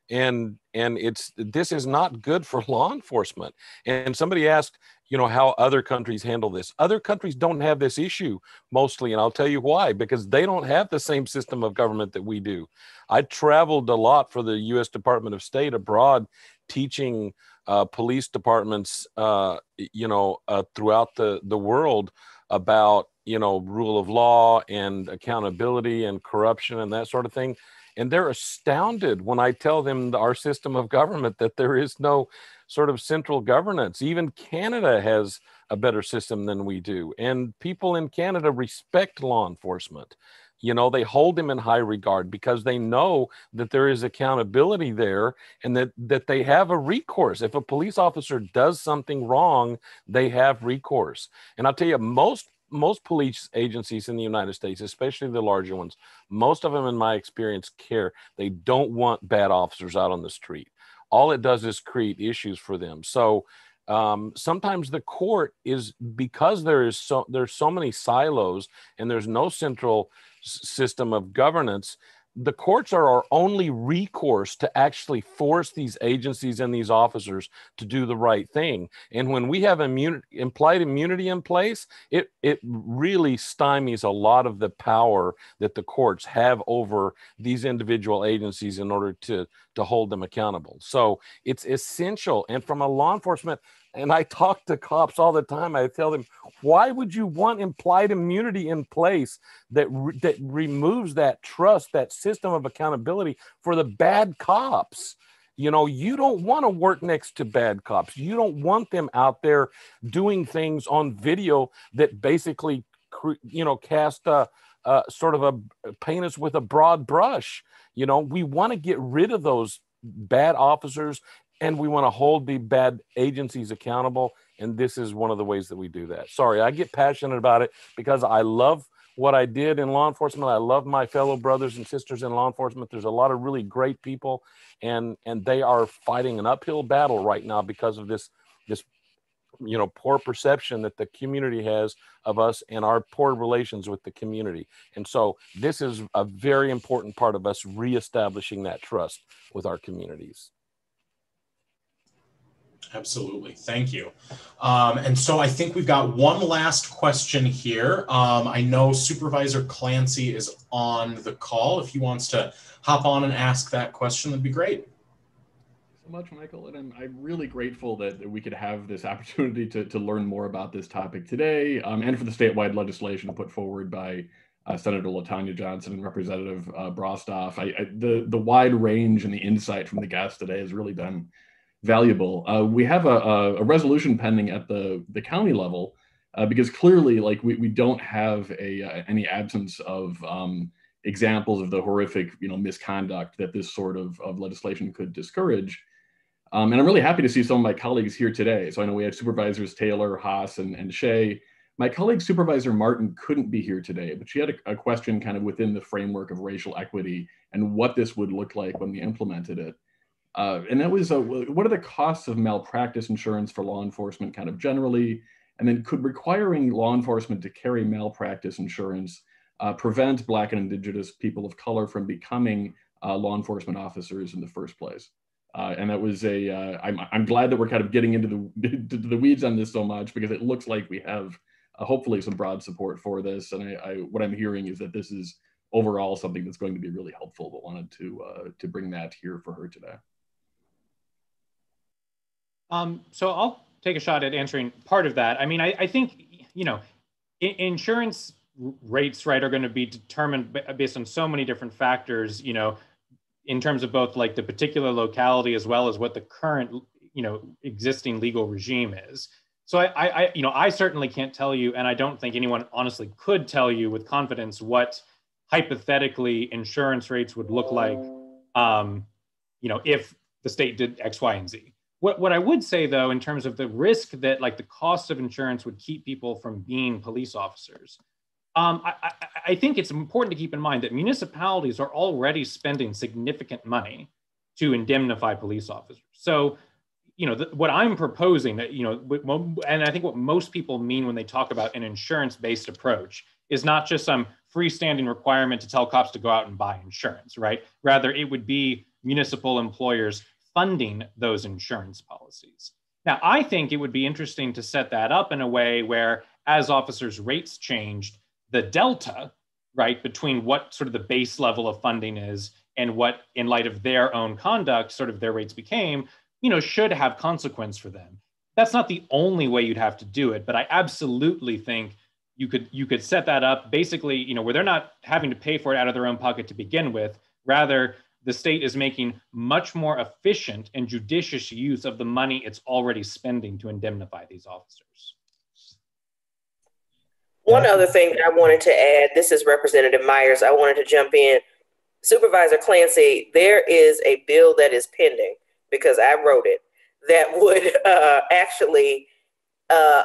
And and it's this is not good for *laughs* law enforcement. And somebody asked you know how other countries handle this. Other countries don't have this issue mostly and i'll tell you why because they don't have the same system of government that we do. I traveled a lot for the u.s department of state abroad teaching uh, police departments uh, you know uh, throughout the the world about you know rule of law and accountability and corruption and that sort of thing and they're astounded when i tell them our system of government that there is no sort of central governance. Even Canada has a better system than we do. And people in Canada respect law enforcement. You know, they hold them in high regard because they know that there is accountability there and that, that they have a recourse. If a police officer does something wrong, they have recourse. And I'll tell you, most most police agencies in the United States, especially the larger ones, most of them, in my experience, care. They don't want bad officers out on the street all it does is create issues for them. So um, sometimes the court is because there is so there's so many silos and there's no central s- system of governance the courts are our only recourse to actually force these agencies and these officers to do the right thing. And when we have immunity, implied immunity in place, it, it really stymies a lot of the power that the courts have over these individual agencies in order to, to hold them accountable. So it's essential. And from a law enforcement and I talk to cops all the time. I tell them, why would you want implied immunity in place that re- that removes that trust, that system of accountability for the bad cops? You know, you don't want to work next to bad cops. You don't want them out there doing things on video that basically, you know, cast a, a sort of a paint us with a broad brush. You know, we want to get rid of those bad officers and we want to hold the bad agencies accountable and this is one of the ways that we do that. Sorry i get passionate about it because i love what i did in law enforcement. I love my fellow brothers and sisters in law enforcement. There's a lot of really great people and and they are fighting an uphill battle right now because of this this you know poor perception that the community has of us and our poor relations with the community. And so this is a very important part of us reestablishing that trust with our communities Absolutely. Thank you. Um, and so I think we've got one last question here. Um, I know Supervisor Clancy is on the call. If he wants to hop on and ask that question, that'd be great. So much, Michael. And I'm, I'm really grateful that we could have this *laughs* opportunity to, to learn more about this topic today um, and for the statewide legislation put forward by uh, Senator LaTonya Johnson and Representative uh, Brostoff. I, I, the, the wide range and the insight from the guests today has really been valuable. Uh, we have a, a, resolution pending at the, the county level uh, because clearly, like we, we don't have a uh, any absence of um, examples of the horrific, you know, misconduct that this sort of, of legislation could discourage. Um, and I'm really happy to see some of my colleagues here today. So I know we have supervisors Taylor, Haas, and, and Shea. My colleague Supervisor Martin couldn't be here today, but she had a, a, question kind of within the framework of racial equity and what this would look like when we implemented it. Uh, and that was uh, what are the costs of malpractice insurance for law enforcement kind of generally? And then could requiring law enforcement to carry malpractice insurance uh, prevent Black and Indigenous people of color from becoming uh, law enforcement officers in the first place? Uh, and that was a. am uh, I'm glad that we're kind of getting into the, *laughs* the weeds on this so much because it looks like we have uh, hopefully some broad support for this. And I, I, what I'm hearing is that this is overall something that's going to be really helpful, but wanted to, to bring that here for her today. Um, so I'll take a shot at answering part of that. I mean, I, I think, you know, insurance rates, right, are going to be determined based on so many different factors, you know, in terms of both like the particular locality as well as what the current, you know, existing legal regime is. So I, I, you know, I certainly can't tell you, and I don't think anyone honestly could tell you with confidence what hypothetically insurance rates would look like, um, you know, if the state did X, Y, and Z. What, what I would say though, in terms of the risk that like the cost of insurance would keep people from being police officers, um, I, I, I think it's important to keep in mind that municipalities are already spending significant money to indemnify police officers. So you know, the, what I'm proposing that, you know, and I think what most people mean when they talk about an insurance based approach is not just some freestanding requirement to tell cops to go out and buy insurance, right? Rather, it would be municipal employers funding those insurance policies. Now, I think it would be interesting to set that up in a way where, as officers' rates changed, the delta, right, between what sort of the base level of funding is and what, in light of their own conduct, sort of their rates became, you know, should have consequence for them. That's not the only way you'd have to do it, but I absolutely think you could you could set that up basically, you know, where they're not having to pay for it out of their own pocket to begin with. Rather, the state is making much more efficient and judicious use of the money it's already spending to indemnify these officers. One other thing I wanted to add, this is Representative Myers. I wanted to jump in. Supervisor Clancy, there is a bill that is pending because I wrote it, that would *laughs* uh, actually uh,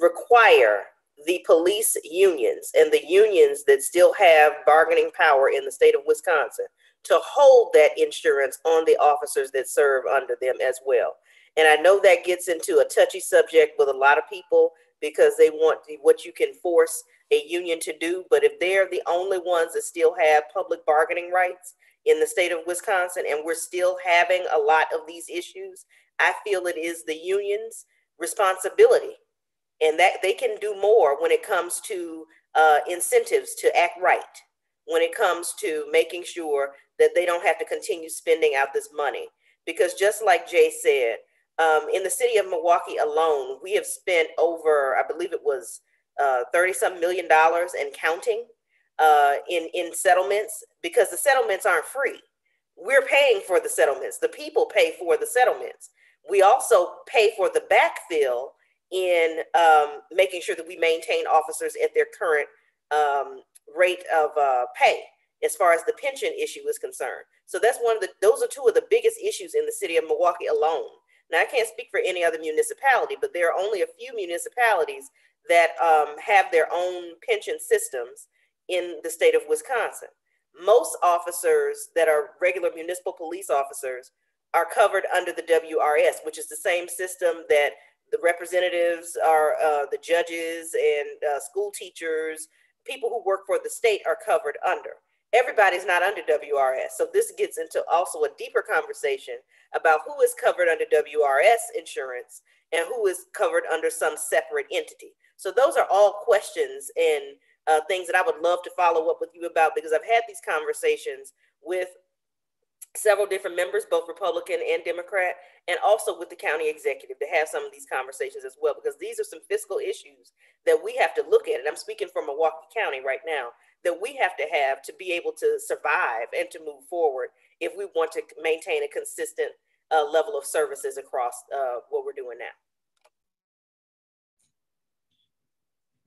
require the police unions and the unions that still have bargaining power in the state of Wisconsin to hold that insurance on the officers that serve under them as well. And I know that gets into a touchy subject with a lot of people because they want what you can force a union to do. But if they're the only ones that still have public bargaining rights, in the state of Wisconsin, and we're still having a lot of these issues. I feel it is the union's responsibility, and that they can do more when it comes to uh, incentives to act right, when it comes to making sure that they don't have to continue spending out this money. Because just like Jay said, um, in the city of Milwaukee alone, we have spent over, I believe it was 30 uh, some million dollars and counting uh, in in settlements because the settlements aren't free. We're paying for the settlements. The people pay for the settlements. We also pay for the backfill in um, making sure that we maintain officers at their current um, rate of uh, pay as far as the pension issue is concerned. So that's one of the those are two of the biggest issues in the city of Milwaukee alone. Now I can't speak for any other municipality, but there are only a few municipalities that um, have their own pension systems in the state of Wisconsin. Most officers that are regular municipal police officers are covered under the WRS, which is the same system that the representatives are, uh, the judges and uh, school teachers, people who work for the state are covered under. Everybody's not under WRS. So this gets into also a deeper conversation about who is covered under WRS insurance and who is covered under some separate entity. So those are all questions and uh, things that I would love to follow up with you about because I've had these conversations with several different members, both Republican and Democrat, and also with the county executive to have some of these conversations as well, because these are some fiscal issues that we have to look at. And I'm speaking for Milwaukee County right now, that we have to have to be able to survive and to move forward if we want to maintain a consistent uh, level of services across uh, what we're doing now.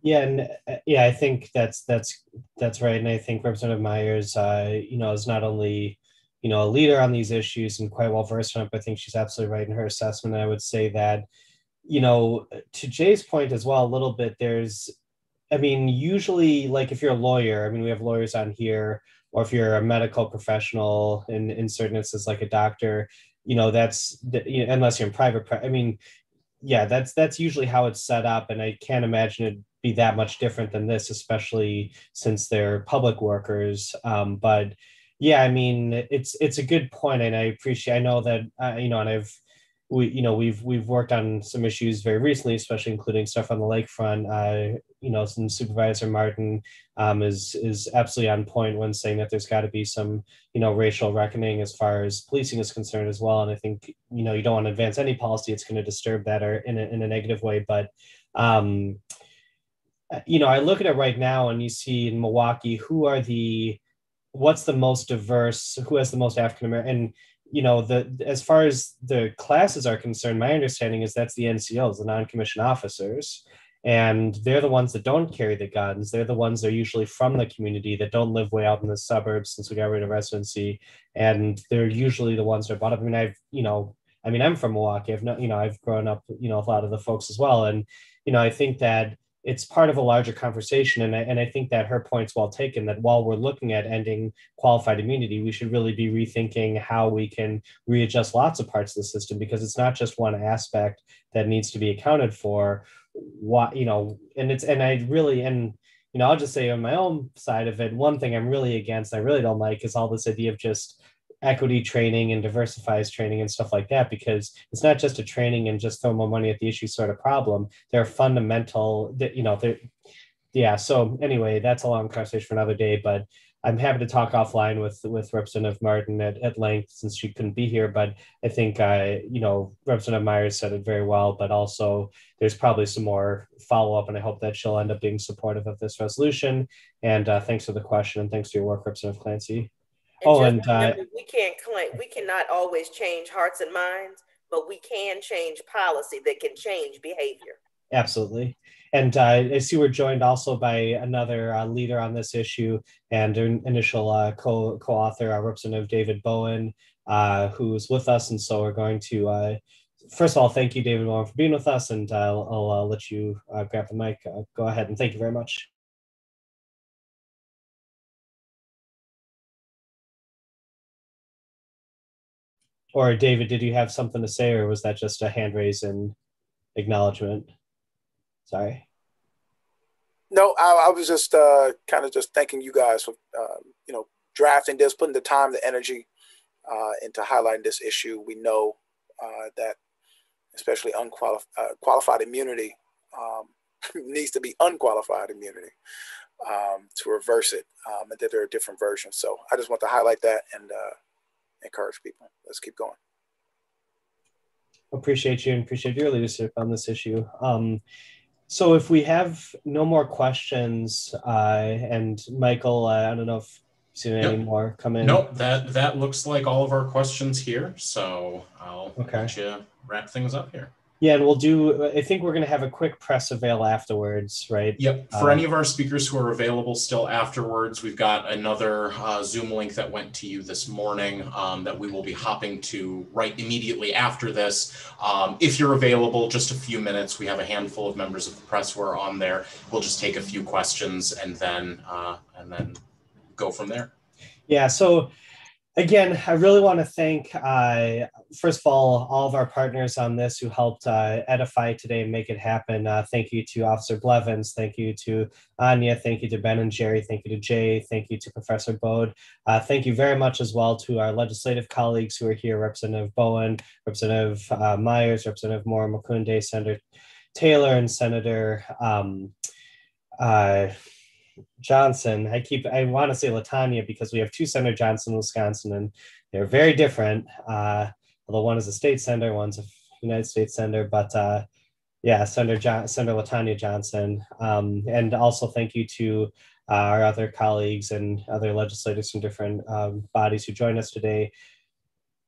Yeah, and uh, yeah, I think that's that's that's right, and I think Representative Myers, uh, you know, is not only you know a leader on these issues and quite well versed on it, but I think she's absolutely right in her assessment. And I would say that, you know, to Jay's point as well, a little bit. There's, I mean, usually, like if you're a lawyer, I mean, we have lawyers on here, or if you're a medical professional in in certain instances, like a doctor, you know, that's you know, unless you're in private. I mean, yeah, that's that's usually how it's set up, and I can't imagine it be that much different than this, especially since they're public workers. Um, but yeah, I mean, it's it's a good point, and I appreciate. I know that uh, you know, and I've we you know we've we've worked on some issues very recently, especially including stuff on the lakefront. Uh, you know, and Supervisor Martin um, is is absolutely on point when saying that there's got to be some you know racial reckoning as far as policing is concerned as well. And I think you know you don't want to advance any policy it's going to disturb that or in a, in a negative way, but um, you know, I look at it right now and you see in Milwaukee who are the what's the most diverse, who has the most African American and you know, the as far as the classes are concerned, my understanding is that's the NCOs, the non-commissioned officers. And they're the ones that don't carry the guns. They're the ones that are usually from the community that don't live way out in the suburbs since we got rid of residency. And they're usually the ones that are bought up. I mean, I've, you know, I mean, I'm from Milwaukee. I've not, you know, I've grown up, you know, a lot of the folks as well. And, you know, I think that it's part of a larger conversation. And I, and I think that her point's well taken that while we're looking at ending qualified immunity, we should really be rethinking how we can readjust lots of parts of the system because it's not just one aspect that needs to be accounted for. What, you know, and it's, and I really, and, you know, I'll just say on my own side of it, one thing I'm really against, I really don't like is all this idea of just equity training and diversifies training and stuff like that because it's not just a training and just throw more money at the issue sort of problem. They're fundamental that you know They, yeah so anyway that's a long conversation for another day but i'm happy to talk offline with with representative martin at, at length since she couldn't be here but i think uh, you know representative myers said it very well but also there's probably some more follow-up and i hope that she'll end up being supportive of this resolution. And uh, thanks for the question and thanks for your work representative clancy and oh, and uh, we can't claim we cannot always change hearts and minds, but we can change policy that can change behavior. Absolutely. And uh, I see we're joined also by another uh, leader on this issue and an initial uh, co co-author, uh, Representative David Bowen, uh, who's with us. And so we're going to, uh, first of all, thank you, David Bowen, for being with us. And I'll, I'll let you grab the mic. go ahead and thank you very much. Or David, did you have something to say, or was that just a hand raise and acknowledgement? Sorry. No, I, I was just uh, kind of just thanking you guys for uh, you know drafting this, putting the time, the energy uh, into highlighting this issue. We know uh, that especially unqualified uh, qualified immunity um, *laughs* needs to be unqualified immunity um, to reverse it, um, and that there are different versions. So I just want to highlight that and uh, encourage people. Let's keep going. Appreciate you and appreciate your leadership on this issue. Um, so if we have no more questions, uh, and Michael, uh, I don't know if you've seen any more come in. Nope, that that looks like all of our questions here. So I'll okay. let you wrap things up here. Yeah, and we'll do. I think we're going to have a quick press avail afterwards, right? Yep. For um, any of our speakers who are available still afterwards, we've got another uh, Zoom link that went to you this morning um, that we will be hopping to right immediately after this. Um, if you're available, just a few minutes. We have a handful of members of the press who are on there. We'll just take a few questions and then uh, and then go from there. Yeah. So again, I really want to thank, uh, first of all, all of our partners on this who helped uh, edify today and make it happen. Uh, thank you to Officer Blevins. Thank you to Anya. Thank you to Ben and Jerry. Thank you to Jay. Thank you to Professor Baude. Uh, thank you very much as well to our legislative colleagues who are here, Representative Bowen, Representative uh, Myers, Representative Moore Omokunde, Senator Taylor, and Senator um, uh, Johnson. I keep I want to say LaTonya because we have two Senator Johnson in Wisconsin, and they're very different. Uh, although one is a state senator, one's a United States senator. But uh, yeah, Senator John, Senator LaTonya Johnson, um, and also thank you to uh, our other colleagues and other legislators from different um, bodies who joined us today.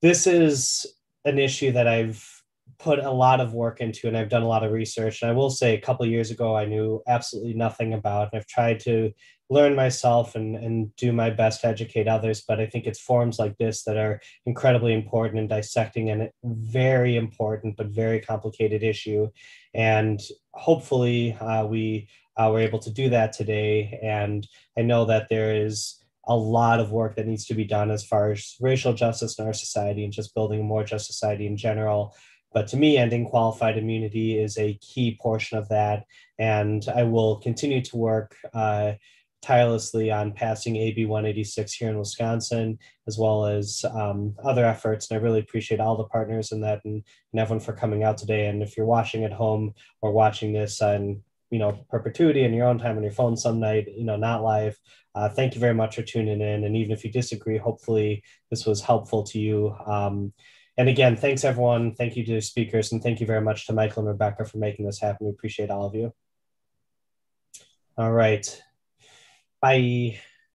This is an issue that I've put a lot of work into and I've done a lot of research. And I will say a couple years ago, I knew absolutely nothing about, and I've tried to learn myself and, and do my best to educate others. But I think it's forums like this that are incredibly important in dissecting a very important but very complicated issue. And hopefully uh, we uh, were able to do that today. And I know that there is a lot of work that needs to be done as far as racial justice in our society and just building a more just society in general. But to me, ending qualified immunity is a key portion of that. And I will continue to work uh, tirelessly on passing AB 186 here in Wisconsin, as well as um, other efforts. And I really appreciate all the partners in that and, and, everyone for coming out today. And if you're watching at home or watching this on, you know, perpetuity in your own time on your phone some night, you know, not live, uh, thank you very much for tuning in. And even if you disagree, hopefully this was helpful to you. Um, and again, thanks everyone. Thank you to the speakers and thank you very much to Michael and Rebecca for making this happen. We appreciate all of you. All right. Bye.